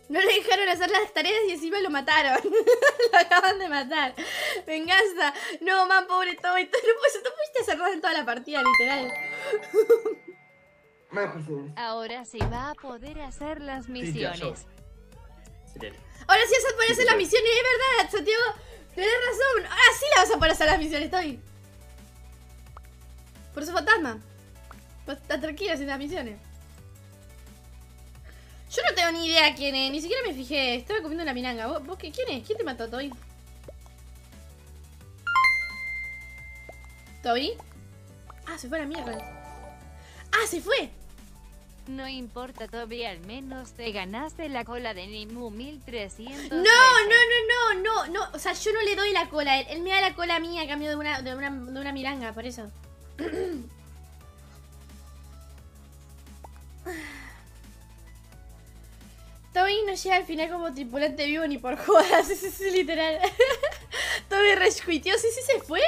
No le dejaron hacer las tareas y encima lo mataron. lo acaban de matar. Venganza. No, man, pobre Toby. Tú no puedes, tú pudiste cerrar en toda la partida, literal. Ahora sí va a poder hacer las misiones. Ahora sí vas a poder hacer las misiones, es verdad, Santiago. Tenés razón. Ahora sí la vas a poder hacer las misiones, Toby. Por su fantasma. Pues está tranquila haciendo las misiones. Yo no tengo ni idea quién es, ni siquiera me fijé. Estaba comiendo la miranga. ¿Vos, vos qué? ¿Quién es? ¿Quién te mató, Toby? ¿Toby? Ah, se fue a la mierda. ¡Ah, se fue! No importa, Toby, al menos te ganaste la cola de Nimu 1300. No, no, no, no, no, no. O sea, yo no le doy la cola a él. Él me da la cola mía a cambio de una, de una, de una miranga, por eso. Toby no llega al final como tripulante vivo ni por jodas, ese es literal. Toby resquiteó, sí, sí se fue.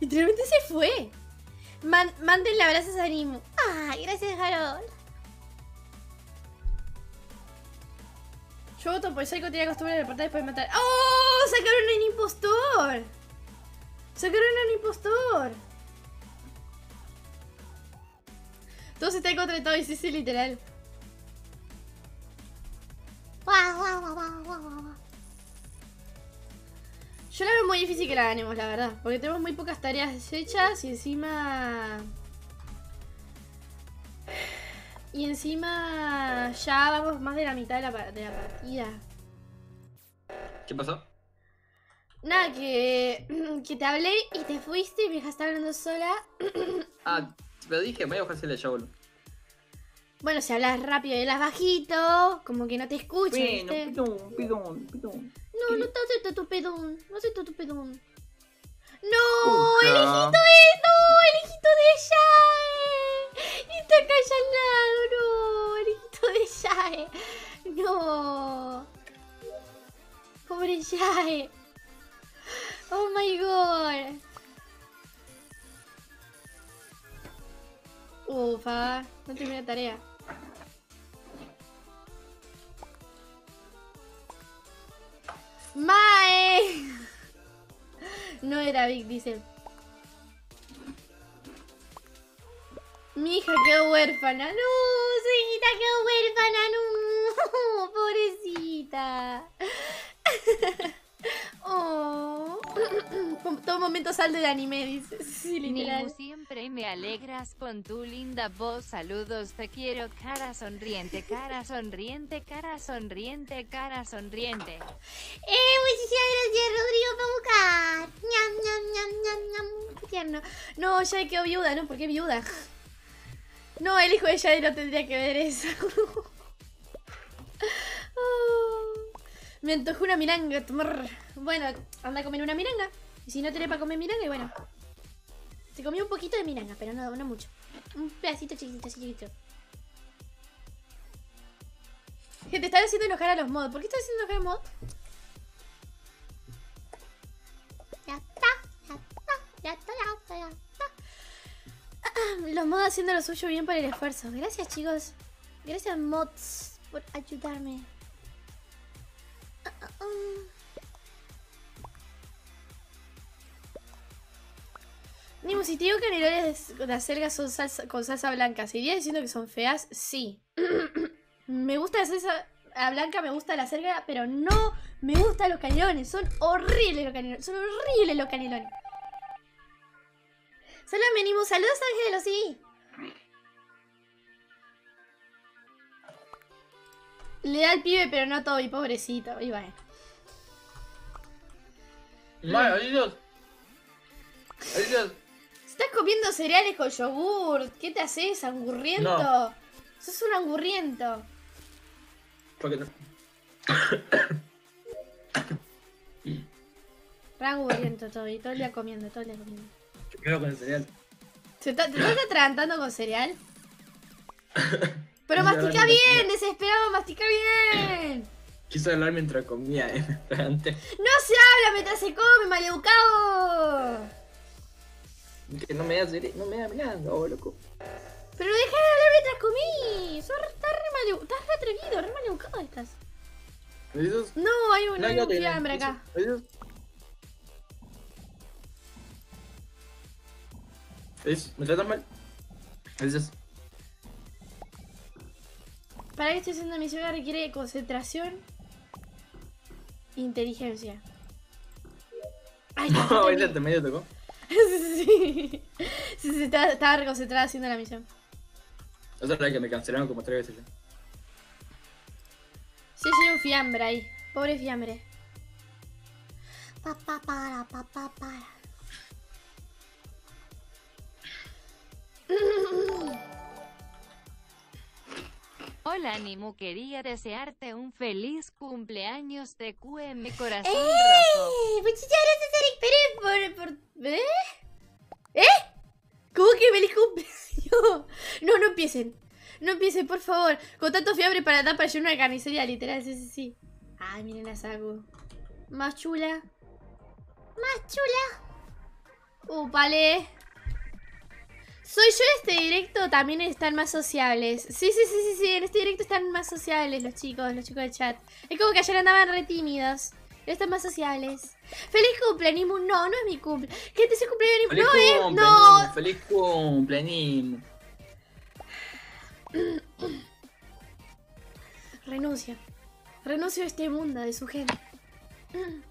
Literalmente se fue. Man mándenle abrazos a Nimu. Ay, gracias, Harold. Yo voto por Psycho tiene costumbre de reportar después de matar. ¡Oh! ¡Sacaron a un impostor! ¡Sacaron a un impostor! Todos están contra Toby, sí, sí, literal. Yo la veo muy difícil que la ganemos, la verdad. Porque tenemos muy pocas tareas hechas y encima... Y encima ya vamos más de la mitad de la, de la partida. ¿Qué pasó? Nada, que, que te hablé y te fuiste y me dejaste hablando sola. Ah, te lo dije, voy a bajarse el show. Bueno, si hablas rápido y hablas bajito, como que no te escucho, Bueno, ¿viste? pitón, pitón. No, no te acepto tu pedón. No acepto tu pedón. ¡No! ¡El hijito de... ¡No! ¡El hijito de Yae! Está acá allá al lado, no. El hijito de Yae. No. Pobre Yae. Oh my god. Ufa, no terminé la tarea. Era Vic, dice. Mi hija quedó huérfana. No, su hijita quedó huérfana. No, pobrecita. Oh. Todo momento saldo de anime, dice. Siempre me alegras con tu linda voz. Saludos, te quiero. Cara sonriente, cara sonriente, cara sonriente, cara sonriente. Eh, muchísimas gracias, Rodrigo Pamucar. Ñam, ñam, ñam, ñam, ñam. Qué tierno. No, ya quedó viuda, ¿no? ¿Por qué viuda? No, el hijo de Shadi no tendría que ver eso. Oh, me antojó una miranga. Bueno, anda a comer una miranga. Y si no tenés para comer miranga, y bueno. Se comió un poquito de miranga, pero no, no mucho. Un pedacito chiquitito, así chiquitito. Gente, están haciendo enojar a los mods. ¿Por qué están haciendo enojar a mods? Los mods haciendo lo suyo bien por el esfuerzo. Gracias, chicos. Gracias, mods, por ayudarme. Ah, ah. Nimo, si te digo que canelones de acelga son salsa, con salsa blanca, ¿seguirías diciendo que son feas? Sí. me gusta la salsa la blanca, me gusta la acelga, pero no me gustan los canelones. Son horribles los canelones. Son horribles los canelones. Saludame, Nimo. Saludos, Ángelo, sí. Le da al pibe, pero no todo, y pobrecito. Y bueno. Vale, adiós. Adiós. Estás comiendo cereales con yogur. ¿Qué te haces, angurriento? No. Sos un angurriento. Porque no. Re angurriento todo, y todo el día comiendo, todo el día comiendo. Yo quedo con el cereal. ¿Se está- ¿Te estás atragantando con cereal? Pero mastica bien, desesperado, mastica bien. Quiso hablar mientras comía, eh. No se habla mientras se come, maleducado. Que no me da cere- no me da mirando, oh, loco. Pero deja de hablar mientras comí. Sos re- estás re maleducado, estás re atrevido, re maleducado estás. ¿Besitos? No, hay un, No, hay un te fiambre acá. ¿Ves? ¿Me tratas mal? ¿Besitos? Para que estoy haciendo misión que requiere concentración. Inteligencia. Ay, No, no, ahorita te medio tocó. sí, sí, sí, estaba, estaba reconcentrada haciendo la misión. Esa es la que me cancelaron como tres veces ya. Sí, sí, un fiambre ahí. Pobre fiambre. Pa, pa, para, pa, pa, para. Hola Nimu, quería desearte un feliz cumpleaños de QM Corazón ¡Eh! Rojo. Muchas gracias, Eric Pérez, por, por... ¿Eh? ¿Eh? ¿Cómo que feliz cumpleaños? No, no empiecen. No empiecen, por favor. Con tanto fiebre para dar para llenar una carnicería, literal. Sí, sí, sí. Ay, miren la Saku. Más chula. Más chula. Upale. Soy yo en este directo, también están más sociables. Sí, sí, sí, sí, sí, en este directo están más sociables los chicos, los chicos del chat. Es como que ayer andaban re tímidos. Ahora Están más sociables. ¡Feliz cumpleaños! No, no es mi cumple. ¿Qué te cumpleaños? ¡Feliz No, eh, cumple, no. ¡Feliz cumple, Nimu! Renuncio. Renuncio a este mundo de su gente.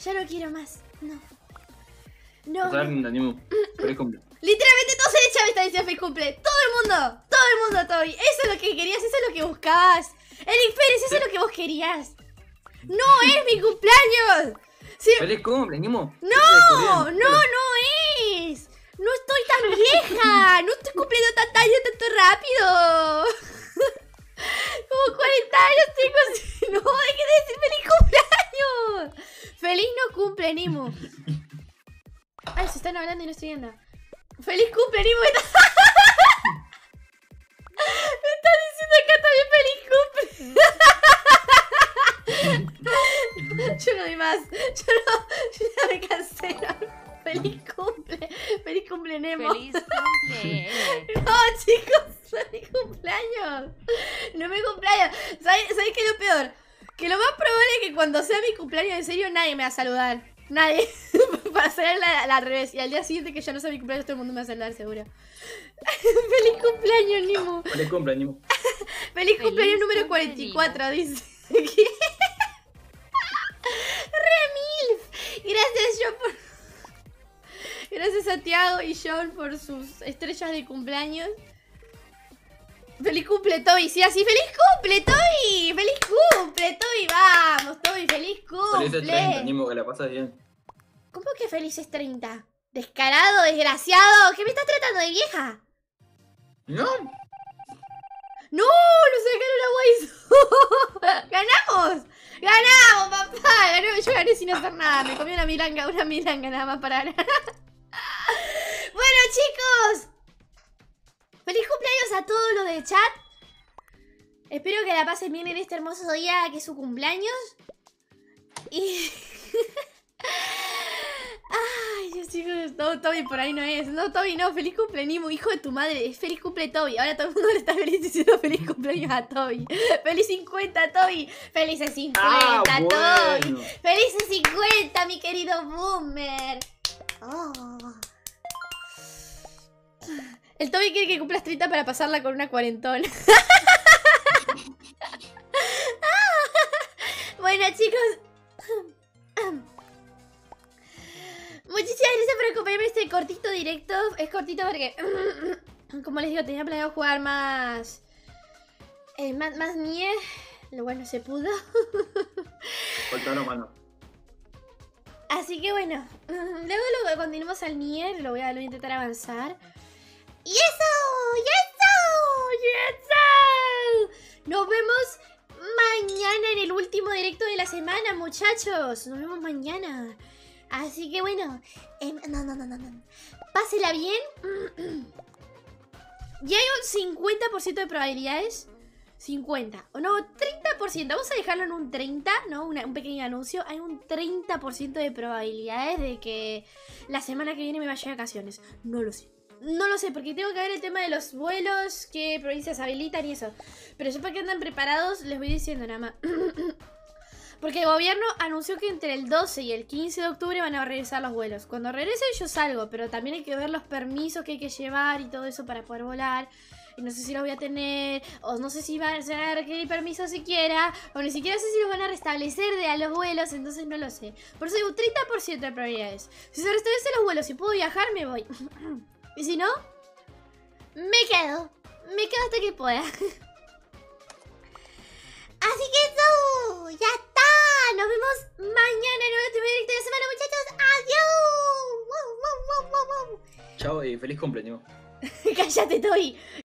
Ya no quiero más. No. No. No. Literalmente todos me están diciendo feliz cumple. Todo el mundo. Todo el mundo, Toby. Eso es lo que querías. Eso es lo que buscabas. Eric Pérez, eso es lo que vos querías. No es mi cumpleaños. Sí, ¡Feliz cumple, Nimu! No, no, no es. No estoy tan vieja. No estoy cumpliendo tanta años tanto rápido. Como 40 años tengo. No, deje de decir feliz cumpleaños. Feliz no cumple, Nimu. Ay, se están hablando y no estoy viendo. Feliz cumple, Nimu. Me está, me está diciendo acá también feliz cumple. Yo no doy más. Yo no. Yo ya me cancelaron. Feliz cumple. Feliz cumple, Nemo. Feliz cumple. No, chicos. Feliz cumpleaños. No es mi cumpleaños. ¿Sabes, ¿Sabes qué es lo peor? Que lo más probable es que cuando sea mi cumpleaños en serio nadie me va a saludar. Nadie. Para hacer la, la al revés. Y al día siguiente que ya no sea mi cumpleaños todo el mundo me va a saludar seguro. Feliz cumpleaños, Nemo. ¡Feliz cumple, Nimu! Feliz Feliz cumpleaños número cumple, 44, dice. ¿Qué? Remilf. Gracias, John, por. Gracias a Tiago y John por sus estrellas de cumpleaños. Feliz cumple, Toby. Sí, así. ¡Feliz cumple, Toby! ¡Feliz cumple, Toby! ¡Vamos, Toby! ¡Feliz ¡Feliz 30, cumple! Nimu! Que la pasas bien. ¿Cómo que felices 30? Descarado, desgraciado. ¿Qué me estás tratando de vieja? ¡No! ¡No! ¡Lo sacaron a Waizu! ¡Ganamos! ¡Ganamos, papá! Gané- yo gané sin hacer nada. Me comí una milanga, una milanga nada más para ganar. bueno, chicos. Feliz cumpleaños a todos los del chat. Espero que la pasen bien en este hermoso día que es su cumpleaños. Y... Ay, Dios, chicos, no, Toby por ahí no es. No, Toby, no, feliz cumpleaños, hijo de tu madre. Es feliz cumple Toby. Ahora todo el mundo le está feliz diciendo feliz cumpleaños a Toby. Feliz 50, Toby. Felices 50, ¡Ah, Toby. bueno! Felices 50, mi querido boomer. Oh. El Toby quiere que cumplas 30 para pasarla con una cuarentona. bueno, chicos. Muchísimas gracias por acompañarme este cortito directo. Es cortito porque, como les digo, tenía planeado jugar más. eh, más, más Nier. Lo bueno se pudo. Faltaron mano. Así que bueno, luego lo continuamos al Nier, lo voy a, lo voy a intentar avanzar. ¡Y eso! ¡Y eso! ¡Y eso! Nos vemos mañana en el último directo de la semana, muchachos. Nos vemos mañana. Así que bueno, em, no, no, no, no, no. Pásela bien. Y hay un 50% de probabilidades 50, o no, 30%, vamos a dejarlo en un 30, ¿no? Un pequeño anuncio. Hay un 30% de probabilidades de que la semana que viene me vaya de vacaciones. No lo sé. No lo sé, porque tengo que ver el tema de los vuelos, qué provincias habilitan y eso. Pero yo para que andan preparados, les voy diciendo nada más. Porque el gobierno anunció que entre el 12 y el 15 de octubre van a regresar los vuelos. Cuando regrese yo salgo, pero también hay que ver los permisos que hay que llevar y todo eso para poder volar. No sé si los voy a tener, o no sé si van a requerir permiso siquiera, o ni siquiera sé si los van a restablecer de a los vuelos, entonces no lo sé. Por eso digo, 30% de probabilidades. Si se restablecen los vuelos y puedo viajar, me voy. y si no, me quedo. Me quedo hasta que pueda. Así que eso, ya está. Nos vemos mañana en nuestro primer directo de la semana, muchachos. Adiós. Wow, wow, wow, wow, wow. Chao y feliz cumpleaños. Cállate, Toby.